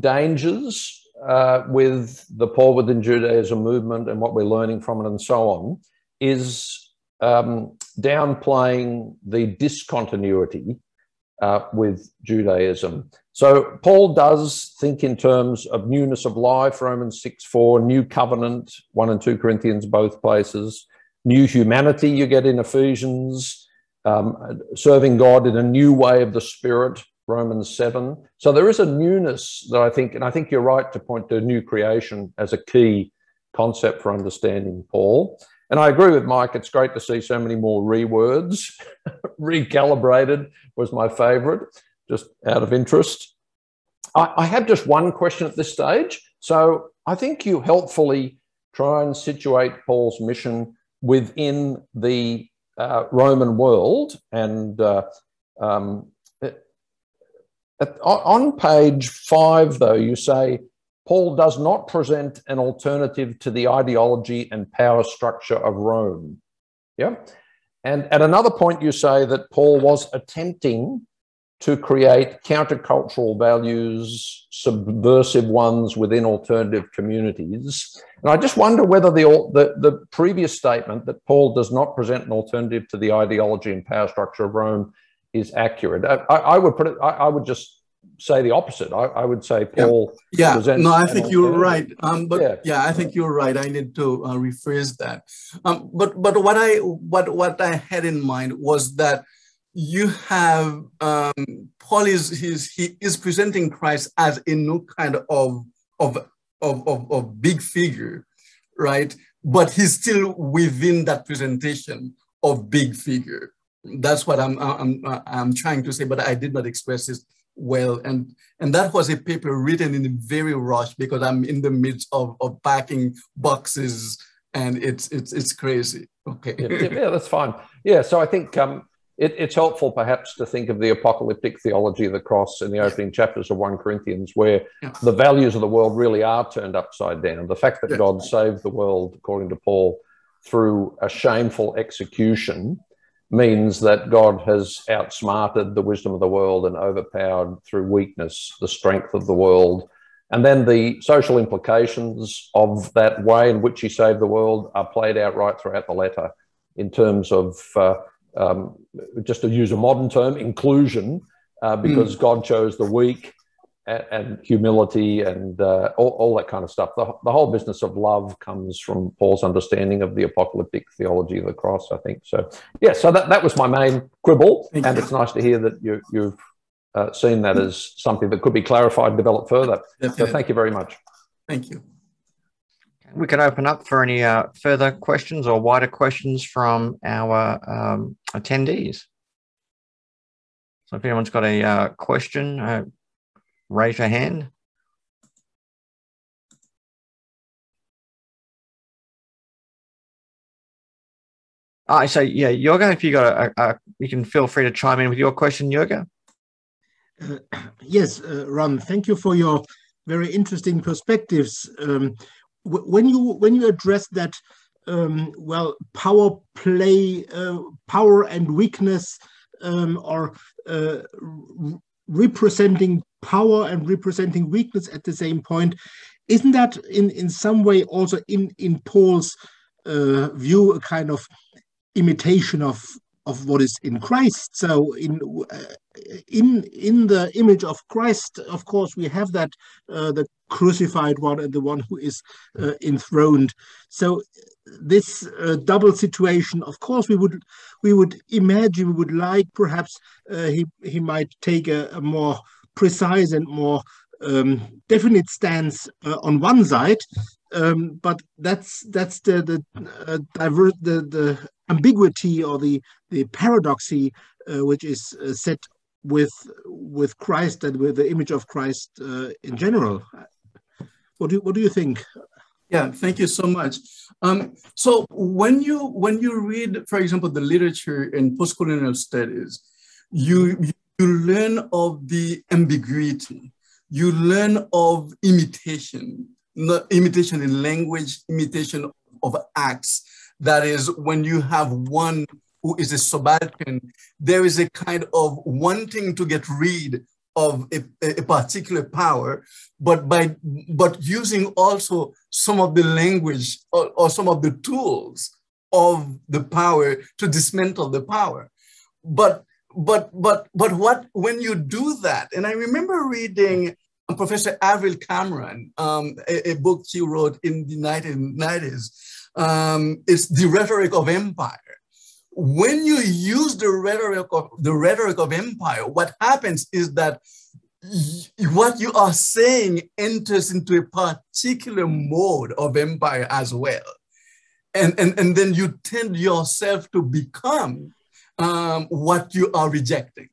dangers uh, with the Paul within Judaism movement and what we're learning from it and so on is um, downplaying the discontinuity uh, with Judaism. So Paul does think in terms of newness of life, Romans 6 4, new covenant, 1 and 2 Corinthians, both places, new humanity you get in Ephesians, um, serving God in a new way of the Spirit, Romans 7. So there is a newness that I think, and I think you're right to point to new creation as a key concept for understanding Paul. And I agree with Mike, it's great to see so many more rewords. Recalibrated was my favorite, just out of interest. I, I have just one question at this stage. So I think you helpfully try and situate Paul's mission within the uh, Roman world. And uh, um, at, on page five, though, you say Paul does not present an alternative to the ideology and power structure of Rome. Yeah. And at another point, you say that Paul was attempting to create countercultural values, subversive ones within alternative communities. And I just wonder whether the, the, the, previous statement that Paul does not present an alternative to the ideology and power structure of Rome is accurate. I, I would put it, I, I, would just say the opposite. I, I would say Paul. Yeah, yeah. no, I think you're right. Um, but yeah. yeah. I think you're right. I need to uh, rephrase that. Um, but but what I what what I had in mind was that you have um, Paul is he's, he is presenting Christ as a new kind of of of, of, of big figure, right? But he's still within that presentation of big figure. That's what I'm I'm I'm trying to say, but I did not express this well. And and that was a paper written in a very rush because I'm in the midst of, of packing boxes and it's it's it's crazy. Okay. yeah, yeah, that's fine. Yeah. So I think um it, it's helpful perhaps to think of the apocalyptic theology of the cross in the opening chapters of 1 Corinthians, where yeah. the values of the world really are turned upside down. The fact that yeah. God saved the world, according to Paul, through a shameful execution means that God has outsmarted the wisdom of the world and overpowered through weakness the strength of the world. And then the social implications of that way in which he saved the world are played out right throughout the letter in terms of uh, um, just to use a modern term, inclusion, uh, because mm. God chose the weak and, and humility and uh, all, all, that kind of stuff. The, the whole business of love comes from Paul's understanding of the apocalyptic theology of the cross, I think. So, yeah, so that, that was my main quibble. Thank and you. it's nice to hear that you, you've uh, seen that as something that could be clarified and developed further. Definitely. So, thank you very much. Thank you. We can open up for any uh, further questions or wider questions from our um, attendees. So if anyone's got a uh, question, uh, raise your hand. I say, yeah, Yoga, if you got a, a, you can feel free to chime in with your question, Yoga. Uh, yes, uh, Ron, thank you for your very interesting perspectives. Um, when you when you address that, um, well, power play, uh, power and weakness, um, or uh, representing power and representing weakness at the same point. Isn't that in, in some way also in, in Paul's uh, view a kind of imitation of of what is in Christ. So in uh, in in the image of Christ, of course, we have that uh, the crucified one and the one who is uh, enthroned. So this uh, double situation, of course, we would we would imagine we would like perhaps uh, he he might take a, a more precise and more um, definite stance uh, on one side, um, but that's that's the the uh, diver the the ambiguity or the the paradoxy uh, which is uh, set with with Christ and with the image of Christ uh, in general. What do what do you think? Yeah, thank you so much. Um, so when you when you read, for example, the literature in postcolonial studies, you you learn of the ambiguity. You learn of imitation, not imitation in language, imitation of acts. That is, when you have one who is a subaltern, there is a kind of wanting to get rid of a, a, particular power, but by but using also some of the language or, or some of the tools of the power to dismantle the power. But but but but what when you do that, and I remember reading Professor Averil Cameron, um, a, a, book she wrote in the 1990s. Um, it's the rhetoric of empire. When you use the rhetoric of the rhetoric of empire, what happens is that what you are saying enters into a particular mode of empire as well. And, and, and then you tend yourself to become um, what you are rejecting.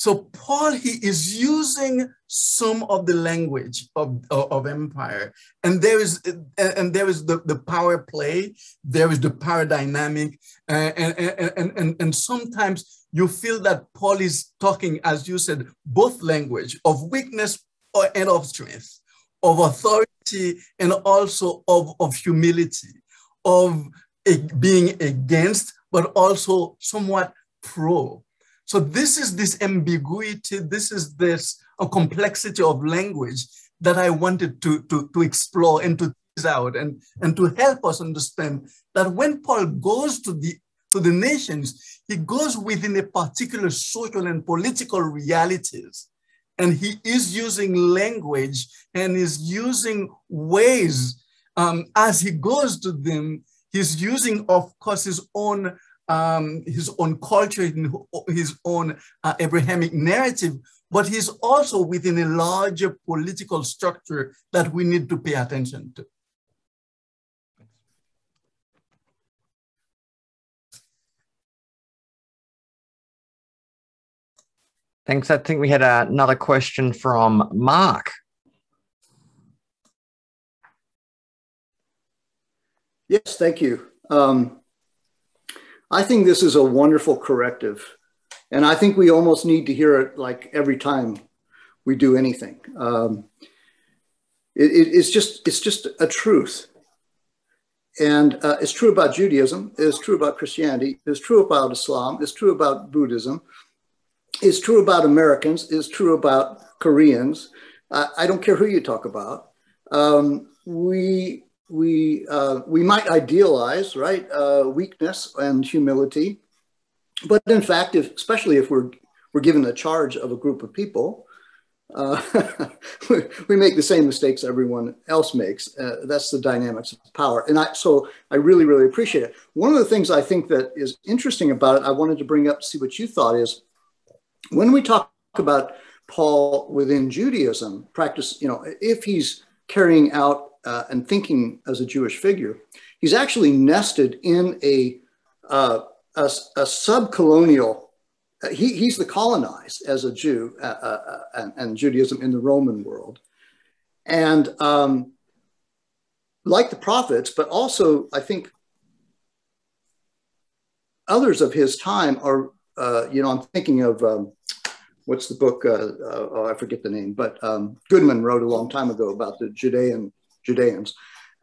So Paul, he is using some of the language of, of, of, empire. And there is and there is the, the power play, there is the power dynamic, uh, and, and, and, and, sometimes you feel that Paul is talking, as you said, both language of weakness and of strength, of authority and also of, of humility, of being against, but also somewhat pro. So this is this ambiguity, this is this a complexity of language that I wanted to, to, to explore and to tease out and, and to help us understand that when Paul goes to the to the nations, he goes within a particular social and political realities. And he is using language and is using ways um, as he goes to them, he's using, of course, his own um, his own culture, his own uh, Abrahamic narrative, but he's also within a larger political structure that we need to pay attention to. Thanks. I think we had another question from Mark. Yes, thank you. Um, I think this is a wonderful corrective. And I think we almost need to hear it like every time we do anything. Um, it, it, it's just it's just a truth. And uh, it's true about Judaism, it's true about Christianity, it's true about Islam, it's true about Buddhism, it's true about Americans, it's true about Koreans. Uh, I don't care who you talk about. Um, we we uh, we might idealize right uh, weakness and humility, but in fact, if, especially if we're we're given the charge of a group of people, Uh, we make the same mistakes everyone else makes. Uh, that's the dynamics of power. And I, so I really, really appreciate it. One of the things I think that is interesting about it, I wanted to bring up to see what you thought is when we talk about Paul within Judaism, practice, you know, if he's carrying out uh, and thinking as a Jewish figure, he's actually nested in a, uh, a, a subcolonial he, he's the colonized as a Jew uh, uh, uh, and, and, Judaism in the Roman world. And um, like the prophets, but also I think others of his time are, uh, you know, I'm thinking of um, what's the book? Uh, uh, oh, I forget the name, but um, Goodman wrote a long time ago about the Judean Judeans.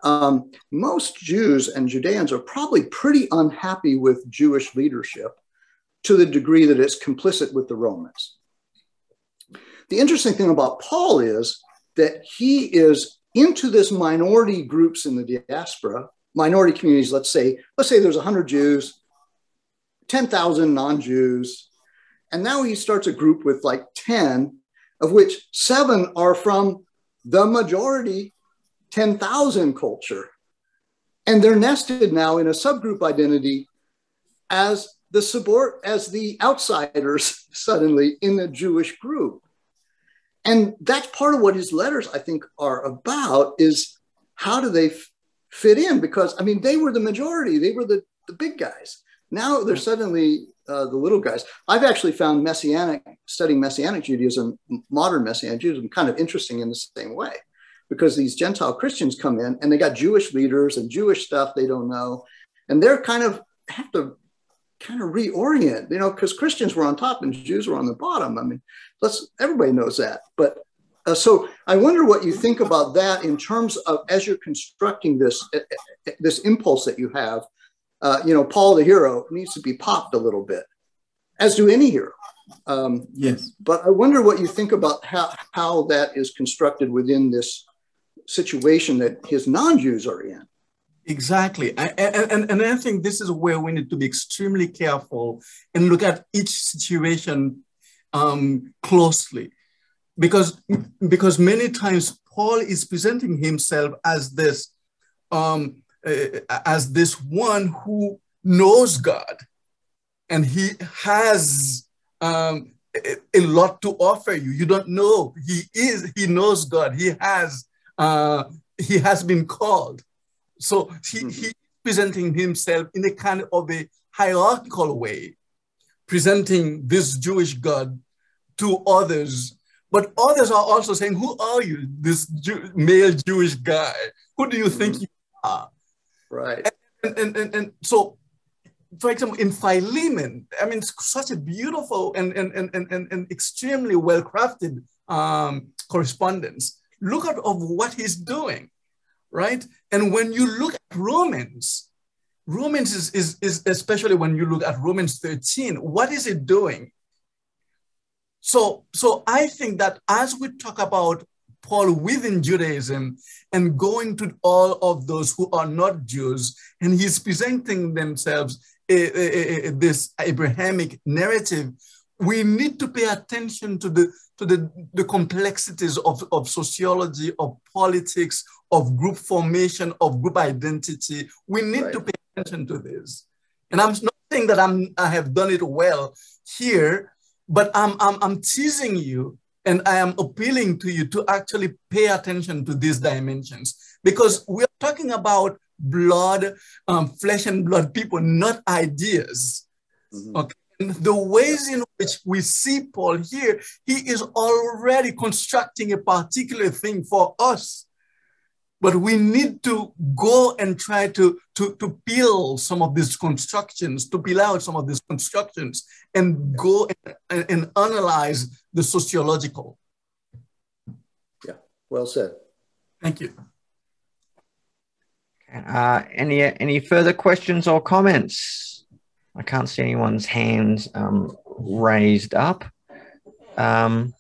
Um, most Jews and Judeans are probably pretty unhappy with Jewish leadership to the degree that it's complicit with the Romans. The interesting thing about Paul is that he is into this minority groups in the diaspora, minority communities, let's say, let's say there's 100 Jews, 10,000 non-Jews, and now he starts a group with like 10, of which seven are from the majority 10,000 culture. And they're nested now in a subgroup identity as the support as the outsiders suddenly in the Jewish group. And that's part of what his letters, I think, are about is how do they f- fit in? Because, I mean, they were the majority, they were the, the big guys. Now they're suddenly uh, the little guys. I've actually found Messianic, studying Messianic Judaism, modern Messianic Judaism, kind of interesting in the same way because these Gentile Christians come in and they got Jewish leaders and Jewish stuff they don't know. And they're kind of have to kind of reorient, you know, because Christians were on top and Jews were on the bottom. I mean, let's everybody knows that. But uh, so I wonder what you think about that in terms of as you're constructing this uh, uh this impulse that you have. Uh, you know, Paul the hero needs to be popped a little bit, as do any hero. Um, yes. But I wonder what you think about how how that is constructed within this situation that his non-Jews are in. Exactly. And, and, and I think this is where we need to be extremely careful and look at each situation um, closely. Because, because many times Paul is presenting himself as this, um, uh, as this one who knows God and he has um, a lot to offer you. You don't know. He is, he knows God. He has, uh, he has been called so he, mm-hmm. he presenting himself in a kind of a hierarchical way, presenting this Jewish God to others. But others are also saying, Who are you, this Jew, male Jewish guy? Who do you think mm-hmm. you are? Right. And, and, and, and, so, for example, in Philemon, I mean, such a beautiful and, and, and, and, and extremely well crafted um, correspondence. Look at of what he's doing right? And when you look at Romans, Romans is, is, is especially when you look at Romans 13, what is it doing? So, so I think that as we talk about Paul within Judaism and going to all of those who are not Jews, and he's presenting themselves a, a, a, this Abrahamic narrative, we need to pay attention to the to the, the complexities of, of sociology, of politics, of group formation, of group identity. We need right. to pay attention to this. And I'm not saying that I'm, I have done it well here, but I'm, I'm, I'm teasing you and I am appealing to you to actually pay attention to these dimensions because we are talking about blood, um, flesh and blood people, not ideas. Mm-hmm. Okay the ways in which we see Paul here, he is already constructing a particular thing for us. But we need to go and try to, to, to peel some of these constructions, to peel out some of these constructions, and go and, and analyze the sociological. Yeah, well said. Thank you. Uh, any any further questions or comments? I can't see anyone's hands um, raised up. Um,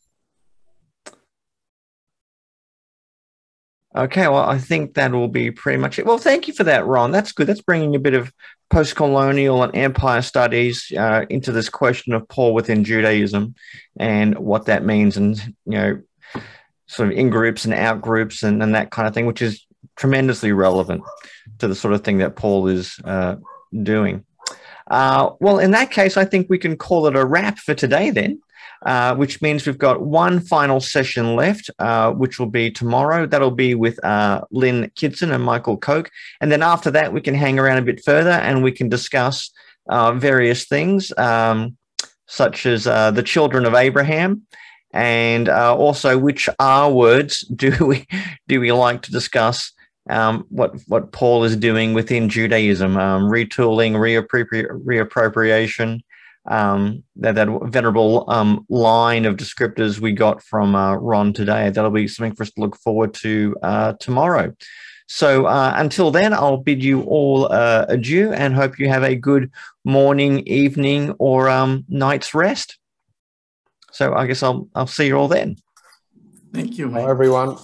okay, well, I think that will be pretty much it. Well, thank you for that, Ron. That's good. That's bringing a bit of post-colonial and empire studies uh, into this question of Paul within Judaism and what that means. And, you know, sort of in groups and out groups and, and that kind of thing, which is tremendously relevant to the sort of thing that Paul is uh, doing. Uh, well, in that case, I think we can call it a wrap for today then. Uh, which means we've got one final session left, uh, which will be tomorrow. That'll be with uh, Lynn Kidson and Michael Koch. And then after that, we can hang around a bit further and we can discuss uh, various things, um, such as uh, the children of Abraham. And also, which R words do we do we like to discuss um, what what Paul is doing within Judaism, um, retooling, reappropri- reappropriation, um, that that venerable um, line of descriptors we got from uh, Ron today. That'll be something for us to look forward to uh, tomorrow. So uh, until then, I'll bid you all uh, adieu and hope you have a good morning, evening, or um, night's rest. So I guess I'll I'll see you all then. Thank you. Bye, everyone.